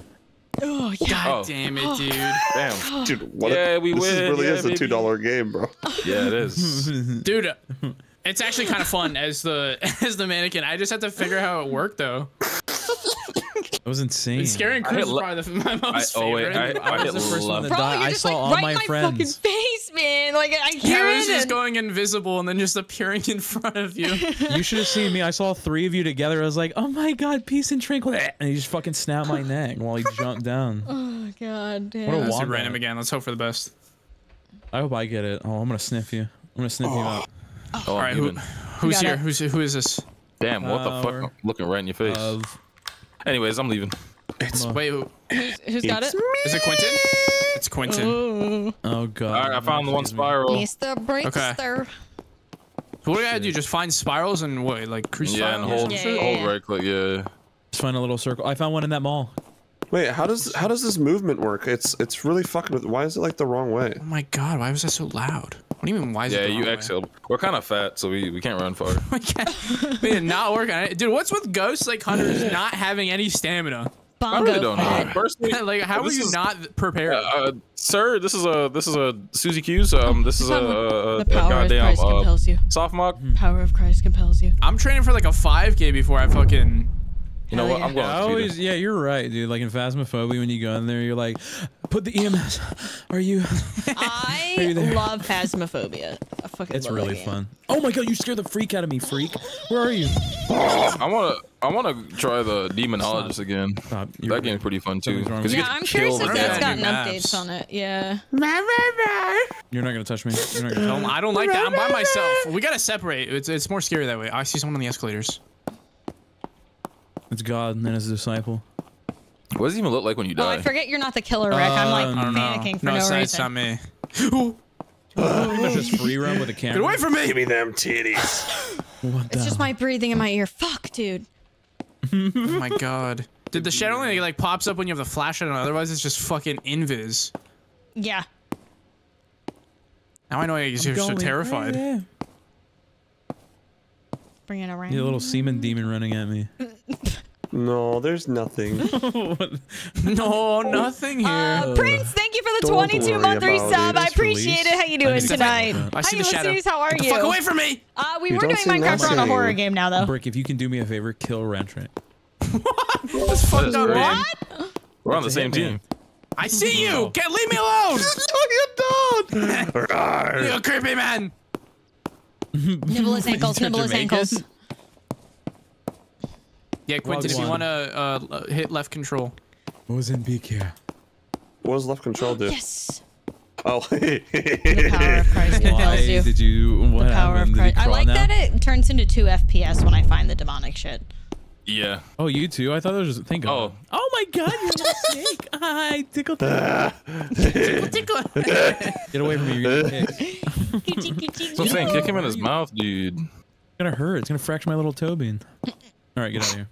Oh, yeah. Oh. Damn it, dude. Damn. Oh. Dude, what? Yeah, a, we this is win, really yeah, is a two dollar game, bro. Yeah, it is. Dude, It's actually kind of fun as the as the mannequin. I just have to figure out how it worked though. That was insane. Scaring I Kruz hit is probably the, my most I- oh, wait, favorite. I- I was the first one left. to Bro, die. you're I just saw like all right my in my friends. fucking face, man. Like I Yeah, hear I was it. just going invisible and then just appearing in front of you. You should have seen me. I saw three of you together. I was like, "Oh my god, peace and tranquility!" And he just fucking snapped my neck while he jumped down. Oh god damn. What a Let's do wombat. random again. Let's hope for the best. I hope I get it. Oh, I'm gonna sniff you. I'm gonna sniff you out. Oh, All right, I'm who, even. here? it. Who's who is this? Damn, what the Uh, fuck? I'm looking right in your face. Of Anyways, I'm leaving. It's wait, who, Who's, who's got it? is it Quentin? It's Quentin. Ooh. oh god. All right, I found the one spiral. Mr. Breakster. So what do I gotta do? Just find spirals and what? Like cruise Yeah, and hold, Yeah, yeah, hold yeah. right click. Yeah. Just find a little circle. I found one in that mall. Wait, how does how does this movement work? It's it's really fucking with. Why is it like the wrong way? Oh my god, why was that so loud? What do you mean? Why is Yeah, it? the you wrong way? exhaled. We're kind of fat, so we, we can't run far. We can't- we did not work on it, dude. What's with ghosts like hunters not having any stamina? I really don't know. fat. Personally, like, how are you is- not prepared? uh, sir, this is a this is a Susie Q's. Um, this is a, a, a, The power of goddamn Christ uh, compels you. soft mock. Power of Christ compels you. I'm training for like a 5k before I fucking. You know Hell what? I'm going. I to speed always, yeah, you're right, dude. Like in Phasmophobia, when you go in there, you're like, "Put the EMS." Are you? I you love Phasmophobia. I fucking It's love that really game. fun. Oh my god, you scared the freak out of me, freak. Where are you? I wanna I wanna try the demonologist again. Stop. You're- That game's pretty fun too. Something's you Yeah, get to I'm curious the if that's Yeah, gotten updates on it. Yeah. You're not gonna touch me. You're not gonna. Don't, I don't like that. I'm by myself. We gotta separate. It's it's more scary that way. I see someone on the escalators. It's God and then his disciple. What does it even look like when you die? Oh. I forget you're not the killer, Rick. I'm like Um, I don't know. panicking for no, no, it's, not, reason. it's not me. Pretty much just free run with a camera. Get away from me! Give me them titties. What the It's just my breathing in my ear. Fuck, dude. Oh my god. Did the shadow only like pops up when you have the flashlight on? Otherwise, it's just fucking invis. Yeah. Now I know you're so terrified. Yeah. Bring it around. You little semen demon running at me. No, there's nothing. No, nothing here. Uh, Prince, thank you for the Don't 22 month about it. resub. I appreciate release. it. How you doing need tonight? I see Hi, the shadow. listeners. How are Get the you? fuck away from me! Uh, we You were doing Minecraft. We're on a horror game now, though. Brick, if you can do me a favor, kill Rentrant. That's fucked is up, great. man. We're on the same team. I see you. Get leave me alone. you creepy man. Nibble his ankles. Nibble his ankles. Yeah, Quentin, if you want to uh, hit left control. Mozambique here. What does left control do? Yes. Oh. The power of Christ Why compels you. did you? What The power happened? Did he Christ. I like now? that it turns into 2 FPS when I find the demonic shit. Yeah. Oh, you too? I thought that was just think. Oh. it. Oh my God, you're a snake! I tickle. Tickle. Get away from me! You're gonna kick. So I'm saying, kick him in his mouth, dude. It's gonna hurt. It's gonna fracture my little toe bean. All right, get out of here.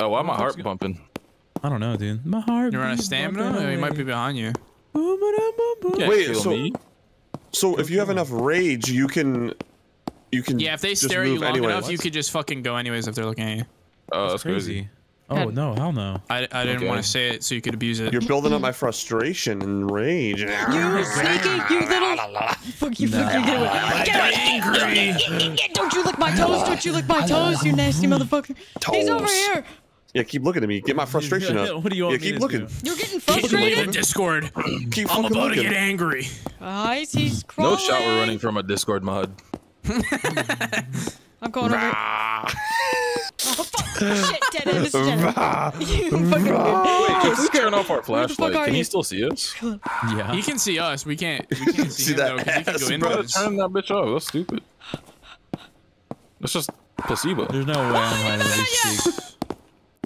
Oh, why my heart pumping? I don't know, dude. My heart. You're on a stamina. bumping He might be behind you. Oh, you Wait, so- me. So if you have enough rage, you can, you can. Yeah, if they stare at you long anyway. enough, you could just fucking go anyways if they're looking at you. Oh, that's crazy. Oh no, hell no. I, I didn't Okay. want to say it so you could abuse it. You're building up my frustration and rage. You sneaky, you little. Fuck you, fuck you. Get away. Get away. Angry. Don't you lick my toes. Don't you lick my toes, you nasty motherfucker. He's over here. Yeah, keep looking at me. Get my frustration up. What do you want Yeah, keep to looking. do? You're getting Leave the frustrated. Discord. Keep I'm fucking about to get angry. Guys, he's crawling. No shot we're running from a Discord mod. I'm going over. Oh, fuck. Shit, dead end. This is dead end. You fucking Wait, if we turn off our the flashlight, can you? he still see us? Yeah. He can see us. We can't. We can't see, See him that though, 'cause he can go in bro. with. Turn that bitch off. That's stupid. That's just placebo. There's no way I'm hiding these cheeks.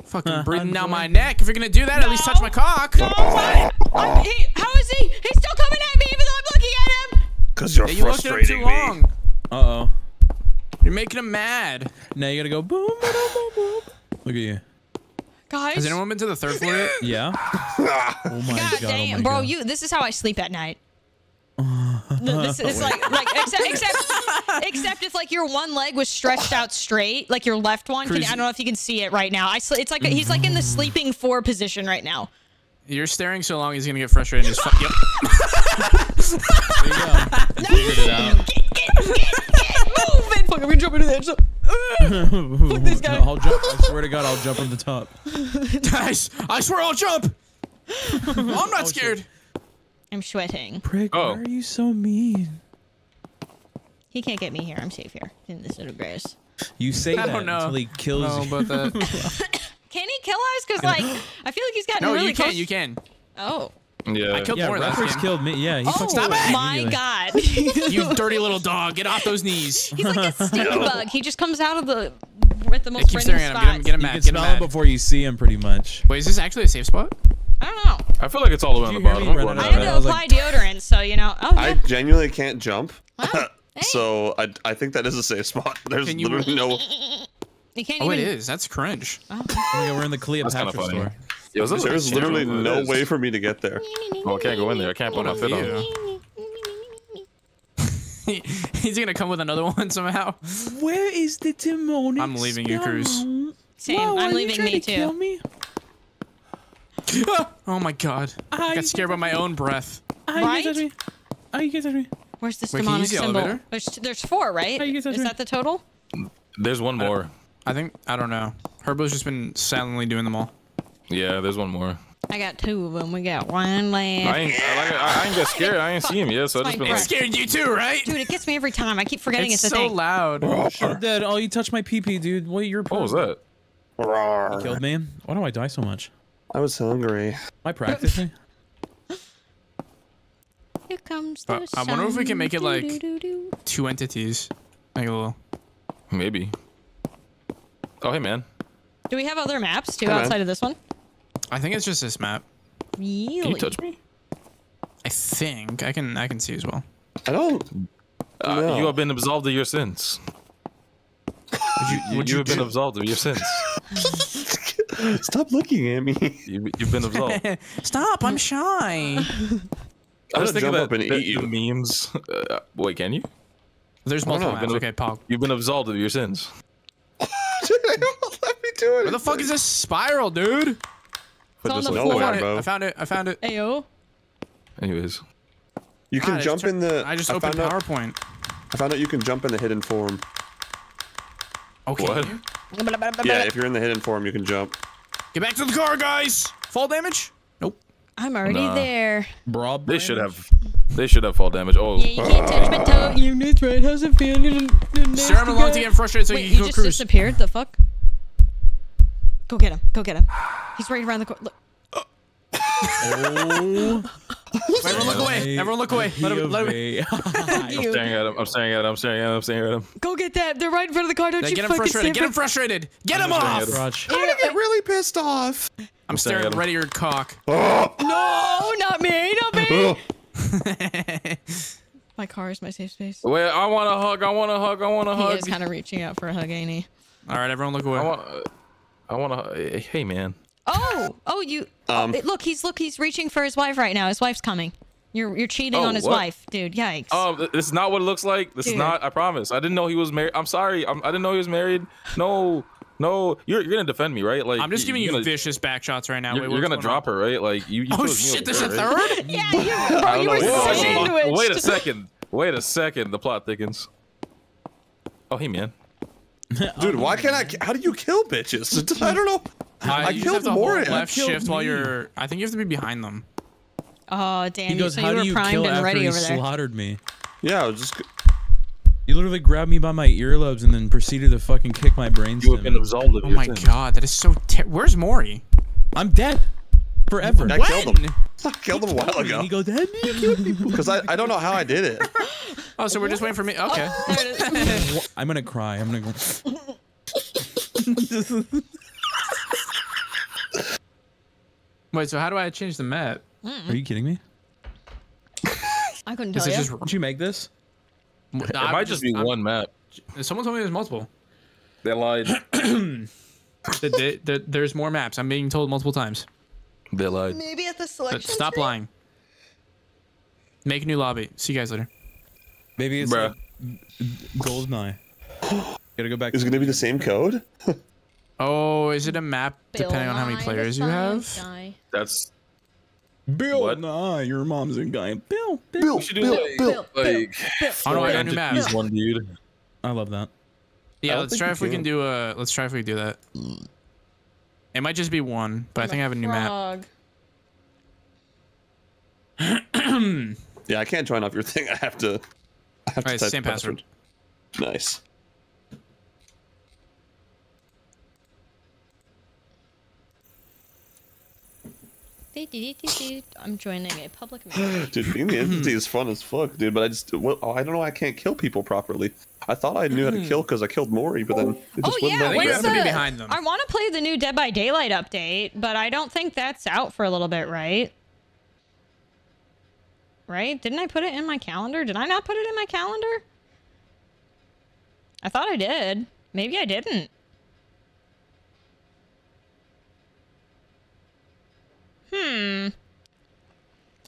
Fucking breathing down my neck. If you're gonna do that, at least touch my cock. No, I'm, I'm, he, how is he? He's still coming at me even though I'm looking at him. Cause you're Yeah, you looked at him too frustrating me. long. Uh oh. You're making him mad. Now you gotta go boom, boom, boom, boom. Look at you. Guys. Has anyone been to the third floor yet? Yeah. Oh my God god. Oh damn, oh my bro, god. you. This is how I sleep at night. this is like, like, except, except, except if like your one leg was stretched out straight, like your left one. Can, I don't know if you can see it right now. I. It's like he's like in the mm-hmm. sleeping four position right now. You're staring so long, he's gonna get frustrated and just fuck. Yep. Figured it out. Move it! Fuck, I'm gonna jump into there. So, Fuck this guy. I'll jump. I swear to God, I'll jump from the top. Guys, I swear I'll jump. I'm not oh, scared. I'm sweating. Prick, Oh. why are you so mean? He can't get me here. I'm safe here in this little grass. You say I that don't know. until he kills No, you. but that. Can he kill us? Because like I feel like he's gotten No, really you close. can. You can. Oh. Yeah. I killed yeah, more last Reference game. killed me. Yeah, he Oh Stop it! my god. You dirty little dog. Get off those knees. He's like a sticky bug. He just comes out of the with the most keep random staring at him. Get him, get him You mad. can Get him smell mad. him before you see him, pretty much. Wait, is this actually a safe spot? I don't know. I feel like it's all the way on the Did bottom. I'm going out I of down had to apply like- deodorant, so you know. Oh I genuinely can't jump. Hey. So I, I think that is a safe spot. There's literally no. You can't Oh, even. is. That's cringe. Oh my God, we're in the That's kind Cleopatra of funny. store. Yo, is this like There's literally channel? No is. way for me to get there. Oh, I can't go in there. I can't put my What fit a on. view. He's gonna come with another one somehow. Where is the demonic? I'm leaving you, Kruz. stone? Same. Wow, I'm leaving me to too. me? Oh my god. I I- got scared by my own breath. You Right? can't me. You can't me. Where's this Wait, demonic the symbol? elevator? There's there's four, right? How you get that Is that the total? There's one more. I think I don't know. Herbo's just been silently doing them all. Yeah, there's one more. I got two of them. We got one I left. ain't, I, like, I, I ain't get scared. I ain't see him yet, so I just been like, It scared you too, right? Dude, it gets me every time. I keep forgetting it's it's, a so thing. loud. I'm dead. Oh, you touched my pee pee, dude. What? You're. what was that? You killed me. Why do I die so much? I was hungry. Am I practicing? Here comes Uh, the I wonder if we can make it like Doo-doo-doo-doo. two entities. Like a little. Maybe. Oh, hey, man. Do we have other maps too Hey, man. outside of this one? I think it's just this map. Really? Can you touch me? I think I can. I can see as well. I don't. Uh, No. You have been absolved of your sins. You, would you you have been absolved of your sins. Stop looking at me. You, you've been absolved. Stop! I'm shy. I I'm was gonna thinking jump that the, eat you. memes. Uh, wait, can you? There's multiple know. maps. Okay, Paul. You've been absolved of your sins. Let me do it. Where the fuck is this spiral, dude? But on the like- floor. I Nowhere, found it. I found it. I found it. Ayo. Anyways, You can ah, I just jump in the. I just I opened found out- PowerPoint. I found out you can jump in the hidden form. Okay. what? Yeah, if you're in the hidden form, you can jump. Get back to the car, guys. Fall damage? Nope. I'm already Nah. there. Bro, They should have. They should have fall damage. Oh, Yeah, you can't touch my toe. Units, right? How's it feel? You're the- the Stare at him nasty along guy. to get frustrated so Wait, you can go just cruise. disappeared. The fuck? Go get him. Go get him. He's right around the corner. Look. Oh. Everyone look away. Everyone look away. Let him. Let him. I'm staring at him. I'm staring at him. I'm staring at him. I'm staring at him. Go get that. They're right in front of the car. Don't Yeah, you Get him frustrated. Get him frustrated. Get him staring off. him. Crotch. I'm gonna get really pissed off. I'm staring staring at him. right at your cock. No, not me. Not me. my car is my safe space. Wait, I want a hug. I want a hug. I want a hug. He hug. is kind of reaching out for a hug, ain't he? All right, everyone look away. I want to. Hey, man. Oh, oh, you. Um, oh, look, he's look, he's reaching for his wife right now. His wife's coming. You're you're cheating Oh, on his what? wife, dude. Yikes. Oh, th- this is not what it looks like. This Dude. is not. I promise. I didn't know he was married. I'm sorry. I'm, I didn't know he was married. No, no. You're you're gonna defend me, right? Like I'm just giving you're gonna, vicious back shots right now. You're, Wait, you're gonna going on? drop her, right? Like you. you Oh shit! over There's a her, right? third. yeah, you. I Oh, you were what you're talking about. sandwiched. Wait a second. Wait a second. The plot thickens. Oh, hey man. Dude, why can't I? How do you kill bitches? I don't know. Uh, I you just have killed to hold left killed shift while you're. I think you have to be behind them. Oh damn! He goes, so "How you do you primed kill and after ready he over there. slaughtered me?" Yeah, I was just. You literally grabbed me by my earlobes and then proceeded to fucking kick my brains. You have been absolved of Oh your my sins. god, that is so. Where's Maury? I'm dead. Forever. I killed him. I killed him a while ago. He goes, "Dad, you killed me." Because I, I don't know how I did it. Oh, so we're just waiting for me. Okay. Oh, there it is. I'm gonna cry. I'm gonna go. Wait, so how do I change the map? Are you kidding me? I couldn't Is tell it you. just? Did you make this? It might just be one map. Someone told me there's multiple. They lied. That they- that there's more maps. I'm being told multiple times. They lied. Maybe at the But selection. stop lying. Make a new lobby. See you guys later. Maybe it's Bruh. like Goldeneye. Gotta go back. Is it gonna be the same code? Oh, is it a map depending on how many players you have? guy. That's Bill, nah, your mom's a guy. Bill, We should do like, like Oh no, I got a new map. entities, one dude. I love that. Yeah, don't let's try you if we can can. do a. Let's try if we can do that. It might just be one, but I think I have a new map. Yeah, I can't join off your thing. I have to. I have to Alright, type same the password. Nice. I'm joining a public meeting. Dude, being the entity is fun as fuck, dude. But I just, well, oh, I don't know. why I can't kill people properly. I thought I knew how to hmm. kill because I killed Mori, but then it Oh just wouldn't yeah, let me when's grab the? it. I want to play the new Dead by Daylight update, but I don't think that's out for a little bit, right? Right? Didn't I put it in my calendar? Did I not put it in my calendar? I thought I did. Maybe I didn't. Hmm.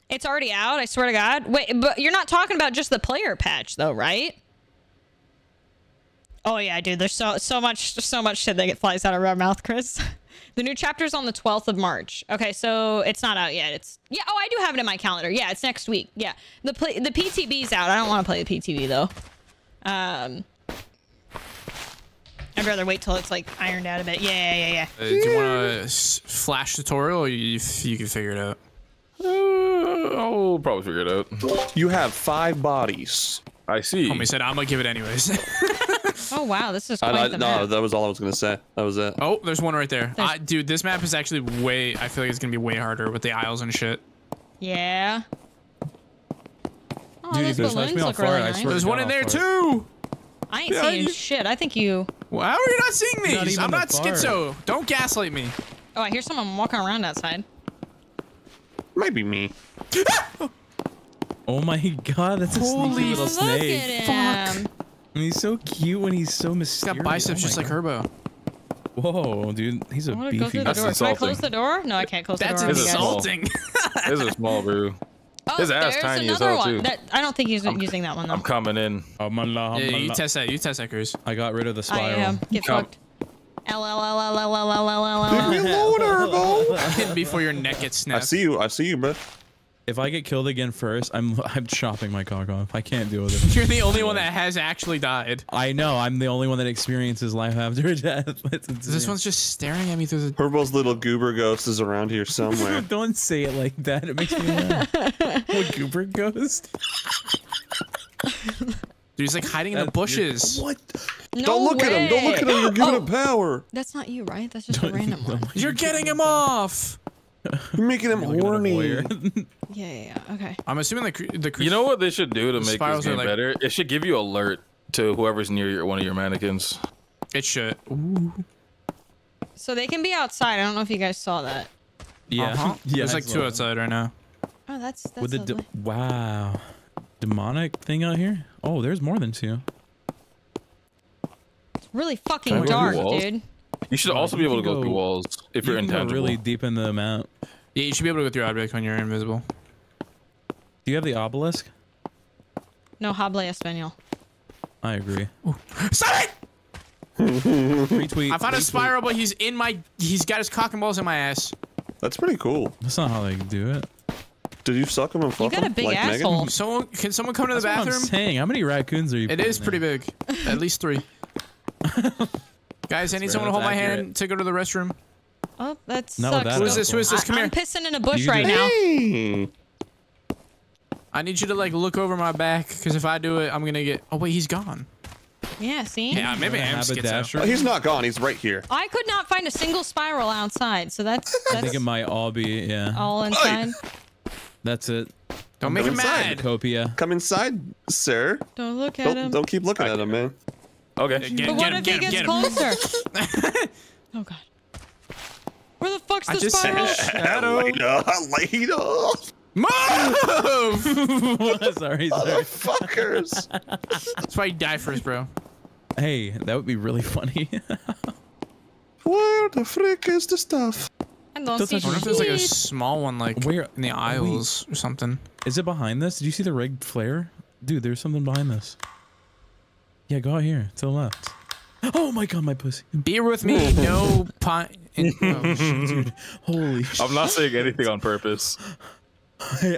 It's already out. I swear to God. Wait, but you're not talking about just the player patch, though, right? Oh yeah, dude. There's so so much so much shit that flies out of our mouth, Chris. the new chapter's on the 12th of March. Okay, so it's not out yet. It's yeah. Oh, I do have it in my calendar. Yeah, it's next week. Yeah, the the PTB's out. I don't want to play the PTB though. Um, I'd rather wait till it's like ironed out a bit. Yeah, yeah, yeah. Uh, do you want a s- flash tutorial, or you you can figure it out? Uh, I'll probably figure it out. You have five bodies. I see. Homie said I'm gonna give it anyways. Oh wow, this is quite I, the no, map. that was all I was gonna say. That was it. oh, there's one right there. I, dude, this map is actually way. I feel like it's gonna be way harder with the aisles and shit. Yeah. Oh, Dude, those if this lights balloons look really nice. There's one in there too. I ain't Yeah, seeing you- shit. I think you. Wow, how are you not seeing Not these? I'm not fart. schizo. Don't gaslight me. Oh, I hear someone walking around outside. Might be me. Oh my god, that's a Holy sneaky little Look snake. at him. And he's so cute when he's so mysterious. He's got biceps Oh my just like Herbo. Whoa, dude, he's a want to go beefy. through the That's door. Can I insulting. close the door? No, I can't close That's the door. on This you is guys. small. insulting. This is small, bro. Oh, His ass tiny as hell, too. That, I don't think he's I'm, using that one, though. I'm coming in. Oh, my love. Yeah, you test that. You test that, Kruz. I got rid of the spiral. I am. Get fucked. Leave me alone, Erbo. Before your neck gets snapped. I see you. I see you, bro. If I get killed again first, I'm I'm chopping my cock off. I can't deal with it. You're the only one that has actually died. I know. I'm the only one that experiences life after death. This one's just staring at me through the. Herbo's little goober ghost is around here somewhere. Don't say it like that. It makes me laugh. what goober ghost? Dude, he's like hiding in the bushes. What? No don't look at him. Don't look at him. You're giving Oh, him power. That's not you, right? That's just a random one. You're getting him off. You're making him Look horny. Yeah, yeah, yeah. Okay. I'm assuming the cre- the cre- You know what they should do to make this game like- better? It should give you alert to whoever's near your, one of your mannequins. it should. So they can be outside. I don't know if you guys saw that. Yeah. Uh-huh. yeah. There's like two outside right now. Oh, that's that's With the de- wow, demonic thing out here. Oh, there's more than two. It's really fucking dark, dude. You should also be able to can go through walls if You you're can go intangible. really deep into the map. Yeah, you should be able to go through Outbreak when you're invisible. Do you have the obelisk? No hable español. I agree. Stop it! Retweet. I found a retweet. spiral, but he's in my. He's got his cock and balls in my ass. That's pretty cool. That's not how they do it. Did you suck him and fuck got a big like asshole. Megan? Someone can someone come to the That's what I'm saying. How many raccoons are you? It is putting is in? pretty big. At least three. Guys, I need someone to that's hold my hand to go to the restroom. Oh, that No, sucks. that Who is is this? Who is this? Come I- here. I'm pissing in a bush You right do now. I need you to like look over my back because if I do it, I'm gonna get. Oh wait, he's gone. Yeah, see? Yeah, maybe I am schizo. Haberdasher. Oh, he's not gone. He's right here. I could not find a single spiral outside, so that's I think it might all be yeah. all inside. That's it. Don't make him mad. Copia. Come inside, sir. Don't look at Don't, him. don't keep looking at him, man. Okay. Get, But get what him, if get he him, gets get him. closer? oh god. Where the fuck's the I the just spiral? Later, later. Move! sorry, sorry. Fuckers. That's why you die first, bro. Hey, that would be really funny. Where the frick is the stuff? I don't Don't see touch I wonder if there's like a small one like Where- in the aisles or something. Is it behind this? Did you see the rigged flare? Dude, there's something behind this. Yeah, go out here to the left. Oh my god, my pussy. Beer with me, no pint. Oh, shit. Holy shit. I'm not saying anything on purpose.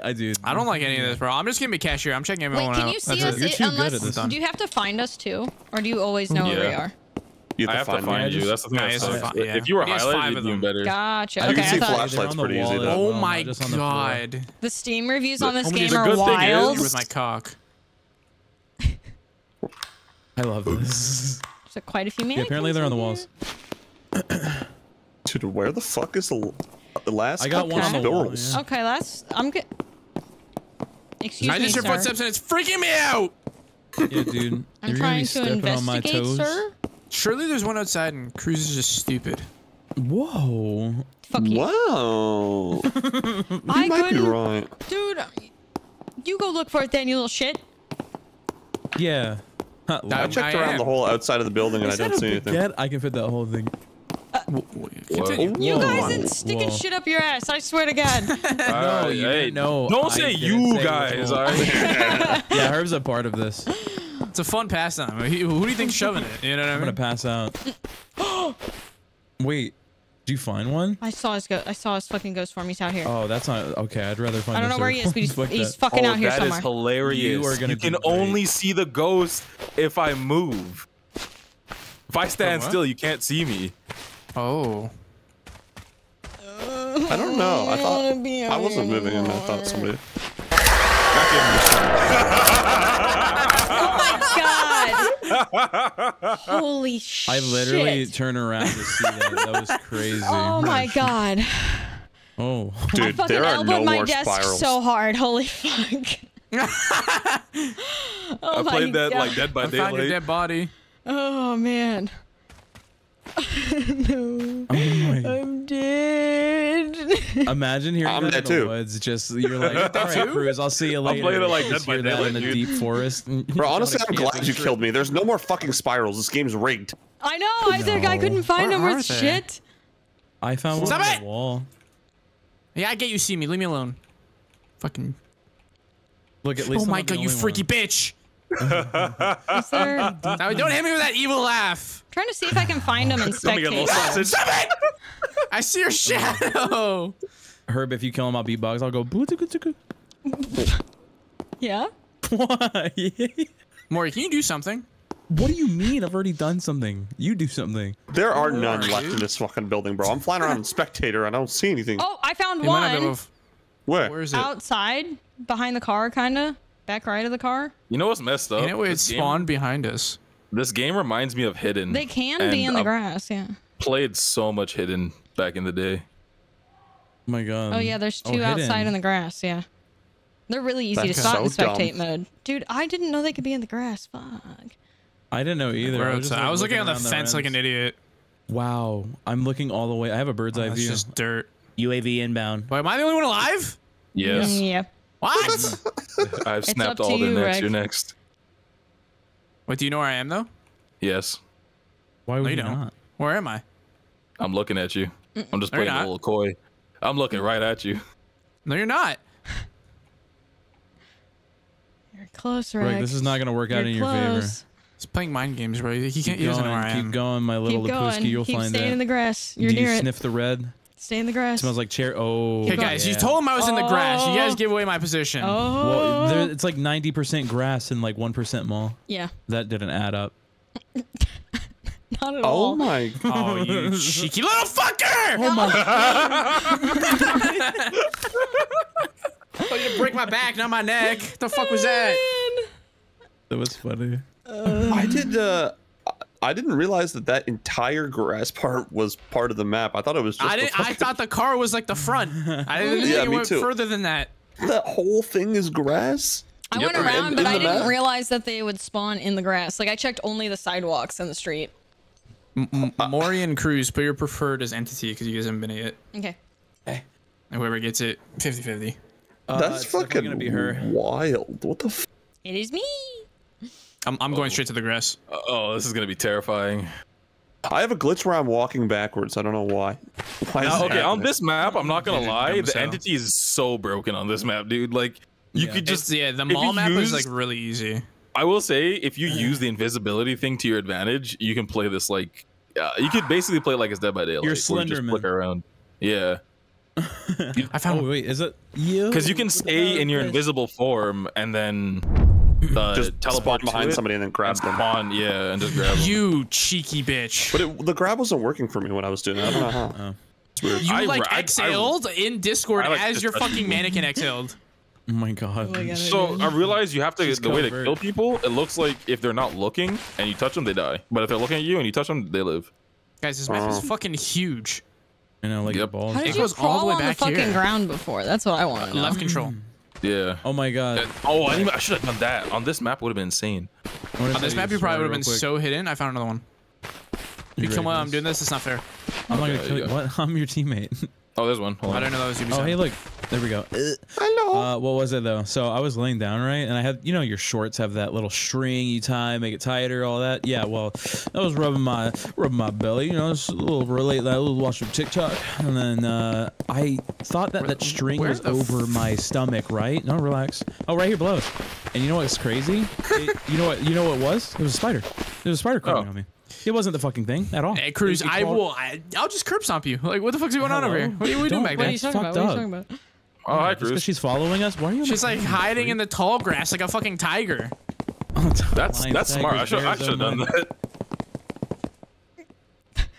I do. I don't like any of this, bro. I'm just gonna be cashier. I'm checking everyone Wait, can out. you see That's us? it. it- unless, Do you have to find us too, or do you always know where we Yeah. are? You I have to find you. That's the thing. Nah, that sucks. yeah. If you were He has five highlighted, of it'd be them. better. Gotcha. You Okay, can I see thought flashlights pretty easy. Oh my just on the floor. god. the Steam reviews on this game the are good wild. With my cock. I love this. There's quite a few Yeah, apparently they're on the walls. Dude, where the fuck is the, the last I got couple one on the wall, spirals? here. Okay, last. I'm good. Excuse I me, just hear sir. footsteps and it's freaking me out. Yeah, dude. I'm You're gonna trying be to stepping on my investigate, toes. sir. Surely there's one outside and Kruz is just stupid. Whoa. Fuck you. Wow. you I might be couldn't- right. Dude, you go look for it then, you little shit. Yeah. Huh, I checked around the whole outside of the building and I don't see anything. baguette? I can fit that whole thing. Uh, continue. You guys didn't sticking Whoa. shit up your ass. I swear to God. No, you hey, didn't know. Don't I say you say guys. one. All right. yeah, Herb's a part of this. It's a fun pastime. He- Who do you think's shoving it? You know what I mean? I'm gonna pass out. Wait, did you find one? I saw his go. I saw his fucking ghost form. He's out here. Oh, that's not okay. I'd rather find. I don't know where he is, but he's, Fuck he's fucking oh, out here that is somewhere. hilarious. You are gonna You can only see the ghost if I move. If I stand still, you can't see me. Oh. I don't know. I thought I wasn't moving and I thought somebody. oh my god! Holy shit! I literally turn around to see that. That was crazy. Oh my god! Oh. Dude, I Dude, fucking there are elbowed no my more desk spirals. so hard. Holy fuck! oh I my played that god! like Dead by I found your dead body. Oh man. no. Oh my. I'm dead. Imagine hearing I'm that dead in the too. woods. Just you're like, all right, Kruz. I'll see you later. I'm playing it like Just Dead by hear that in Daylight, the dude. deep forest. Bro, honestly, I'm glad you killed me. There's no more fucking spirals. This game's rigged. I know. I said I couldn't find Where him are with they? shit. I found one Stop on it! the wall. Yeah, I get you see me. Leave me alone. Fucking. Look, at oh least. Oh I'm my not the god, you only freaky one. bitch! Is there? Now, don't hit me with that evil laugh. Trying to see if I can find him and Let me get a little spectate. sausage. I see your shadow. Herb, if you kill him, I'll beatbox. I'll go. boo tuku tuku. Yeah. Why? Maury, can you do something? What do you mean? I've already done something. You do something. There are none Alright, left dude. in this fucking building, bro. I'm flying around in spectator. I don't see anything. Oh, I found You might not be able one to- Where? Where is it? outside behind the car, kinda back right of the car. You know what's messed up? Ain't it where it spawned behind us? This game reminds me of Hidden. They can be in the I've grass. Yeah. Played so much Hidden back in the day. Oh my god. Oh yeah, there's Oh, two outside hidden. in the grass. Yeah. They're really easy to That's spot in so dumb. spectate mode. Dude, I didn't know they could be in the grass. Fuck. I didn't know either. Where I was, just, like, I was looking on the around fence like an idiot. Wow, I'm looking all the way. I have a bird's oh, eye That's view. just dirt. UAV inbound. Wait, am I the only one alive? Yes. Mm, yeah. What? I've snapped all the you, next. You're next. Wait, do you know where I am though? Yes. Why No, would you you don't. not? Where am I? I'm looking at you. I'm just No, playing a little coy. I'm looking right at you. No, you're not. You're close, Rick, this is not gonna work out You're in your favor. close. He's playing mind games, bro. He can't. Keep He doesn't know going, where I keep going, my little Lapuski. You'll Keep find staying it. in the grass. You're Do near you it. sniff the red? Stay in the grass. smells like chair. Oh. Okay, guys, you told him I was in the grass. You guys Oh. give away my position. Oh. Well, there, it's like 90% grass and like 1% mall. yeah. That didn't add up. Not at Oh all. Oh my. God. Oh, you cheeky little fucker! Oh my. Oh, you break my back, not my neck. the fuck was that? That was funny. I did. Uh, I didn't realize that that entire grass part was part of the map. I thought it was just. I didn't. I thought the car was like the front. I didn't Yeah, think it went too. further than that. that whole thing is grass. I Yep. went around, and but in I didn't map. realize that they would spawn in the grass. Like I checked only the sidewalks and the street. M- Maury and Kruz, put your preferred as entity because you guys haven't been it yet. Okay. And whoever gets it, 50-50. Uh, That's it's definitely fucking gonna be her. wild. What the? F- It is me. I'm, I'm going straight to the grass. Oh, this is gonna be terrifying. I have a glitch where I'm walking backwards. I don't know why. Why is Now, that okay, on this map, I'm not gonna lie, the as entity is so broken on this map, dude. Like, you Yeah. could Just just yeah, the mall you map is like really easy. I will say, if you use the invisibility thing to your advantage, you can play this like, uh, you could basically play like it's Dead by Daylight. You're where you just Slenderman. around. Yeah, I found. Oh wait, is it you? Because you can stay in your invisible form and then uh, Just teleport behind it somebody and then grab them. Spawn, yeah, and just grab them. You cheeky bitch. But it, the grab wasn't working for me when I was doing it. I don't know how. It's weird. You I- like I- I- exhaled in Discord like as your fucking people. mannequin exhaled. Oh my god. So I realized you have to She's the way to kill people. It looks like if they're not looking and you touch them, they die. But if they're looking at you and you touch them, they live. Guys, this map is Oh. fucking huge. You know, like Yep. the balls. How It did you goes all the crawl way on the fucking here. ground before? That's what I want to know. Left control. Yeah. Oh my god. Oh, I, I should have done that. On this map, would have been insane. On this map, you probably would have been so hidden. I found another one. You ready come for while I'm doing this. It's not fair. I'm not gonna Okay, kill you. What? I'm your teammate. Oh, there's one. Hold I on. don't know that was you. Oh, hey, look. There we go. Hello. Uh, what was it though? So I was laying down, right? And I had, you know, your shorts have that little string you tie, make it tighter, all that. Yeah, well, I was rubbing my rubbing my belly, you know, just a little relate that, a little watch some TikTok, and then uh, I thought that that string was over my stomach, right? No, relax. Oh, right here below. us. And you know what's crazy? It, you know what? You know what it was? It was a spider. It was a spider crawling Oh. on me. It wasn't the fucking thing at all. Hey, Kruz, It- it I crawled- will. I, I'll just curb stomp you. Like, what the fuck's going on over here? What are you, what are you doing Don't- back What are you talking about? What are you talking about? Oh, hi, Just because Kruz. she's following us. Why are you? She's like hiding in the tall grass like a fucking tiger. That's that's smart. I should I should have done that.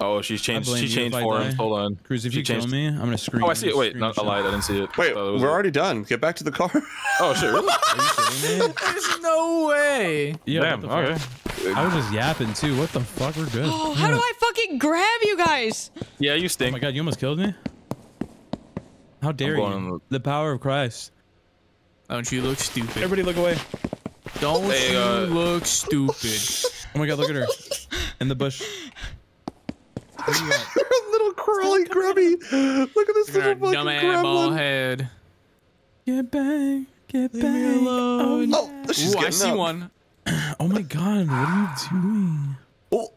Oh, she's changed. She changed if forms. Hold on. Kruz, if She you kill changed- me, I'm gonna scream. Oh, I see it. Wait, no, I screenshot. lied. I didn't see it. Wait, it we're a- already done. Get back to the car. Oh shit! Really? Are you kidding me? There's no way. Yeah, Damn. what? Okay. I was just yapping too. What the fuck? We're good. Oh, how do I fucking grab you guys? Yeah, you stink. Oh my god, you almost killed me. How dare you? on The power of Christ. Don't you look stupid? Everybody, look away. Don't Hey, you uh, look stupid? Oh my god, look at her in the bush. Where you at? little crawly grubby. Look at this Look at little fucking dumb ass bald gremlin. head. Get back, get back. Oh, Oh, she's Ooh, I getting see up. one. oh my god, what are you doing? Oh,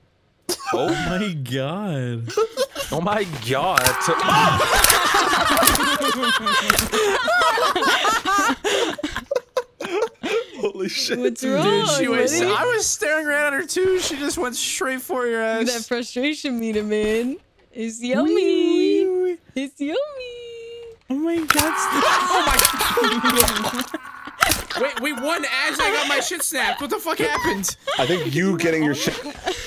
Oh, oh my god. Oh my god! holy shit. What's Dude, wrong? she was. buddy? I was staring right at her too. She just went straight for your ass. that ass. frustration meter, man. It's yummy. It's yummy. Oh my god. Oh my. wait, wait, one as I got my shit snapped. What the fuck happened? I think you getting your shit,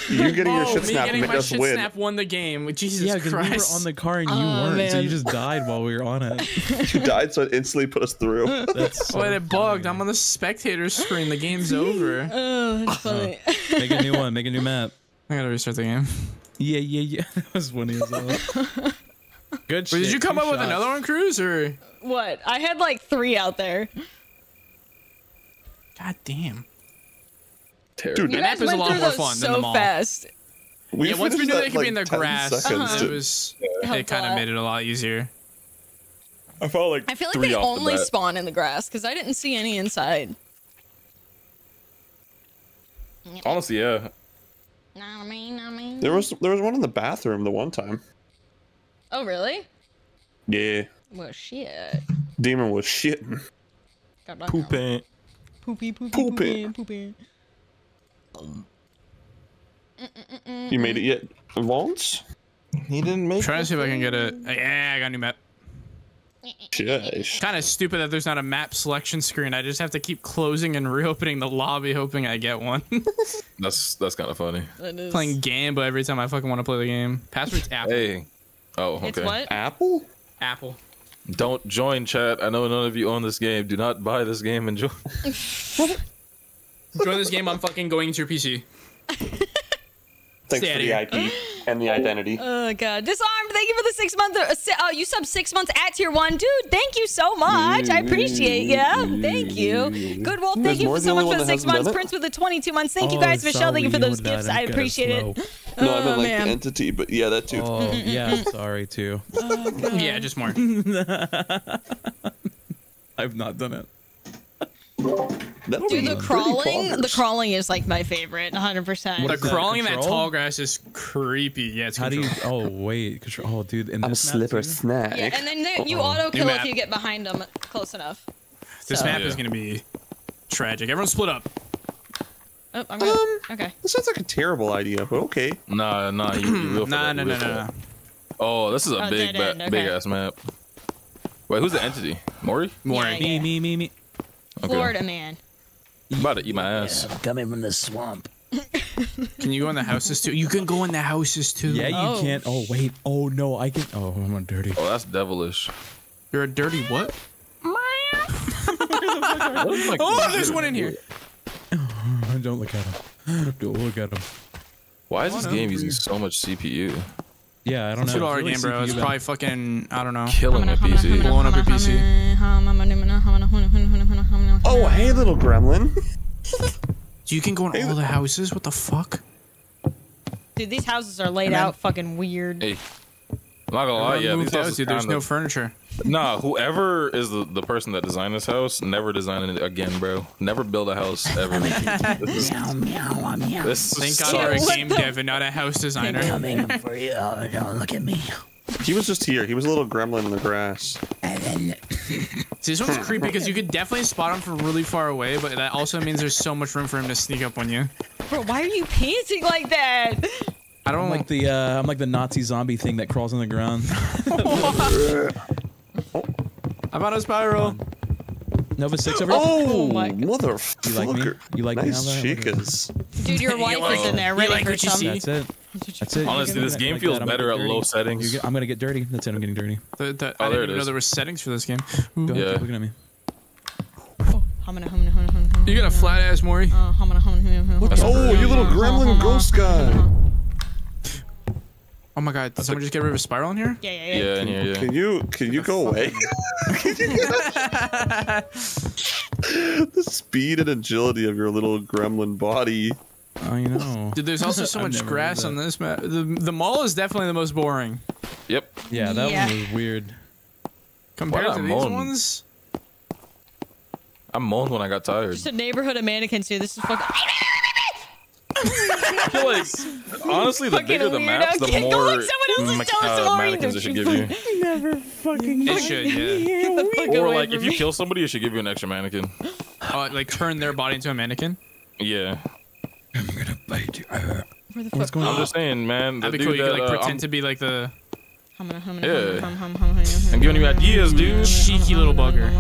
you getting your oh, shit snapped getting made us win. snap won the game. Jesus yeah, because we were on the car and you Aw, weren't, so you just died while we were on it. You died, so it instantly put us through. That's so Wait, it bugged. funny. I'm on the spectator screen. The game's over. Oh, that's uh, funny. Make a new one. Make a new map. I gotta restart the game. Yeah, yeah, yeah. That was funny as hell. Good Wait, shit. did you come two up with another one, Kruz? Or what? I had like three out there. God damn. You Terrible. And that guys was a went lot through more those fun so than the mall. fast. We yeah, once we knew that they could be in the 10 grass, uh-huh, seconds, it was Helped it kind of made it a lot easier. I felt like I feel like three they off the only spawn in the grass because I didn't see any inside. Honestly, yeah. Nah, I mean, I mean. There was there was one in the bathroom the one time. Oh, really? Yeah, Well, shit. demon was shitting. God, Pooping. Poopy, poopy, Pooping. poopy, poopy. You made it yet, Vance? He didn't make it. trying to see if I can get a. Yeah, I got a new map. Shush. Kind of stupid that there's not a map selection screen. I just have to keep closing and reopening the lobby, hoping I get one. That's that's kind of funny. That is. Playing Gamba every time I fucking want to play the game. Password's Apple. Hey. Oh, okay. It's what? Apple? Apple. Don't join chat. I know none of you own this game. Do not buy this game and join. Join this game. I'm fucking going to your PC. Thanks Stay for the outta IP and the identity. Oh god, disarmed. Thank you for the six month. Uh, uh, you sub six months at tier one, dude. Thank you so much. I appreciate ya. Thank you. Good Wolf. Thank There's you for so much for the six months. Prince with the 22 months. Thank you Oh, guys Michelle. Thank you for those gifts. I I appreciate it. slow. No, I meant Oh, like man. the entity, but yeah, that too. Oh, yeah, sorry too. Yeah, just more. I've not done it. That'll Dude, the crawling, the crawling is like my favorite, 100. percent The is that, crawling in that tall grass is creepy. Yeah, it's How do you? Oh wait, control. Oh, dude, in I'm a slipper too? snack. Yeah, and then there- you Uh-oh. auto kill if you get behind them close enough. This So- map Yeah. is gonna be tragic. Everyone split up. Oh, I'm gonna, Um, okay. This sounds like a terrible idea, but okay. Nah, nah. You, you real for Nah, that, no, you no, no, no. Oh, this is a Oh, big, dead ba- big ass map. Wait, who's the entity? Maury? Maury. Yeah, yeah. Me, me, me, me. Okay. Florida man. I'm about to eat my ass. coming from the swamp. Can you go in the houses too? You can go in the houses too. Yeah, you Oh. can't. Oh wait. Oh no, I can. Oh, I'm a dirty. Oh, that's devilish. You're a dirty what? What is my Oh, there's one in here. Don't look at him. Don't look at him. Why is this game using so much CPU? Yeah, I don't know. Two dollar really game, bro. It's CPU probably fucking. I don't know. Killing my PC. Blowing up your PC. Oh, hey, little gremlin. You can go in all the houses. What the fuck? Dude, these houses are laid Hey, out fucking weird. Hey, I'm not gonna lie, yeah, these houses dude. There's kinda- no furniture. Nah, whoever is the, the person that designed this house, never design it again, bro. Never build a house ever. this is, Meow, meow, meow. this Thank sucks. God you're a game dev and not a house designer. Coming for you. Oh, don't look at me. He was just here. He was a little gremlin in the grass. And See, this one's creepy because you could definitely spot him from really far away, but that also means there's so much room for him to sneak up on you. Bro, why are you panting like that? I don't I'm like the uh, I'm like the Nazi zombie thing that crawls on the ground. I'm on a spiral. Nova six over. Oh, my God. motherfucker. You like me? You like me nice chicas. Dude, your wife is in there ready like for what you something. see? That's it. That's it. Honestly, this game that, feels I'm better at low settings. get- I'm gonna get dirty. That's it. I'm getting dirty. The, the, Oh, I there didn't it even know there were settings for this game. Go ahead, Yeah. keep looking at me. Humana, humana, humana, humana, You got a flat ass, Maury. uh, humana, humana, humana, humana. Oh, you little gremlin ghost guy. Oh my god, did someone just get rid of a spiral in here? Yeah, yeah, yeah. Yeah, in here, yeah. Can you can you go away? the speed and agility of your little gremlin body. I know. Dude, there's also so much grass on this map. The, the mall is definitely the most boring. Yep. Yeah, that Yeah. one was weird. Compared not to these moan? ones, I moaned when I got tired. Just a neighborhood of mannequins, dude. This is fucking. I feel like, honestly, the Fucking bigger the weirdo. maps, the more look, someone else is telling uh, story. mannequins it should give you. Never fucking. it should, yeah. Get the fuck Or like, if you kill somebody, it should give you an extra mannequin. Oh, like turn their body into a mannequin. Yeah. I'm gonna Where the What's fuck? going I'm just saying, man. That'd be dude cool. You could like uh, pretend I'm, to be like the Humana, humana, Yeah. hum, hum, hum, hum, hum, I'm giving you ideas, dude. cheeky little bugger.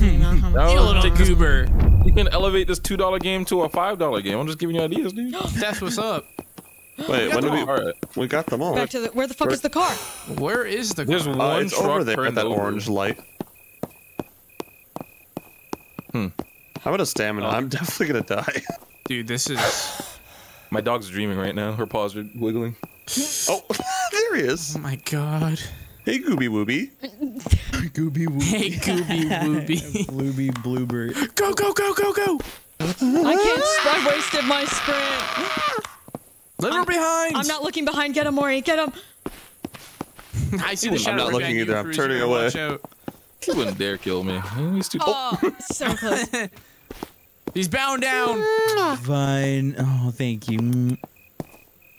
No, You little take this- goober. You can elevate this two dollar game to a five dollar game. I'm just giving you ideas, dude. That's what's up. Wait, when did we? All right. We got them all. Back to the. Where the fuck is the car? Where is the There's car? one Uh, it's truck over there at that over. orange light. Hmm. How about a stamina? I'm definitely gonna die. Dude, this is. My dog's dreaming right now. Her paws are wiggling. oh, there he is. Oh my god. Hey, Gooby Wooby. Gooby woo. Hey, Gooby Wooby. Blueby bluebird. go, go, go, go, go. I can't. I wasted my sprint. Leave her behind. I'm not looking behind. Get him, Maury. Get him. I see the I'm not looking either, I'm turning away. watch out. He wouldn't dare kill me. He's too. Oh, so close. He's bound down. Fine. Oh, thank you. Didn't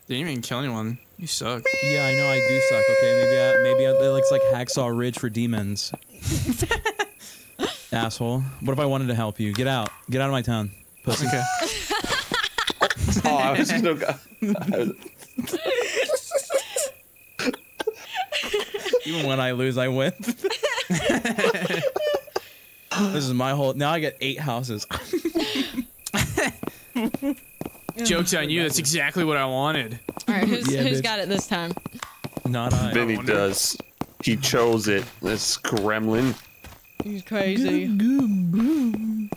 even kill anyone. You suck. Yeah, I know I do suck. Okay, maybe I, maybe I, that looks like Hacksaw Ridge for demons. Asshole. What if I wanted to help you? Get out. Get out of my town. Pussy. Okay. Oh, I was gonna go. Even when I lose, I win. this is my whole. Now I get eight houses. Joke's on you. That's exactly what I wanted. All right, who's, Yeah, who's bitch. got it this time? Not I. Vinny does. He chose it. This gremlin. He's crazy.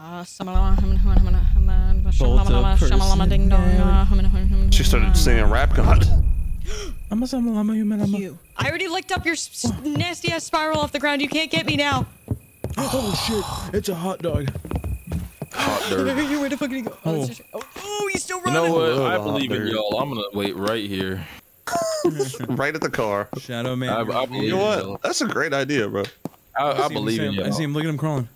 Ah, shamalama, humana, humana, humana, humana, shamalama, shamalama, ding dong, ah, humana, humana, humana, She started singing rap god. I'm a sama human. I'm You. I already licked up your s- s- nasty ass spiral off the ground. You can't get me now. Oh shit! It's a hot dog. Hot dirt. Where the fuck did he go? Oh, Oh. just- oh, oh, he's still running. You running. know what? Oh, I believe in y'all. I'm gonna wait right here. right at the car. Shadow man. I, I you're- believe know in y'all. what? That's a great idea, bro. I, I see him, believe see in him, I see him. Look at him crawling.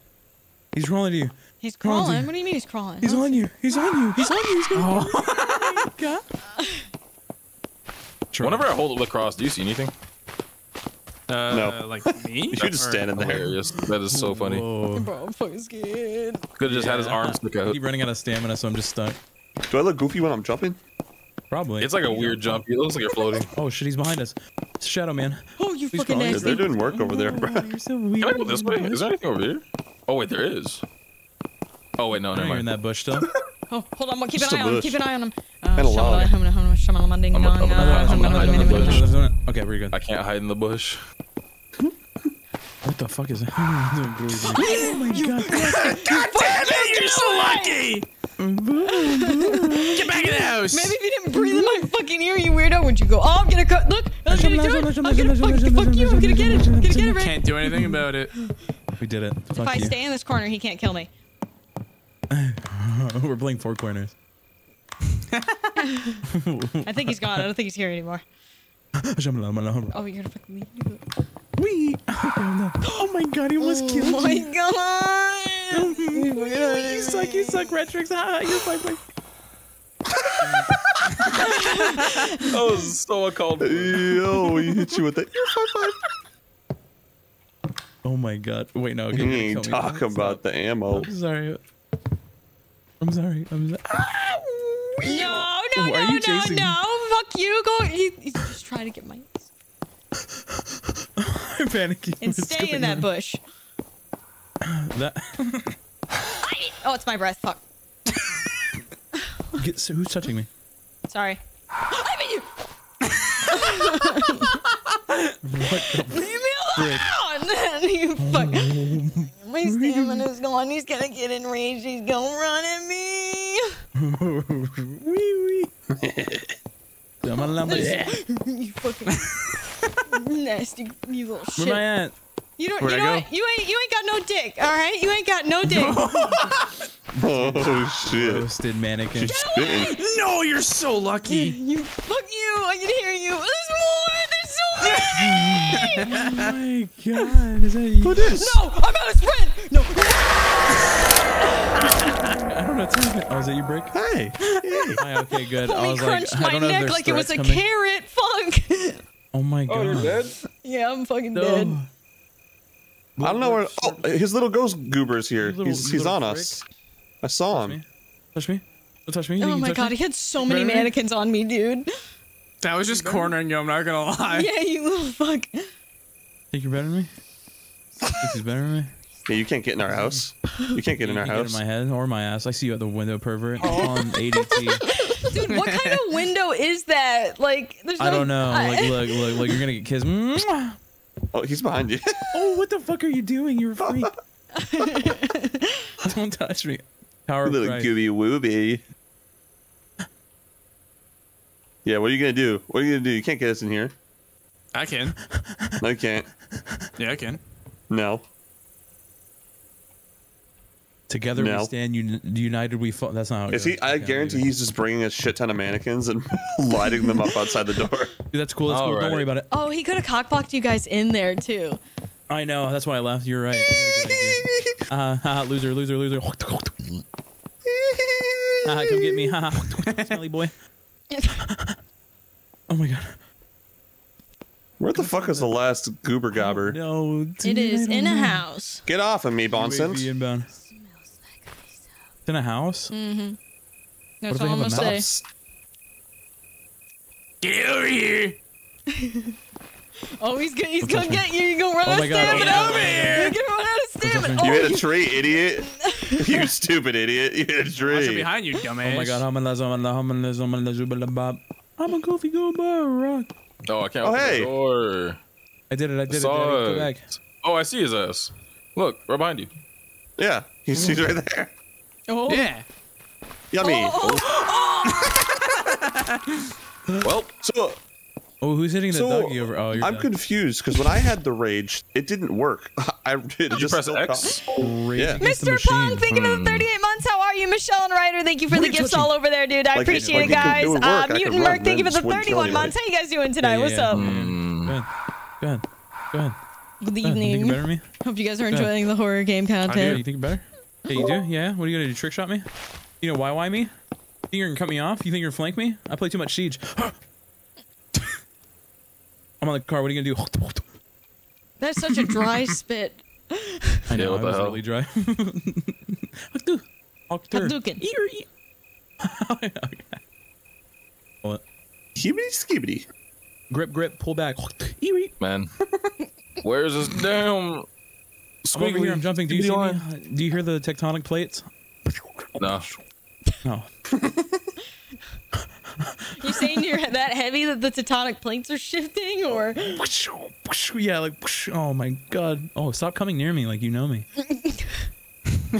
He's crawling to you. He's Crawling. crawling. What do you mean he's crawling? He's Oh, on you. He's on you. He's on you. He's gonna. Oh. God. Whenever I hold it lacrosse, do you see anything? Uh, No. Like me? You should just stand in there. Hilarious. That is so funny. Whoa. Bro, I'm fucking scared. Could have just had his arms stick out. Keep running out of stamina, so I'm just stuck. Do I look goofy when I'm jumping? Probably. It's like a weird jump. It looks like you're floating. Oh shit, he's behind us. It's Shadow Man. Oh, you Please fucking call nasty. they're doing work over there, bro. You're so Can weird. I go this way? Is there anything over here? Oh wait, there is. Oh wait, no, never know you're in mind. that bush still. Oh, hold on. Keep an eye on him. Keep an eye on him. And a oh, log. shamala, humana, humana, shamala, manding, I'm dong, gonna- I'm gonna- I'm humana, gonna hide in the bush. Okay, we're good. I can't hide in the bush. What the fuck is that? oh my god. God damn it! You're so lucky. Get back in the house. Maybe if you didn't breathe in my fucking ear, you weirdo, would you go, oh, I'm gonna cut, look, I'm gonna do it, I'm gonna fuck, fuck you, I'm gonna get it, I'm gonna get it right. Can't do anything about it. We did it. If I you. stay in this corner, he can't kill me. we're playing four corners. I think he's gone. I don't think he's here anymore. oh, Oh, you're gonna fucking leave. Wee. Oh my god, he almost Oh killed my you. god! you suck, you suck, Retrix. Ah, you're fine, fine. That was so uncalled. for. Yo, he hit you with that. You're fine, fine. Oh my god. Wait, no. Okay, He you're ain't gonna kill me. talking about the ammo. I'm sorry. I'm sorry. I'm sorry. No, no, Why no, no, no! Fuck you! Go. He, he's just trying to get my I'm panicking. and What's stay in that on? bush. That. Oh, it's my breath. Fuck. Get, so who's touching me? Sorry. I mean you. What the Leave me alone! you fuck. Oh My stamina's gone. He's gonna get enraged. He's gonna run at me. wee wee. you fucking nasty, you little shit. Where am I at? You don't. Where'd you I know what? You ain't. You ain't got no dick. All right. You ain't got no dick. Oh shit. Roasted mannequin. Spitting. No, you're so lucky. you. Fuck you. I can hear you. There's more. There's so many. oh my god. Is that you? Who this? no, I'm out of sprint. No. I don't know. What's happening. Oh, is that you, Brick? Hey. Hi, okay, good. I was crunched like, I my don't know if neck there's like it was a coming. carrot. Funk. Oh my god. Oh, you're dead. yeah, I'm fucking No. dead. I don't know where. Oh, his little ghost goober's here. Little- he's he's on prick. us. I saw him. Touch me. Don't touch me. You Oh my god, me? he had so many Better? mannequins on me, dude. That was just cornering you. I'm not gonna lie. Yeah, you little fuck. Think you're better than me? Think he's better than me? Yeah, you can't get in our house. You can't get in our house. Get in my head or my ass. I see you at the window, pervert. Oh. on ADT. Dude, what kind of window is that? Like, there's no. I don't know. I- Like, look, look, look. You're gonna get kissed. Mwah. Oh, he's behind you. Oh, what the fuck are you doing? You're a freak. Don't touch me. Power of little Christ. gooby wooby. Yeah, what are you gonna do? What are you gonna do? You can't get us in here. I can. No, you can't. Yeah, I can. No. Together No. we stand. Un- united we fall. That's not how it Is goes. he? I Okay, guarantee he's just bringing a shit ton of mannequins and lighting them up outside the door. Dude, that's cool. That's cool. Don't worry about it. Oh, he could have cockblocked you guys in there too. I know. That's why I left. You're right. You got a. Uh, loser, loser, loser. Haha, come get me. Haha, smelly boy. Oh my god. Where the fuck is the last goober gobber? No. It is in a house. Get off of me, UAV Bonson. Inbound. It's in a house. Mm-hmm. What That's if all I I'm have gonna a say. mouse? Get over here. Oh, he's gonna, he's Don't gonna touch me. get you. You're gonna run Oh out my of God, stamina. oh Get over here. You're gonna run out of stamina. me. Oh, You hit a you- tree, idiot. you stupid idiot. You hit a Watch it tree. behind you, dumbass. Oh my god. I'm a goofy goober. Rock. Oh, I can't Oh, open hey. the door. I did it. I did it. Saw Daddy. Go it. back. Oh, I see his ass. Look, right behind you. Yeah, he's, he's right there. Oh. Yeah. Yummy. Well, So Oh, who's hitting the So, doggy over? Oh, you're I'm dead. confused because when I had the rage, it didn't work. I it did you just press X? Rage Yeah. Mr. Pong, machine. thank you for the 38 months. How are you? Michelle and Ryder, thank you for What the gifts touching? all over there, dude. I Like, appreciate like it, you could guys. do Uh, Mutant run, Merc, thank you for the just wouldn't kill 31 months. How you guys doing tonight? Yeah, What's yeah. up? Mm, Go ahead. Go ahead. Go ahead. Good Go ahead. You think evening. you're better me? Hope you guys are Go ahead. enjoying the horror game content. you think you're better? Yeah, you do? Yeah? What are you gonna do? Trick shot me? You know why why me? You think you're gonna cut me off? You think you're gonna flank me? I play too much Siege. I'm on the car. What are you gonna do? That's such a dry spit. I know. what I the was hell? really dry. Hadouken. Hadouken. Ear, ear. Hold it. Skibidi skibidi. Grip, grip, pull back. Eerie. Man, where's this damn? I'm over here. I'm jumping. Do you see me? Do you hear the tectonic plates? No. No. You saying you're that heavy that the tectonic plates are shifting, or Yeah, like oh my god. Oh, stop coming near me like you know me.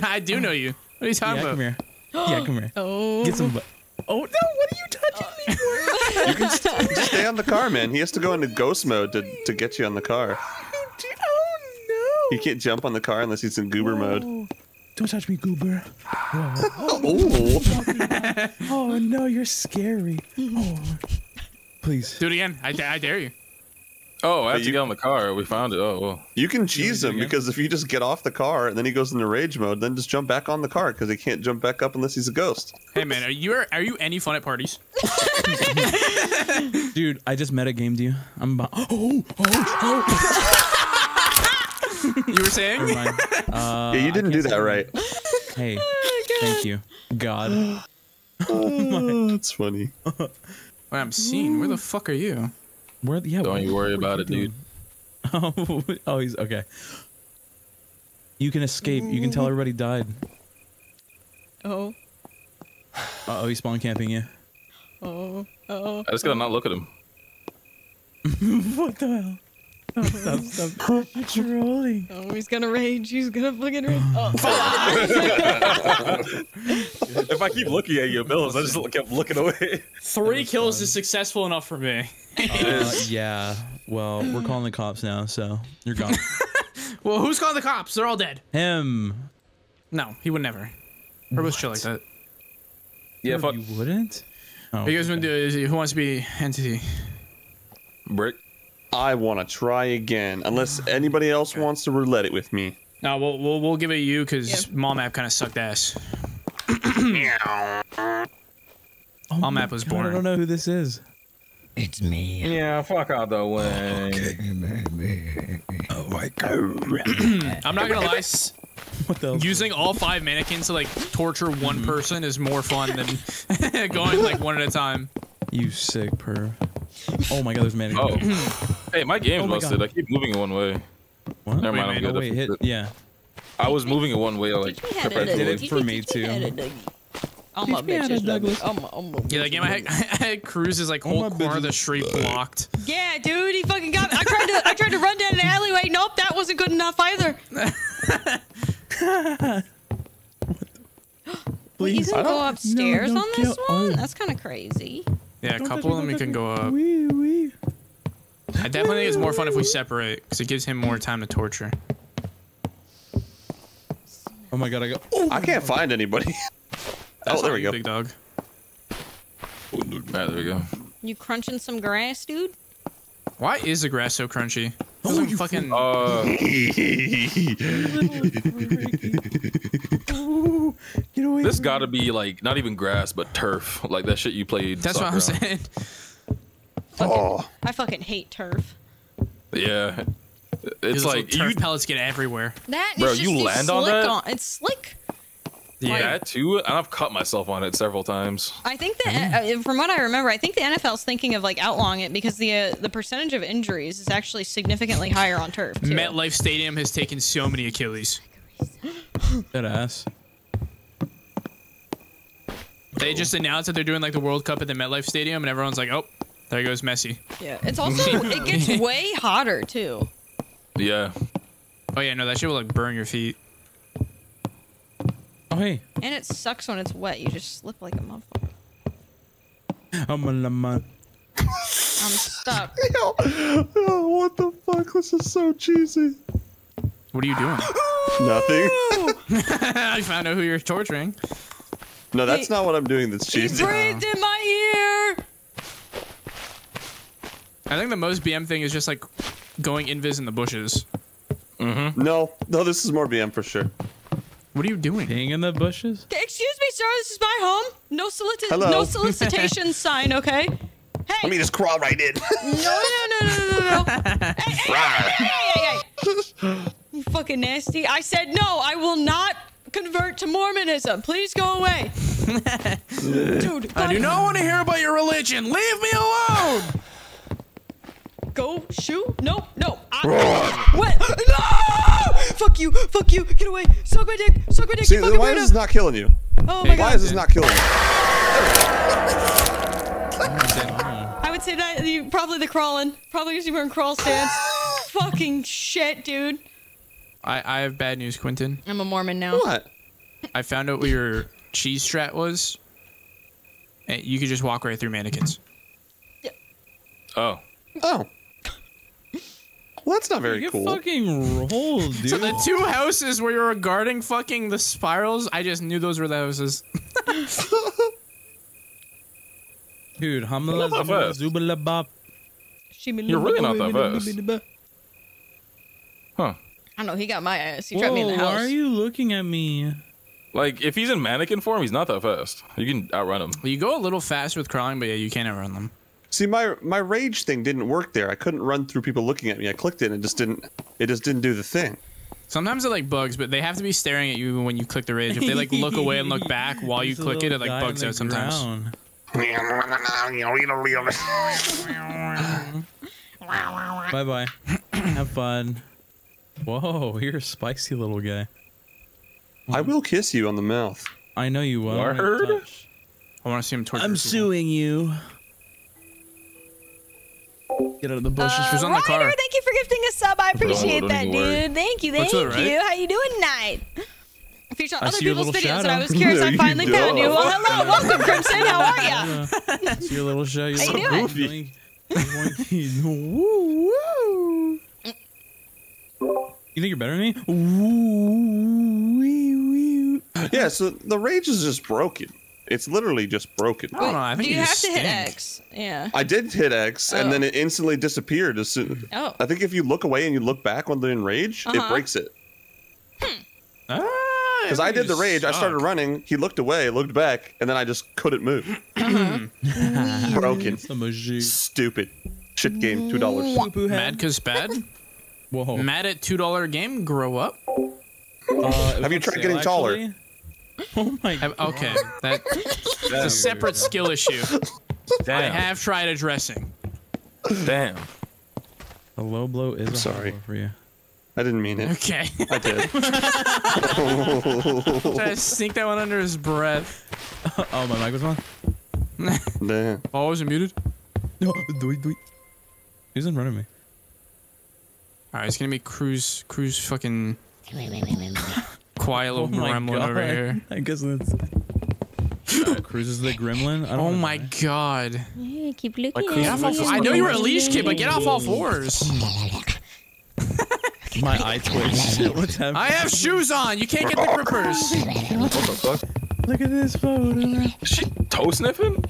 I do know you. What are you talking yeah, about? come here. Yeah, come here. Oh. Get some. bu- Oh no! What are you touching me for? You can st- stay on the car, man. He has to go into ghost mode to, to get you on the car. Oh no! He can't jump on the car unless he's in goober mode. Don't touch me, goober. Oh. oh no, you're scary. Oh. Please. Do it again. I, I dare you. Oh, I have to get on the car. We found it. Oh, well. You can cheese him because if you just get off the car and then he goes into rage mode, then just jump back on the car because he can't jump back up unless he's a ghost. Hey man, are you are you any fun at parties? Dude, I just metagamed you. I'm about. Oh, oh, oh. You were saying? Never mind. Uh, yeah, you didn't do that right. Hey, thank you, God. Oh, that's funny. What I'm seeing. Where the fuck are you? Where? The, Yeah. Don't what- you worry about you it, dude. doing? Oh, oh, he's okay. You can escape. You can tell everybody died. oh, Uh oh, he's spawn camping you. oh, oh. I just gotta not look at him. what the hell? Oh, stop, stop. You're trolling. Oh, he's gonna rage. He's gonna fucking rage. Oh. if I keep looking at your bills, I just kept looking away. Three kills is successful enough for me. Uh, yeah. Well, we're calling the cops now, so you're gone. Well, who's calling the cops? They're all dead. Him. No, he would never. Herbo's chill like that. Yeah, fuck. You wouldn't? Oh, you guys want to do is who wants to be entity? Brick. I want to try again, unless anybody else wants to roulette it with me. No, we'll we'll, we'll give it to you because Mom map kind of sucked ass. Mom map was God, I don't know who this is. It's me. Yeah, fuck out the way. Oh my god. I'm not gonna lie. What the? Using all five mannequins to like torture one mm-hmm. person is more fun than going like one at a time. You sick perv. Oh my god, there's man. Oh. hey, my game's Oh my busted. God. I keep moving it one way. What? Never mind, Wait, I'm good. Oh wait, hit. Yeah. I was moving it one way, I like Teach me how to. Did it for me too. I'm a Teach me how to bitch. Douglas. I'm a, I'm a Yeah, that game I had, I had Kruz's like whole my corner of the street blocked. Yeah, dude, he fucking got me. I tried to I tried to run down an alleyway. Nope, that wasn't good enough either. Wait, you Please. can I go upstairs no, on this kill- one? oh. That's kind of crazy. Yeah, a Don't couple of them me, you can go up. Wee, wee. I definitely think it's more fun if we separate because it gives him more time to torture. Oh my god, I got. Oh, I can't find anybody. That's oh, there we go. big dog. Oh, Alright, there we go. You crunching some grass, dude? Why is the grass so crunchy? Oh, you fucking. Uh, get away. this gotta be like not even grass, but turf, like that shit you played. That's what I'm soccer on. saying. Oh, I fucking hate turf. Yeah, it's little like turf you, pellets get everywhere. That Bro, just you the land on slick that? It's slick. Yeah, that too. And I've cut myself on it several times. I think that, Mm-hmm. uh, from what I remember, I think the NFL's thinking of like outlawing it because the uh, the percentage of injuries is actually significantly higher on turf. Too. MetLife Stadium has taken so many Achilles. that ass. They just announced that they're doing like the World Cup at the MetLife Stadium, and everyone's like, "Oh, there goes Messi." Yeah, it's also it gets way hotter too. Yeah, Oh yeah, no, that shit will like burn your feet. Oh hey. And it sucks when it's wet. You just slip like a motherfucker. I'm a lemon. I'm stuck. what the fuck? This is so cheesy. What are you doing? Nothing. I found out who you're torturing. No, that's not what I'm doing. That's cheesy. He breathed in my ear. I think the most BM thing is just like going invis in the bushes. Mm -hmm. No, no, this is more BM for sure. What are you doing? Being in the bushes. Okay, excuse me, sir. This is my home. No solici- Hello. No solicitation sign. Okay. Hey. Let me just crawl right in. No, no, no, no, no, no, no. hey, hey, hey, hey, hey, hey. You fucking nasty. I said no. I will not convert to Mormonism. Please go away. Dude, I do not want to hear about your religion. Leave me alone. Go shoot? No, no. I, what? No! Fuck you! Fuck you! Get away! Suck my dick! Suck my dick! See, you fucking why is weirdo. this not killing you? Oh my Why god! is this not killing you? I would say that you probably the crawling. Probably because you were in crawl stance. Fucking shit, dude. I, I have bad news, Quentin. I'm a Mormon now. What? I found out what your cheese strat was. And you could just walk right through mannequins. Yeah. Oh. Oh. Well, that's not very You cool. fucking rolled, dude. So the two houses where you're guarding fucking the spirals, I just knew those were the houses. Dude, You're hamala zubala bop. You're really not that fast. Huh. I don't know. He got my ass. He trapped me in the Whoa, house. Why are you looking at me? Like, if he's in mannequin form, he's not that fast. You can outrun him. You go a little fast with crawling, but yeah, you can't outrun them. See, my my rage thing didn't work there. I couldn't run through people looking at me. I clicked it and it just didn't. It just didn't do the thing. Sometimes it like bugs, but they have to be staring at you when you click the rage. If they like look away and look back while you click it, little it like bugs in the out sometimes. ground. Bye bye. Have fun. Whoa, you're a spicy little guy. I will kiss you on the mouth. I know you will. Word? I want to see him torture. I'm people. suing you. Get out of the bushes. Uh, Who's on the Ryder, car? thank you for gifting a sub. I appreciate don't that, even worry. dude. Thank you, thank to the right. you. How you doing tonight? If you I other see your people's little videos, shadow. and I was curious, I you finally found you. Well, hello, welcome, Crimson. How are ya? It's your little show. You're How you little doing? Woo, woo. You think you're better than me? Woo, wee, wee. Yeah. So the rage is just broken. It's literally just broken. I don't know. I think you you have just to hit. X? Yeah. I did hit X, and then it instantly disappeared. As soon, Oh. I think if you look away and you look back when they're in rage, it Uh-huh. breaks it. Ah, Because I did the rage, I started running. He looked away, looked back, and then I just couldn't move. Broken. Some machine. Stupid. Shit game. Two dollars. Mad cause bad. Whoa. Mad at two dollar game. Grow up. Uh, it was Have you on tried sale, getting taller? actually. Oh my Have- god. okay, that that's a separate skill issue. I have tried addressing. Damn. A low blow is a sorry. blow for you. I didn't mean it. Okay. I did. Try to sneak that one under his breath. oh, my mic was on. Damn. Oh, was it muted? No, do do Who's in front of me? Alright, it's gonna be Kruz, Kruz fucking quiet little Oh gremlin god. over here. I guess that's. Uh, Kruz is the gremlin. I don't Oh my why. god. Yeah, keep looking. Like, Get off I know you were a leash kid, but get off all fours. My eye twitched. What's happening? I have shoes on. You can't get the grippers. What the fuck? Look at this photo. Is she toe sniffing?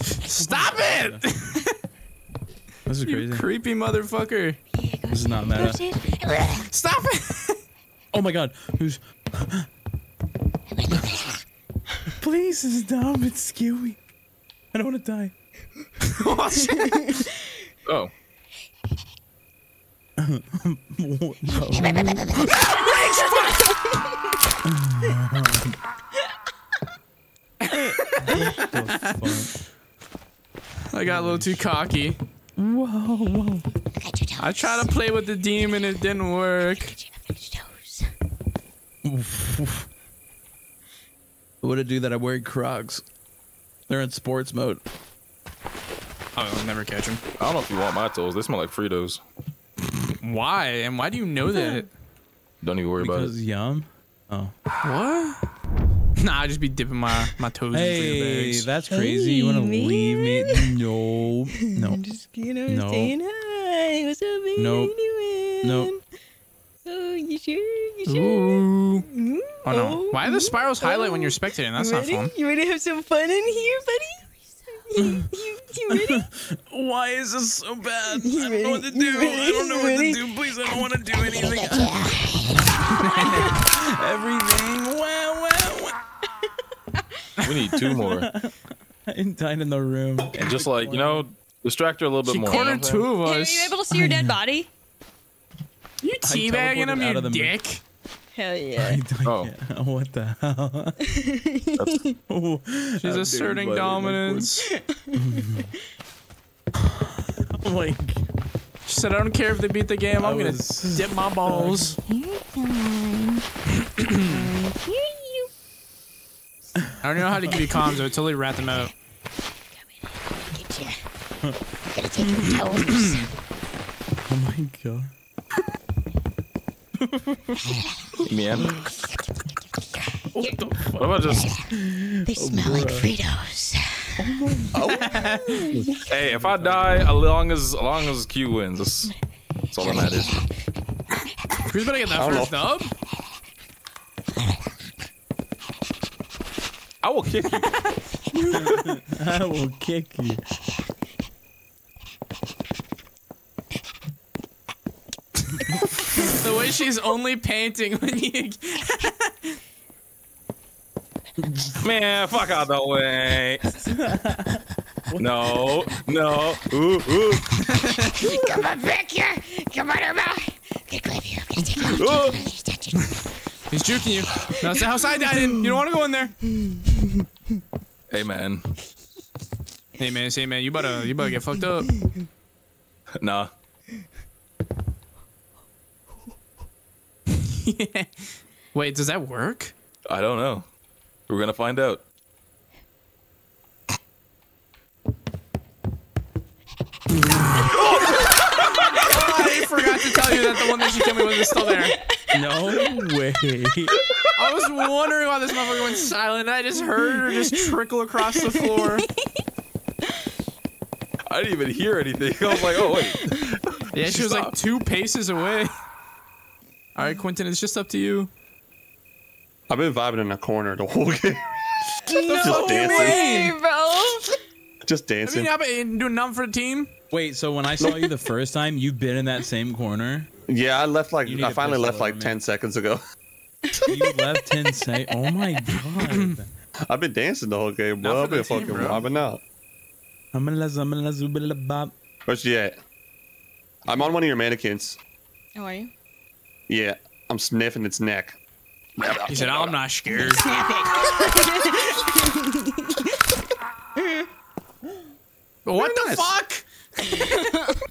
Stop it! This is crazy. You creepy motherfucker. This is not meta. Stop it! Oh my god. Who's. Please it's dumb, It's scary. I don't want to die. Oh. I got a little too cocky. Whoa, whoa. I tried to play with the demon, it didn't work. What to do that? I'm wearing Crocs. They're in sports mode. Oh, I'll never catch him. I don't know if you want my toes. They smell like Fritos. Why? And why do you know that? Don't even worry about it. Because it. yum. Oh. What? Nah, I just be dipping my, my toes in Hey, bags. that's crazy. you want to leave me? No. No. Just, you know, No. saying hi. What's up, baby? Nope. Nope. Oh, you sure? You sure? Ooh. Ooh. Oh no. Why are the spirals highlight when you're spectating? That's you not ready? fun. You ready to have some fun in here, buddy? You, you, you ready? Why is this so bad? You I don't know what to do. I don't know what to do. Please, I don't want to do anything. Everything. Wow, wow, wow. We need two more. I'm dying in the room. And just like, you know, distract her a little bit She more. you know cornered what I'm saying? two of us. Are you able to see your dead body? You teabagging teleported him, out you of the mo- dick. Hell yeah. Oh. What the hell? She's asserting dominance. oh my She said, I don't care if they beat the game. I'm going to dip my balls. I don't know how to give you comms. I would totally rat them out. Gotta take your toes. Oh my god. Man. What about just? They oh, smell like Fritos. Oh. Hey, if I die, as long as as long as Q wins, that's, that's all that matters. Who's gonna get that I don't first dub? I will kick you. I will kick you. The way she's only painting when you. Man, fuck out the way. no, no. Ooh, ooh. Come on back here. Come on, Irma. Get grab you. I'm gonna take you Oh. He's juking you. That's the house I died in. You don't want to go in there. Hey, man. Hey man, say man, you better you better get fucked up. Nah. Wait, does that work? I don't know. We're gonna find out. I forgot to tell you that the one that she killed me with is still there. No way. I was wondering why this motherfucker went silent. I just heard her just trickle across the floor. I didn't even hear anything. I was like, oh wait. Yeah, she was like two paces away. All right, Quentin, it's just up to you. I've been vibing in a corner the whole game. No Just dancing. way, bro. Just I dancing. mean, I've been doing nothing for the team. Wait, so when I saw you the first time, you've been in that same corner? Yeah, I left like I finally left all over like me. ten seconds ago. You left 10 say, oh my god. I've been dancing the whole game, bro. I've been the team, fucking bro. vibing out. I'm a les, I'm a les, ubala bop. Where's she at? I'm on one of your mannequins. How are you? Yeah, I'm sniffing its neck. He said, "I'm not scared." What the fuck?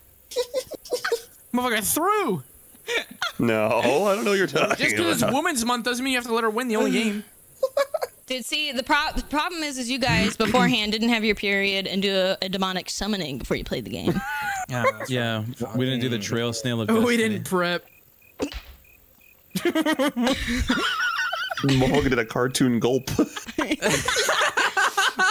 Motherfucker threw. No, I don't know what you're talking Just because it's about. Women's Month doesn't mean you have to let her win the only game. Did see the, pro- the problem is is you guys beforehand didn't have your period and do a, a demonic summoning before you played the game. Yeah, Yeah, we didn't do the trail snail of Oh, we didn't prep. Morgan did a cartoon gulp.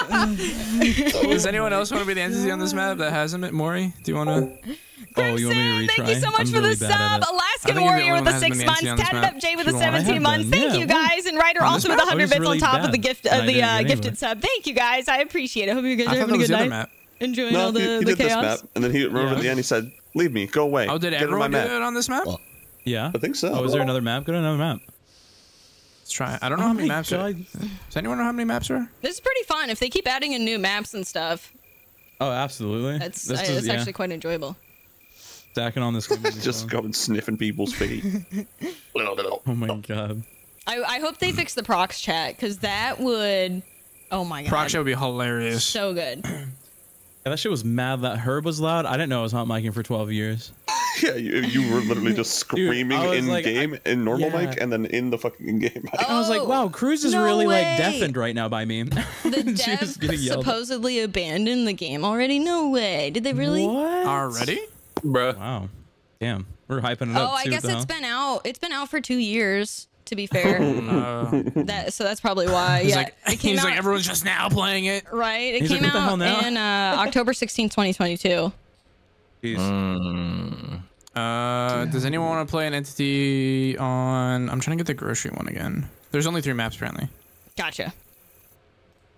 Does anyone else want to be the entity on this map that hasn't it? Mori, do you want to? Oh, you want me to retry? Thank you so much I'm for really the sub. Alaskan think the Warrior with the one six months. been antsy Tatted up Jay with the Well, I have 17 months. been, Thank yeah. you guys. And Ryder also this with the 100 was bits on really top of the gift and I of the uh, gifted anywhere. sub. Thank you guys. I appreciate it. Hope you guys are having a good night. map. Enjoying no, all the, he the did this chaos. map, and then he remember at the end he said, "Leave me, go away." Oh, did Get out of my everyone do it on this map? Yeah? I think so. Oh, is there another map? Go to another map. Let's try. I don't know Oh how many maps are. God. Does anyone know how many maps are? This is pretty fun. If they keep adding in new maps and stuff, Oh, absolutely. that's This I, is- that's yeah, actually quite enjoyable. stacking on this. Just going sniffing people's feet. Oh my god. I, I hope they fix the prox chat because that would. Oh my god. Prox chat would be hilarious. So good. Yeah, that shit was mad that Herb was loud. I didn't know I was hot micing for 12 years. yeah, you, you were literally just screaming I was in like, game in normal yeah. mic and then in the fucking game oh, mic. I was like, wow, Kruz is no really like deafened right now by me. The She was dev yelled supposedly abandoned the game already. No way. Did they really? What? Already? Bruh. Wow. Damn. We're hyping it oh, up Oh, I guess what the it's hell? been out. It's been out for two years. To be fair, Uh, that so that's probably why. he's yeah, like, it came he's out like, everyone's just now playing it. right. It He's came "What the hell out now?" in uh, October 16, 2022. Mm. Uh, does anyone want to play an entity on? I'm trying to get the grocery one again. There's only three maps apparently, Gotcha.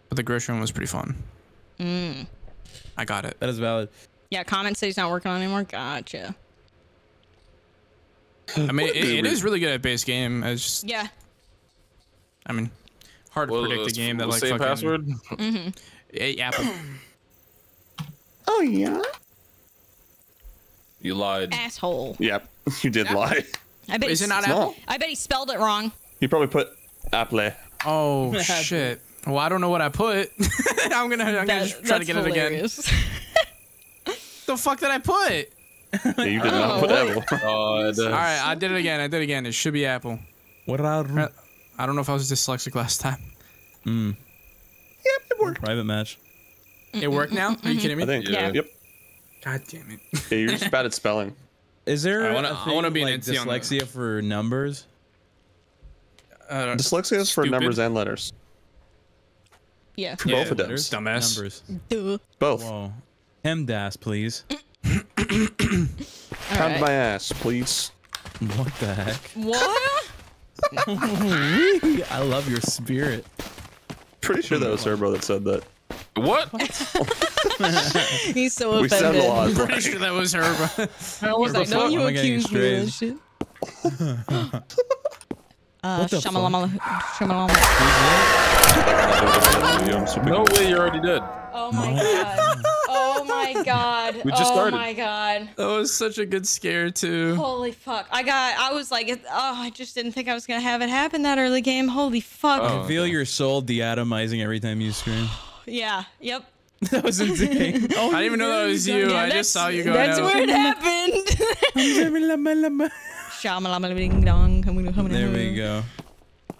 but the grocery one was pretty fun. Mm. I got it. That is valid. Yeah, comment says he's not working on it anymore. Gotcha. I mean, it, it is really good at base game. It's just, Yeah. I mean, hard to Well, predict a game that the like same fucking. password. Mm-hmm. Yeah, Apple. oh yeah. You lied. Asshole. Yep, you did lie. I bet Is he it not s- apple? I bet he spelled it wrong. He probably put apple. Oh shit. Well, I don't know what I put. I'm gonna, I'm gonna try to that's get it again. the fuck did I put? Yeah, you did not put apple. God. All right, I did it again. I did it again. It should be apple. What are I don't know if I was dyslexic last time. Mm. Yep, it worked. Private match. It worked now? Are you kidding me? I think. Yeah. Yep. God damn it. Yeah, you're just bad at spelling. Is there I wanna- a I thing wanna be like NT on that. dyslexia for numbers? Uh, Dyslexia is for numbers and letters. Yeah. For Yeah, both of them. Letters? Dumbass. Numbers. Duh. Both. Whoa. Hemdas, please. All Pound right. my ass, please. What the heck? What? I love your spirit. Pretty sure that was Herbo that said that. What? He's so We sound offended. a lot. I'm pretty sure that was her. bro. He's like, no, you Am accused me of that shit. Uh, What the shamalama, shamalama. No way, you already did. Oh my god. Oh my god. We just oh started. my god. That was such a good scare too. Holy fuck. I got, I was like, oh, I just didn't think I was going to have it happen that early game. Holy fuck. Oh. I feel your soul deatomizing every time you scream. Yeah. Yep. that was insane. oh, I didn't even know that was you. Yeah, I just saw you go That's out. where it happened. Shamalama ding dong. there we go.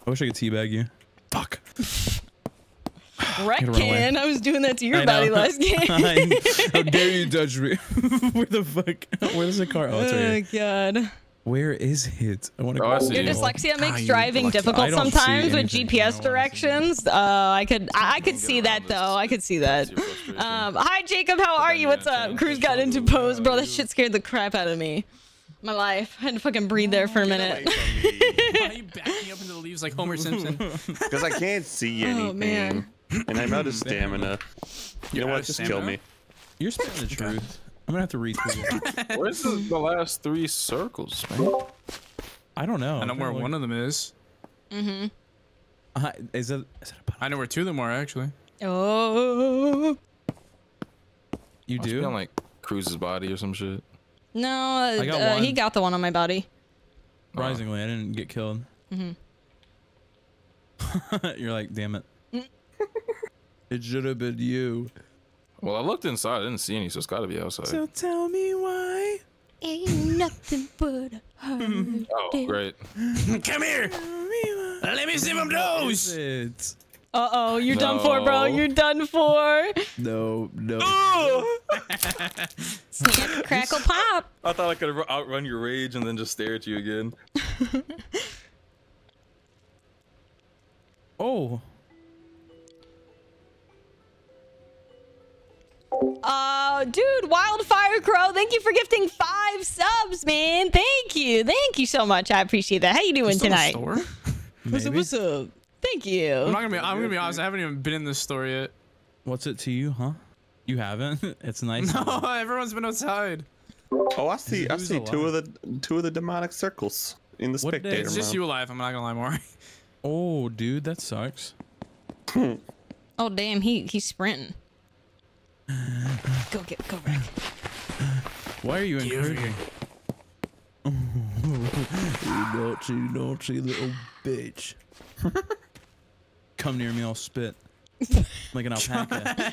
I wish I could teabag you. Fuck. Wreck Gotta run away. can. I was doing that to your body last game. I- How dare you touch me? Where the fuck? Where's the car? Oh, it's right oh here. god. Where is it? I want to Oh, I go. see Your dyslexia Ah, makes you driving difficult sometimes with. GPS I don't wanna see directions. Uh, I could, I, I could see that though. I could see that. Um, hi Jacob, how are you? What's up? Kruz got into pose, bro. That shit scared the crap out of me. My life. I had to fucking breathe there for a minute. Why are you backing up into the leaves like Homer Simpson? Because I can't see anything. Oh, man. And I'm out of stamina. You know what? Just stamina? kill me. You're spitting the truth. I'm gonna have to retweet it. Where's the, the last three circles, man? I don't know. I know where one of them is. Mm-hmm. Uh, is it? Is it a I know where two of them are actually. Oh. You Must be do? on like Kruz's body or some shit. No, uh, got uh, he got the one on my body. Surprisingly, I didn't get killed. Mhm. You're like, damn it. It should have been you. Well, I looked inside. I didn't see any, so it's got to be outside. So tell me why. Ain't nothing but a hurt. oh, great. Come here. Let me see them toes. It's Uh oh, you're done for, bro. You're done for. no, no. Snap, crackle, pop. I thought I could outrun your rage and then just stare at you again. Oh, Uh, dude, Wildfire Crow, thank you for gifting five subs, man. Thank you, thank you so much. I appreciate that. How you doing Still in the tonight? store? What's up? maybe. What's up? Thank you. I'm not gonna be. I'm gonna be honest. I haven't even been in this store yet. What's it to you, huh? You haven't. It's nice. No, everyone's been outside. Oh, I see. I Who's see two of the two of the demonic circles in the What day? spectator. It's just you alive. I'm not gonna lie more. Oh, dude, that sucks. Oh damn, he he's sprinting. Go get go back. Why are you Get over encouraging? you naughty, naughty little bitch. Come near me, I'll spit. Like an alpaca.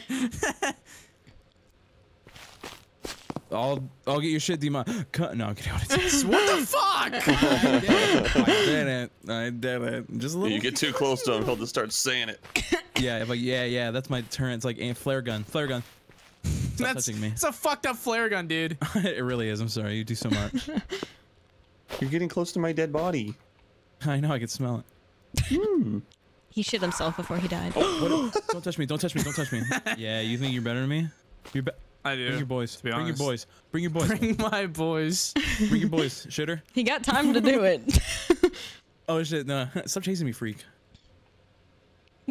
I'll I'll get your shit demon. Cut. No, I'm kidding. What is what the fuck? I did it. I did it. Just a little. You get too close to him, he'll just start saying it. Yeah, like yeah, yeah. That's my turn. It's like a flare gun. Flare gun. Stop That's touching me. it's a fucked up flare gun, dude. it really is. I'm sorry. You do so much. You're getting close to my dead body. I know. I can smell it. Hmm. He shit himself before he died. What? don't touch me. Don't touch me. Don't touch me. Yeah, you think you're better than me? You're be- I do. Bring your boys. to be Bring your boys. Bring your boys. Bring my boys. Bring your boys. Shitter. He got time to do it. Oh shit! No, stop chasing me, freak.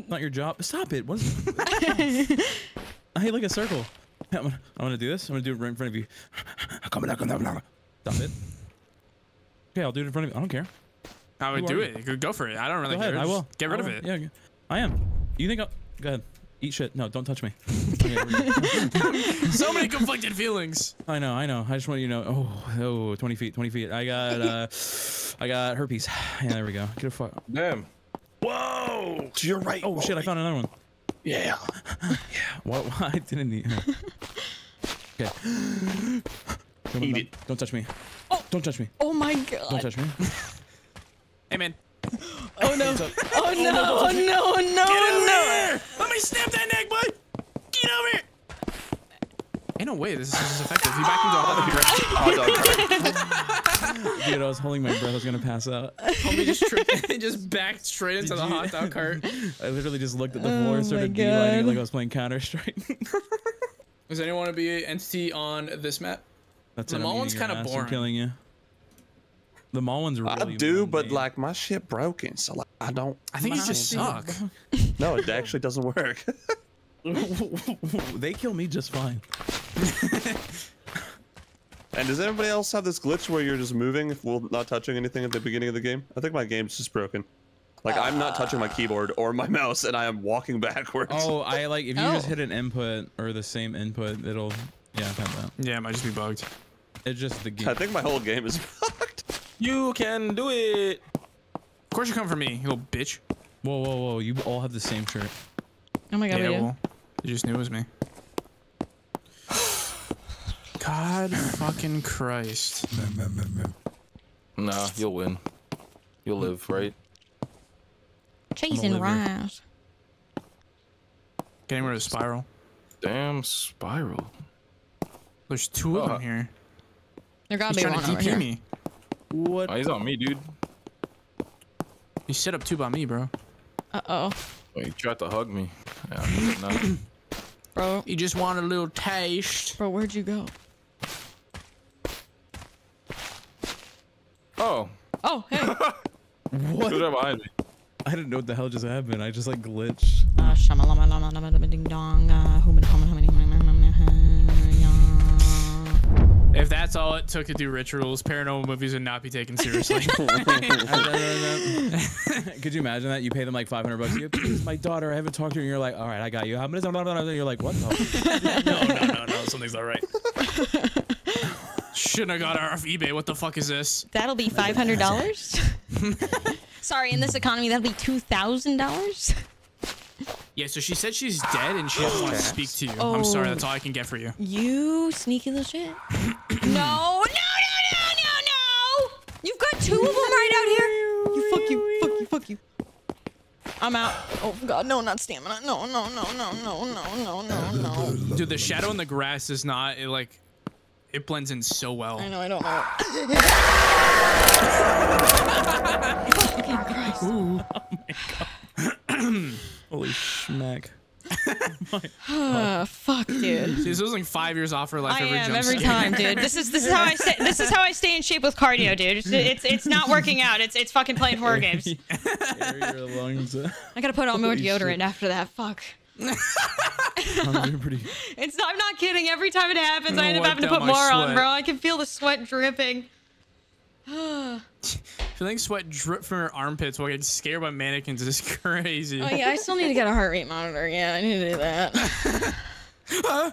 Not your job. Stop it. What is? hey, look at a circle. I'm gonna, I'm gonna do this. I'm gonna do it right in front of you. Come on, come on, come on. Stop it. Okay, I'll do it in front of you. I don't care. I would Who do it. You Go for it. I don't really Go ahead. care. I will. Get rid I of it. Yeah, I am. You think? I'll... Go ahead. Eat shit. No, don't touch me. Okay, we're good. so many conflicted feelings. I know, I know. I just want you to know. Oh, oh, 20 feet, 20 feet. I got, uh, I got herpes. Yeah, there we go. Get a fuck. Damn. Whoa! To your right. Oh shit! I found another one. Yeah. yeah. What? Why didn't need? Okay. Don't, Eat don't- it. Don't touch me. Oh! Don't touch me. Oh my god. Don't touch me. Hey man. Oh no. What's up? Oh, oh no. Oh no. No. No. Let me snap that neck, boy. Get over here. Ain't no way this is effective. You back into a hot oh, dog. Dude, I was holding my breath. I was gonna pass out. Homie just tripped, just backed straight into Did the you- hot dog cart. I literally just looked at the Oh floor and my started beelining it like I was playing Counter Strike. Does anyone want to be an entity on this map? That's The it, I'm mall one's kinda ass, I'm boring. killing you. The mall one's really. I do, but like my shit broken, so like I don't. I think you just suck. No, it actually doesn't work. they kill me just fine. and does anybody else have this glitch where you're just moving while not touching anything at the beginning of the game? I think my game's just broken. Like I'm not touching my keyboard or my mouse, and I am walking backwards. Oh, I like if you Oh. just hit an input or the same input, it'll yeah, I've. Yeah, it might just be bugged. It's just the game. I think my whole game is fucked. You can do it. Of course you come for me, you little bitch. Whoa, whoa, whoa! You all have the same shirt. Oh my god. yeah, we do. well, you just knew it was me. God fucking Christ. Nah, you'll win. You'll live, right? Cheese I'm and rice. Getting rid of Spiral. Damn spiral. There's two of Oh. them here. There gotta He's be trying one to over DP here. me. What? Oh, he's on me, dude. You set up two by me, bro. Uh Oh, he tried to hug me. Yeah, Bro. You just want a little taste. Bro, where'd you go? Oh, Oh, hey. What? who's that behind me? I didn't know what the hell just happened. I just like glitched. Uh, If that's all it took to do rituals, paranormal movies would not be taken seriously. Could you imagine that? You pay them like 500 bucks. You go, my daughter, I haven't talked to her. And you're like, all right, I got you. How many? You're like, what? the- no, no, no, no. Something's not right. Shouldn't have got her off eBay. What the fuck is this? That'll be five hundred dollars. Sorry, in this economy, that'll be two thousand dollars. Yeah, so she said she's dead and she doesn't want to speak to you. I'm sorry, Oh. that's all I can get for you. You sneaky little shit. no, no, no, no, no, no! You've got two of them right out here. You fuck you, fuck you, fuck you. I'm out. Oh god, no, not stamina. No, no, no, no, no, no, no, no, no. Dude, the shadow in the grass is not it like it blends in so well. I know, I don't know. Holy schmack. Ah, fuck, dude. She's like five years off her life I every am every scare. time, dude. This is this is how I stay. This is how I stay in shape with cardio, dude. It's it's, it's not working out. It's it's fucking playing horror games. Air your lungs. I gotta put on more Holy shit. deodorant after that. Fuck. I'm doing pretty. It's not. I'm not kidding. Every time it happens, I end up having to put my more on, bro. I can feel the sweat dripping. oh Feeling sweat drip from her armpits while getting scared by mannequins is crazy. Oh yeah, I still need to get a heart rate monitor. Yeah, I need to do that. huh?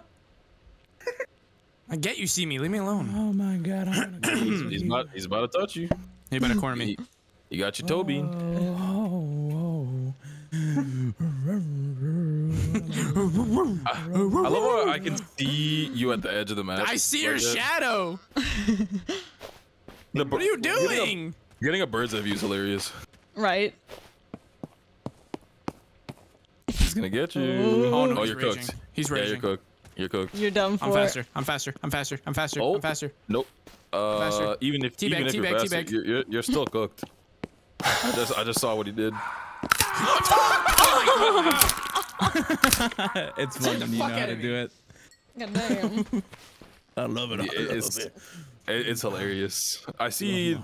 I get you see me. Leave me alone. Oh my god. I'm gonna He's, he's about he's about to touch you. You better corner me. You got your toe bean. Oh, I love how I can see you at the edge of the map. I see your that. Uh, shadow. The What are you Getting doing? a, getting a bird's eye view is hilarious. right. He's gonna get you. Oh, no, he's you're raging. cooked. He's raging. Yeah, you're cooked. You're cooked. You're done for I'm faster. I'm faster. I'm faster. I'm faster. Oh. I'm faster. Nope. Uh, Faster. even if Teabag, even if you're teabag, faster, you're, you're you're still cooked. I just I just saw what he did. it's fun when you know how to me. do it. God damn. I love it. I It- love it's it. it- it's hilarious. I see. uh,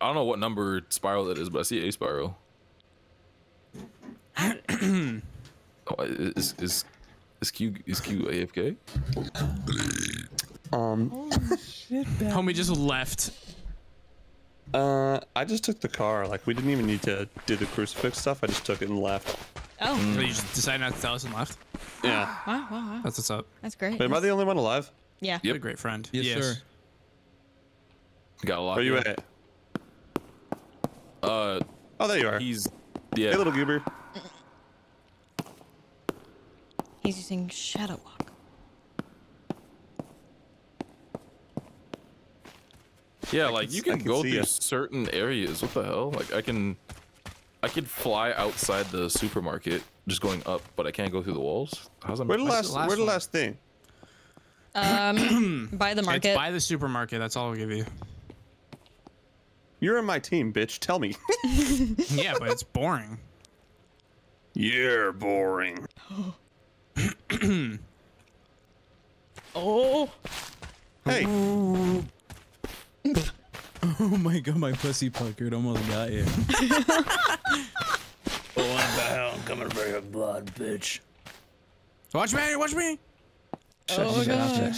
I don't know what number spiral that is, but I see a spiral. oh, is is is Q is Q AFK? Um, shit, Homie just left. uh, I just took the car. Like we didn't even need to do the crucifix stuff. I just took it and left. Oh. So you just decided not to tell us and left. Yeah. Wow, wow, wow. That's what's up. That's great. Wait, am I the only one alive? Yeah. What a great friend. Yes, sir. Got a lot. Where you here. at? Uh. Oh, there you are. He's yeah. Hey, little goober. He's using Shadow Walk. Yeah, I like can you can, can go through ya. certain areas. What the hell? Like I can, I could fly outside the supermarket just going up, but I can't go through the walls. How's that? Where the make- last? Where the last thing? Um, by the market. It's by the supermarket. That's all I'll give you. You're in my team, bitch. Tell me. yeah, but it's boring. You're boring. oh. Hey. Oh my god, my pussy puckered. Almost got you. Oh, what the hell? I'm coming for your blood, bitch. Watch me! Watch me! Oh god.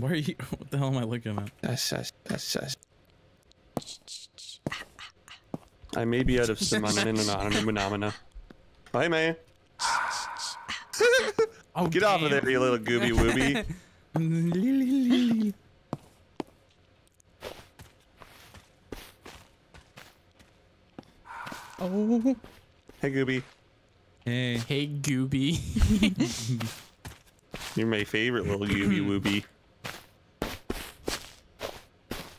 Why are you? What the hell am I looking at? Shush, shush, shush, shush. I may be out of phenomena. Hey, man. Oh, Get off of there, you little gooby wooby. Oh. Hey, Gooby. Hey. Hey, Gooby. You're my favorite little gooby wooby.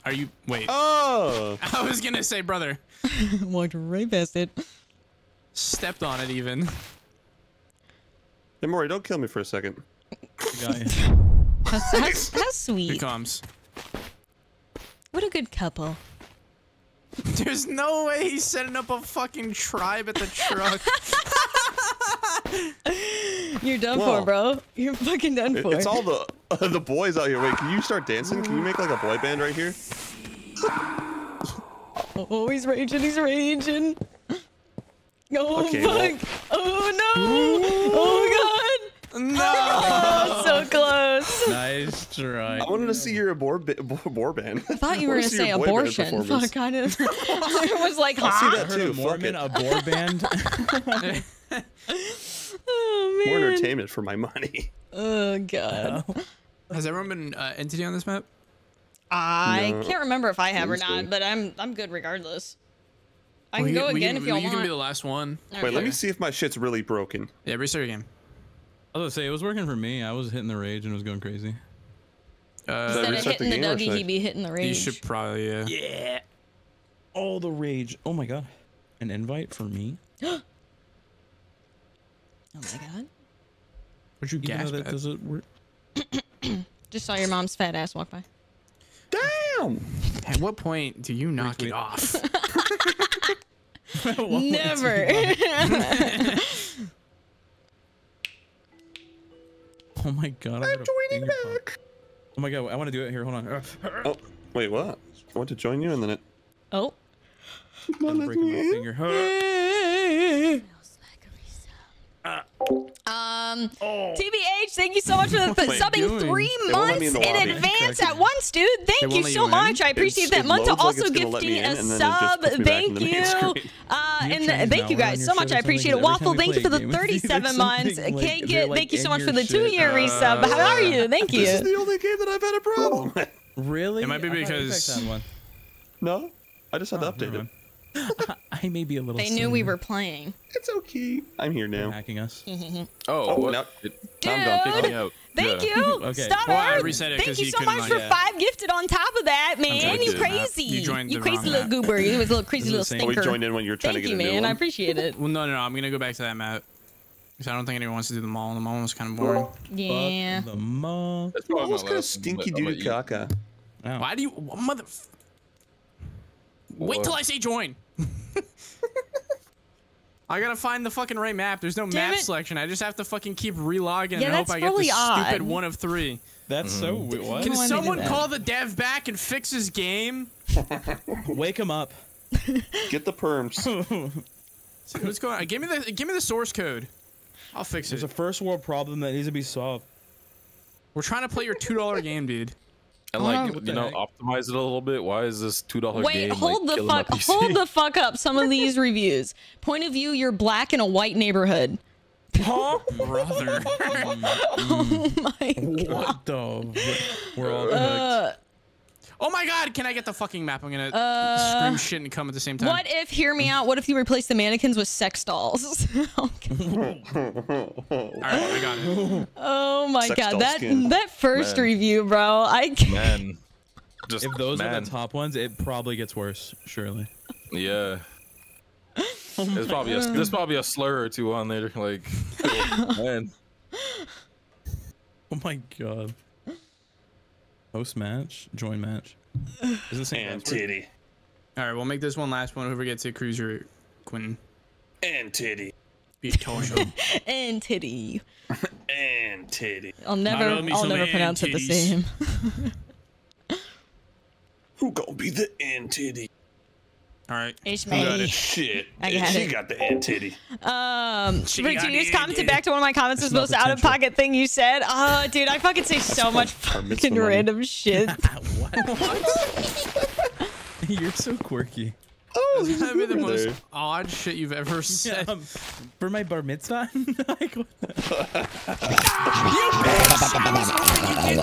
Are you? Wait. Oh! I was gonna say, brother. Walked right past it. Stepped on it even. Hey, Maury, don't kill me for a second. Got you. How, how, how Here comes. What a good couple. There's no way he's setting up a fucking tribe at the truck. You're done Whoa. for, bro. You're fucking done It- for. It's all the uh, the boys out here. Wait, can you start dancing? Can you make like a boy band right here? Oh, he's raging. He's raging. Oh Okay, fuck! well- Oh no! Oh, oh god! No! Oh, so close. Nice try. I wanted to see your boar, ba- band. I thought you were gonna say abortion. Fuck, kind of. I was like, I'll see that heard too. a Fuck Mormon, it. a boar band. Oh More entertainment for my money. Oh god. Has everyone been uh, entity on this map? I No, can't remember if I have or not, do. but I'm I'm good regardless. I Well, can you- go we again can, if you You want. You can be the last one. Wait, let me see if my shit's really broken. Yeah, restart your game. I was gonna say it was working for me. I was hitting the rage and it was going crazy. Uh, Instead of reset the hitting the, game Dougie, he'd be hitting the rage. you should probably yeah. Yeah. Oh, the rage. Oh my god. An invite for me? Oh my god. Would you Even though gasp that at? doesn't work. Just saw your mom's fat ass walk by. Damn! At what point do you knock it off? Never. Oh my god. I'm joining back. Oh my god. I want to do it here. Hold on. Oh, wait, what? I want to join you and then it. oh. I'm breaking my finger. Um, TBH, thank you so much for the, Wait, subbing doing? three They won't let me months in in advance at once, dude. Thank you so you much. I appreciate It's- that. it Monta like also it's gonna let me gifting in, a and then it just sub. puts me back in Thank you. Uh, and trends thank you guys so much. I appreciate it. something, 'cause every Waffle, thank you for the game with you, there's 37 months. Can't get. Thank you so much for the two-year resub. How are you? Thank you. This is the only game that I've had a problem with. Really? It might be because- Apex had one. No, I just had to Oh, update never it. Mind. I may be a little. They knew we were playing. It's okay. I'm here They're now. hacking us. Mm-hmm. Oh, Oh, what? no. It- Now I'm done. me out. Thank Yeah. you, Okay. Stunner. Well, I reset it Thank 'cause you he so much for yeah. five gifted on top of that, man. You crazy. You joined the crazy little map. goober. You was a little crazy little is the Oh, we joined in when you were trying Thank to you, get a new man. I appreciate it. Well, no, no, no. I'm gonna go back to that map. Because I don't think anyone wants to do the mall. The mall was kind of boring. Yeah. Fuck the mall. That's probably Almost my got a stinky dude gonna caca. Oh. Why do you, mother? Wait till I say join. I gotta find the fucking right map. There's no Damn map it. selection. I just have to fucking keep relogging Yeah, and hope I get the really stupid one of three. That's so Mm-hmm. weird. What? Can why they do someone call the dev back and fix his game? Wake him up. Get the perms. What's going on? Give me the give me the source code. I'll fix There's it. a first world problem that needs to be solved. We're trying to play your two dollar game, dude. And like on. you know, heck? optimize it a little bit. Why is this two dollar Wait, game? hold like, the killing my fuck, hold the fuck up. Some of these reviews. Point of view: You're black in a white neighborhood. Brother. Oh my god. What the? We're all hooked. Uh, Oh my god, can I get the fucking map? I'm gonna Uh, scream shit and come at the same time. What if, hear me out, what if you replace the mannequins with sex dolls? Alright, I got it. oh my Sex god, that skin. that first Man. review, bro. I can't. Man, just if those are the top ones, it probably gets worse. Surely. Yeah. Oh There's probably a there's probably a slur or two on there. Like, man, Oh my god. Host match, join match. Is the same And password? titty. Alright, we'll make this one last one. Whoever gets it, Cruiser Quentin. And titty. Be torture. and titty. And titty. I'll never, I'll never and pronounce it the same. Who gonna be the and titty? Alright. It's Who got it? Shit. I got she it. got the and titty. Um, She Rick, you just commented back to one of my comments. This There's most no out of pocket thing you said. Oh, dude, I fucking say so much fucking random shit. You're so quirky. Oh, this is be the most there. odd shit you've ever said. um, for my bar mitzvah? like, what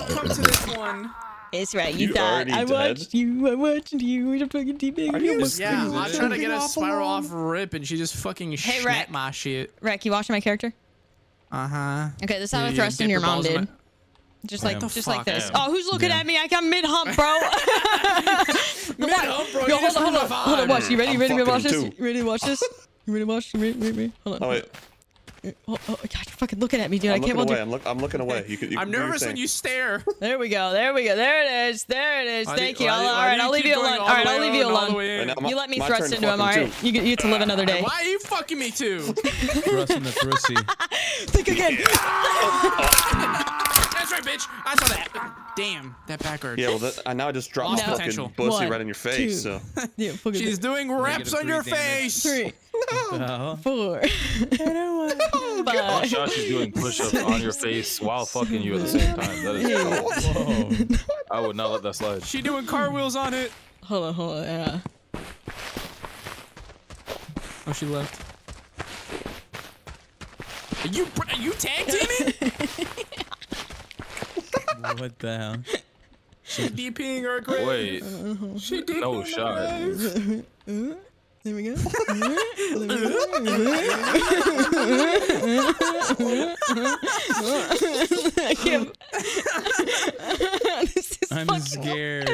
Come to this one. It's right. You, You thought already I dead? watched you. I watched you. You're fucking teabag. You almost Yeah. I'm trying to get a spiral off rip, and she just fucking Hey, hey, Rat. my shit. Rack, you watching my character? Uh huh. Okay, this is how Yeah, I thrust in your your mom did. my- Just like, Damn. just Fuck, like this. damn. Oh, who's looking Damn. at me? I got mid hump, bro. Mid-hump, bro, Yo, hold on, hold on, hold on. on. Watch. You ready? You ready to watch this? You ready to watch this? You ready to watch? You ready? Ready? ready? Hold on. Oh wait, Oh, oh, God, you're fucking looking at me, dude. I'm I can't looking hold away. you. I'm, look, I'm looking away. You can, you I'm can do your nervous when you stare. There we go. There we go. There it is. There it is. Why do- Thank you. why All do- why all right, I'll leave you alone. all All right, I'll leave you out and all the alone. Right You let me thrust into him. All fucking right, two. you get, you get to live another day. Why are you fucking me too? Thrust in the thrusty. Think again. That's right, bitch. I saw that. Damn, that back hurt. Yeah, well, that, I now I just dropped Lost fucking potential. pussy One, right in your face. two. So Yeah, fucking She's doing reps on your face. three, four, all five. shot she's doing push-ups on your face while fucking you at the same time. That is Whoa. I would not let that slide. She doing cartwheels on it. Hold on, hold on. Yeah. Oh, she left. Are you are you tag teaming? What the hell? she DPing her quick. Wait, She did no shot. There we go. I can't. this is I'm fucking- scared.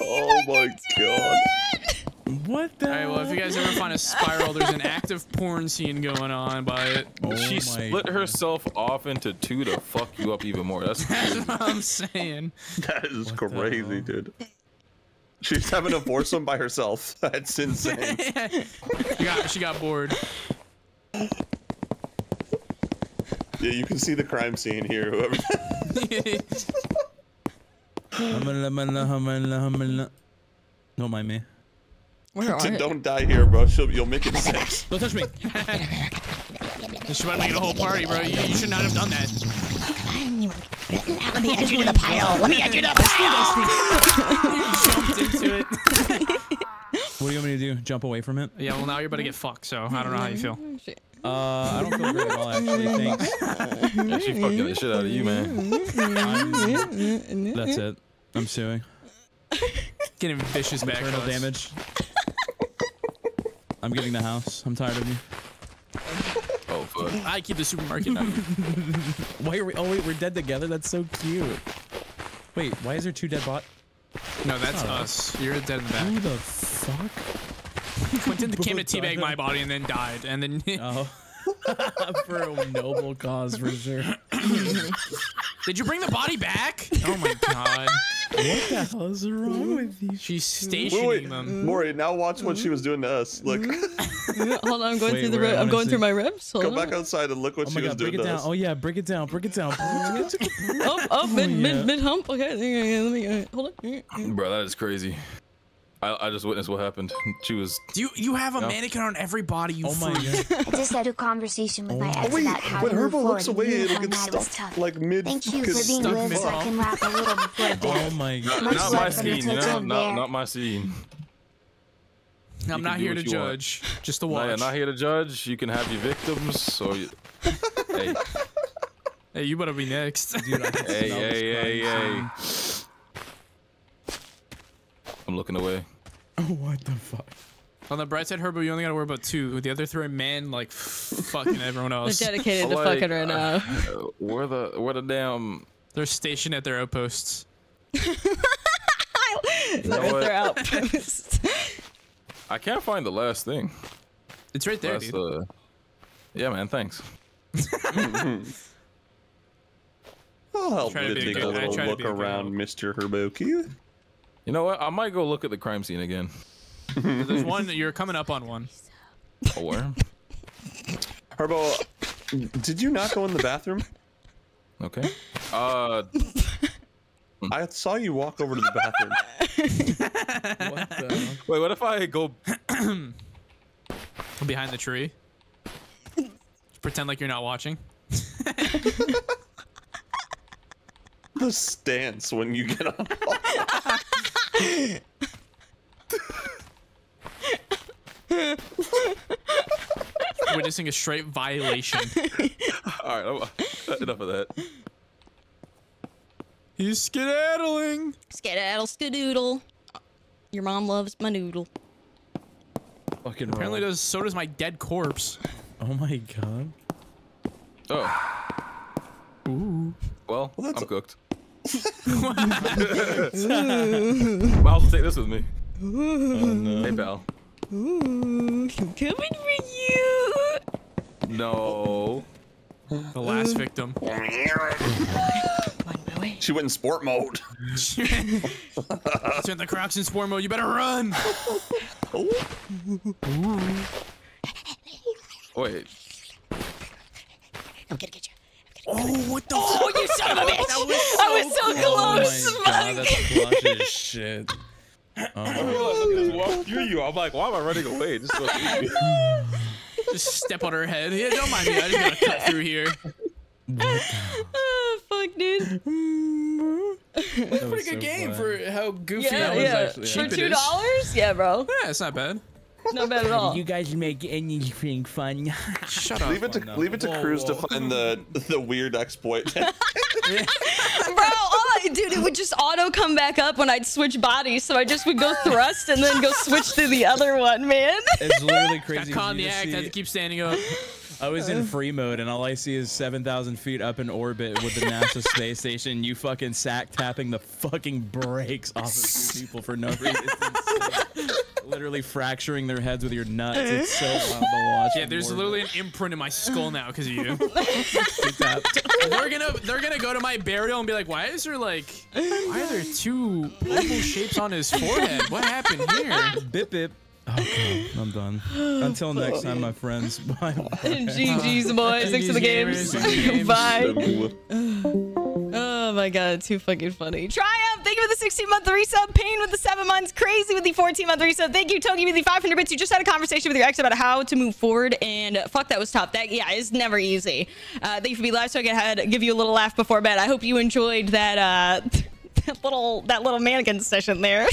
oh my god. What the? All right, well, if you guys ever find a spiral, there's an active porn scene going on by it. Oh she my split herself off into two to fuck you up even more. That's That's what I'm saying. That is What crazy, dude. She's having a foursome by herself. That's insane. She got she got bored. Yeah, you can see the crime scene here. Whoever. Don't mind me. Where are you? Don't die here, bro. She'll, you'll make it six. Don't touch me. She might make it a whole party, bro. You, you should not have done that. Let me add you to the pile. Let me add you to the pile. Jumped into it. What do you want me to do? Jump away from it? Yeah, well now you're about to get fucked, so I don't know how you feel. Uh, I don't feel very well actually. Thanks. yeah, she fucking the shit out of you, man. That's it. I'm suing. Getting vicious back Internal damage. I'm getting the house. I'm tired of you. Oh fuck. I keep the supermarket. Why are we? Oh wait, we're dead together. That's so cute. Wait, why is there two dead bot? no, that's Oh. us. You're dead in the back. Who the fuck? Quentin came to Who teabag my body and then died, and then Oh. For a noble cause, for sure. did you bring the body back? Oh my god, What the hell is wrong with you? she's stationing wait. them. Maury, now watch what she was doing to us. Look, Hold on, I'm going Wait, through the. where? Rib. I I'm going see. through my ribs. Hold go on. back outside and look what Oh she my was god, doing break it to down. us. Oh yeah, break it down, break it down. Oh, oh, mid, yeah. mid, mid hump. Okay, yeah, yeah, let me. Uh, hold on. Bro, that is crazy. I, I just witnessed what happened. She was Do you you have a No. mannequin on every body? You Oh my freak. god. I just had a conversation with my Oh ex wait, about how when to move Herbo forward. looks and away, it'll get stuck tough. like mid. Thank you for being stuck Liz mid- so I can rap a little before Oh my god. Much not my scene, you know, not, not my scene. I'm not here to what you want. judge, just to No, watch. yeah, not here to judge. You can have your victims. So, you, hey, Hey, you better be next. Dude, I hey, hey, hey, hey. I'm looking away. what the fuck? On the bright side, Herbo, you only gotta worry about two. The other three are man, like fucking everyone else. They're dedicated to Like, fucking right now. uh, where the where the damn They're stationed at their outposts. know At their outposts. I can't find the last thing. It's right there, Last, dude. uh, yeah, man. Thanks. I'll help Try to you be a take a good- I little try to look a good around, Mr. Herboki. You know what? I might go look at the crime scene again. There's one. That you're coming up on one. Where? Herbo, did you not go in the bathroom? Okay. Uh, I saw you walk over to the bathroom. What the? wait. What if I go? Behind the tree. Pretend like you're not watching. the stance when you get on. Witnessing a straight violation. All right. I'm- uh, Enough of that. He's skedaddling. Skedaddle skadoodle. Your mom loves my noodle. Fucking Apparently roll. does. So does my dead corpse. Oh my god. Oh. Ooh. Well, that's I'm a- cooked. I'll take this with me. Hey, pal. Ooh, I'm coming for you. No. The last victim. She went in sport mode. she Turn the Crocs in sport mode. You better run. Wait. I'm gonna get you. Oh, what the? Oh, you son of a bitch! That was I was so Oh close. my god, Fuck. that's clutch as shit. I Oh, realized I could walk through you. I'm like, why am I running away? Just go through you. Just step on her head. Yeah, don't mind me. I just gotta cut through here. oh, fuck, dude. That's a was pretty so good game fun. for how goofy Yeah, that was. yeah. Actually. For $2? Yeah, bro. Yeah, it's not bad. Not bad at all. You guys make anything fun. Shut up. Leave it to no. leave it to Whoa, Kruz to find the the weird exploit. Bro, all I, dude, it would just auto come back up when I'd switch bodies, so I just would go thrust and then go switch to the other one, man. It's literally Got crazy. caught in You the just act. Had to keep standing up. I was in uh. free mode, and all I see is 7,000 feet up in orbit with the NASA space station. You fucking sack tapping the fucking brakes off of two people for no reason. Literally fracturing their heads with your nuts. It's so wild to watch. Yeah, there's orbit. literally an imprint in my skull now because of you. They're gonna they're gonna go to my burial and be like, why is there like why are there two oval shapes on his forehead? What happened here? Bip bip. Okay, I'm done. Until next time, my friends. Bye. GG's, boys. Thanks for the games. Bye. Oh my god, too fucking funny. Triumph, thank you for the 16 month resub. Pain with the 7 months. Crazy with the 14 month resub. Thank you, Togi, with the 500 bits. You just had a conversation with your ex about how to move forward, and fuck, that was tough. That, yeah, it's never easy. Uh, thank you for being live so I could have- give you a little laugh before bed. I hope you enjoyed that, uh, that little, that little mannequin session there.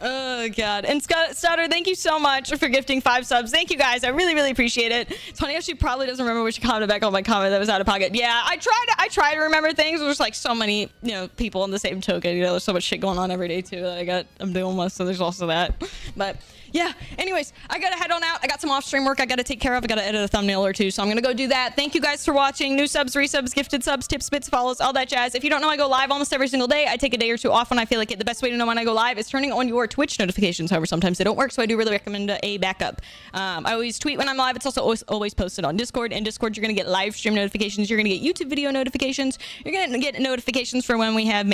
Oh god. And Scott Stutter, thank you so much for gifting five subs. Thank you guys. I really, really appreciate it. It's funny how she probably doesn't remember which commented back on my comment that was out of pocket. Yeah, I try to I try to remember things. There's like so many, you know, people in the same token. You know, there's so much shit going on every day too that I got I'm doing with, so there's also that. But yeah, anyways, I gotta head on out. I got some off-stream work I gotta take care of. I gotta edit a thumbnail or two, so I'm gonna go do that. Thank you guys for watching. New subs, resubs, gifted subs, tips, bits, follows, all that jazz. If you don't know, I go live almost every single day. I take a day or two off when I feel like it. The best way to know when I go live is turning on your Twitch notifications. However, sometimes they don't work, so I do really recommend a backup. Um, I always tweet when I'm live. It's also always, always posted on Discord. In Discord, you're gonna get live stream notifications. You're gonna get YouTube video notifications. You're gonna get notifications for when we have uh,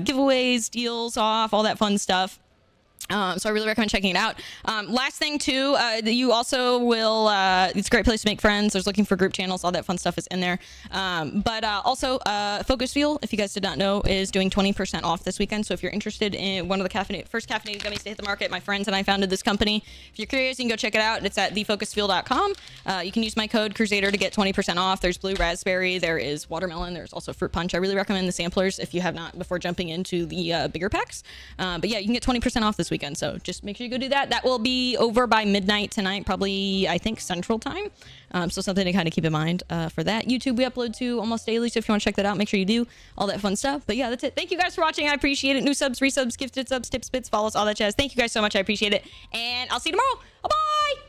giveaways, deals off, all that fun stuff. Um, so I really recommend checking it out. Um, last thing too, uh, you also will. Uh, it's a great place to make friends. There's looking for group channels. All that fun stuff is in there. Um, but uh, also, uh, Focus Fuel, if you guys did not know, is doing 20% off this weekend. So if you're interested in one of the caffeinated, first caffeinated gummies to hit the market, my friends and I founded this company. If you're curious, you can go check it out. It's at thefocusfuel.com. Uh, you can use my code Kruzadar to get 20% off. There's blue raspberry. There is watermelon. There's also fruit punch. I really recommend the samplers if you have not before jumping into the uh, bigger packs. But yeah, you can get 20% off this week. Weekend. So just make sure you go do that. That will be over by midnight tonight, probably I think Central Time. Um, so something to kind of keep in mind uh, for that. YouTube we upload to almost daily, so if you want to check that out, make sure you do all that fun stuff. But yeah, that's it. Thank you guys for watching. I appreciate it. New subs, resubs, gifted subs, tips, bits, follows, all that jazz. Thank you guys so much. I appreciate it, and I'll see you tomorrow. Bye bye.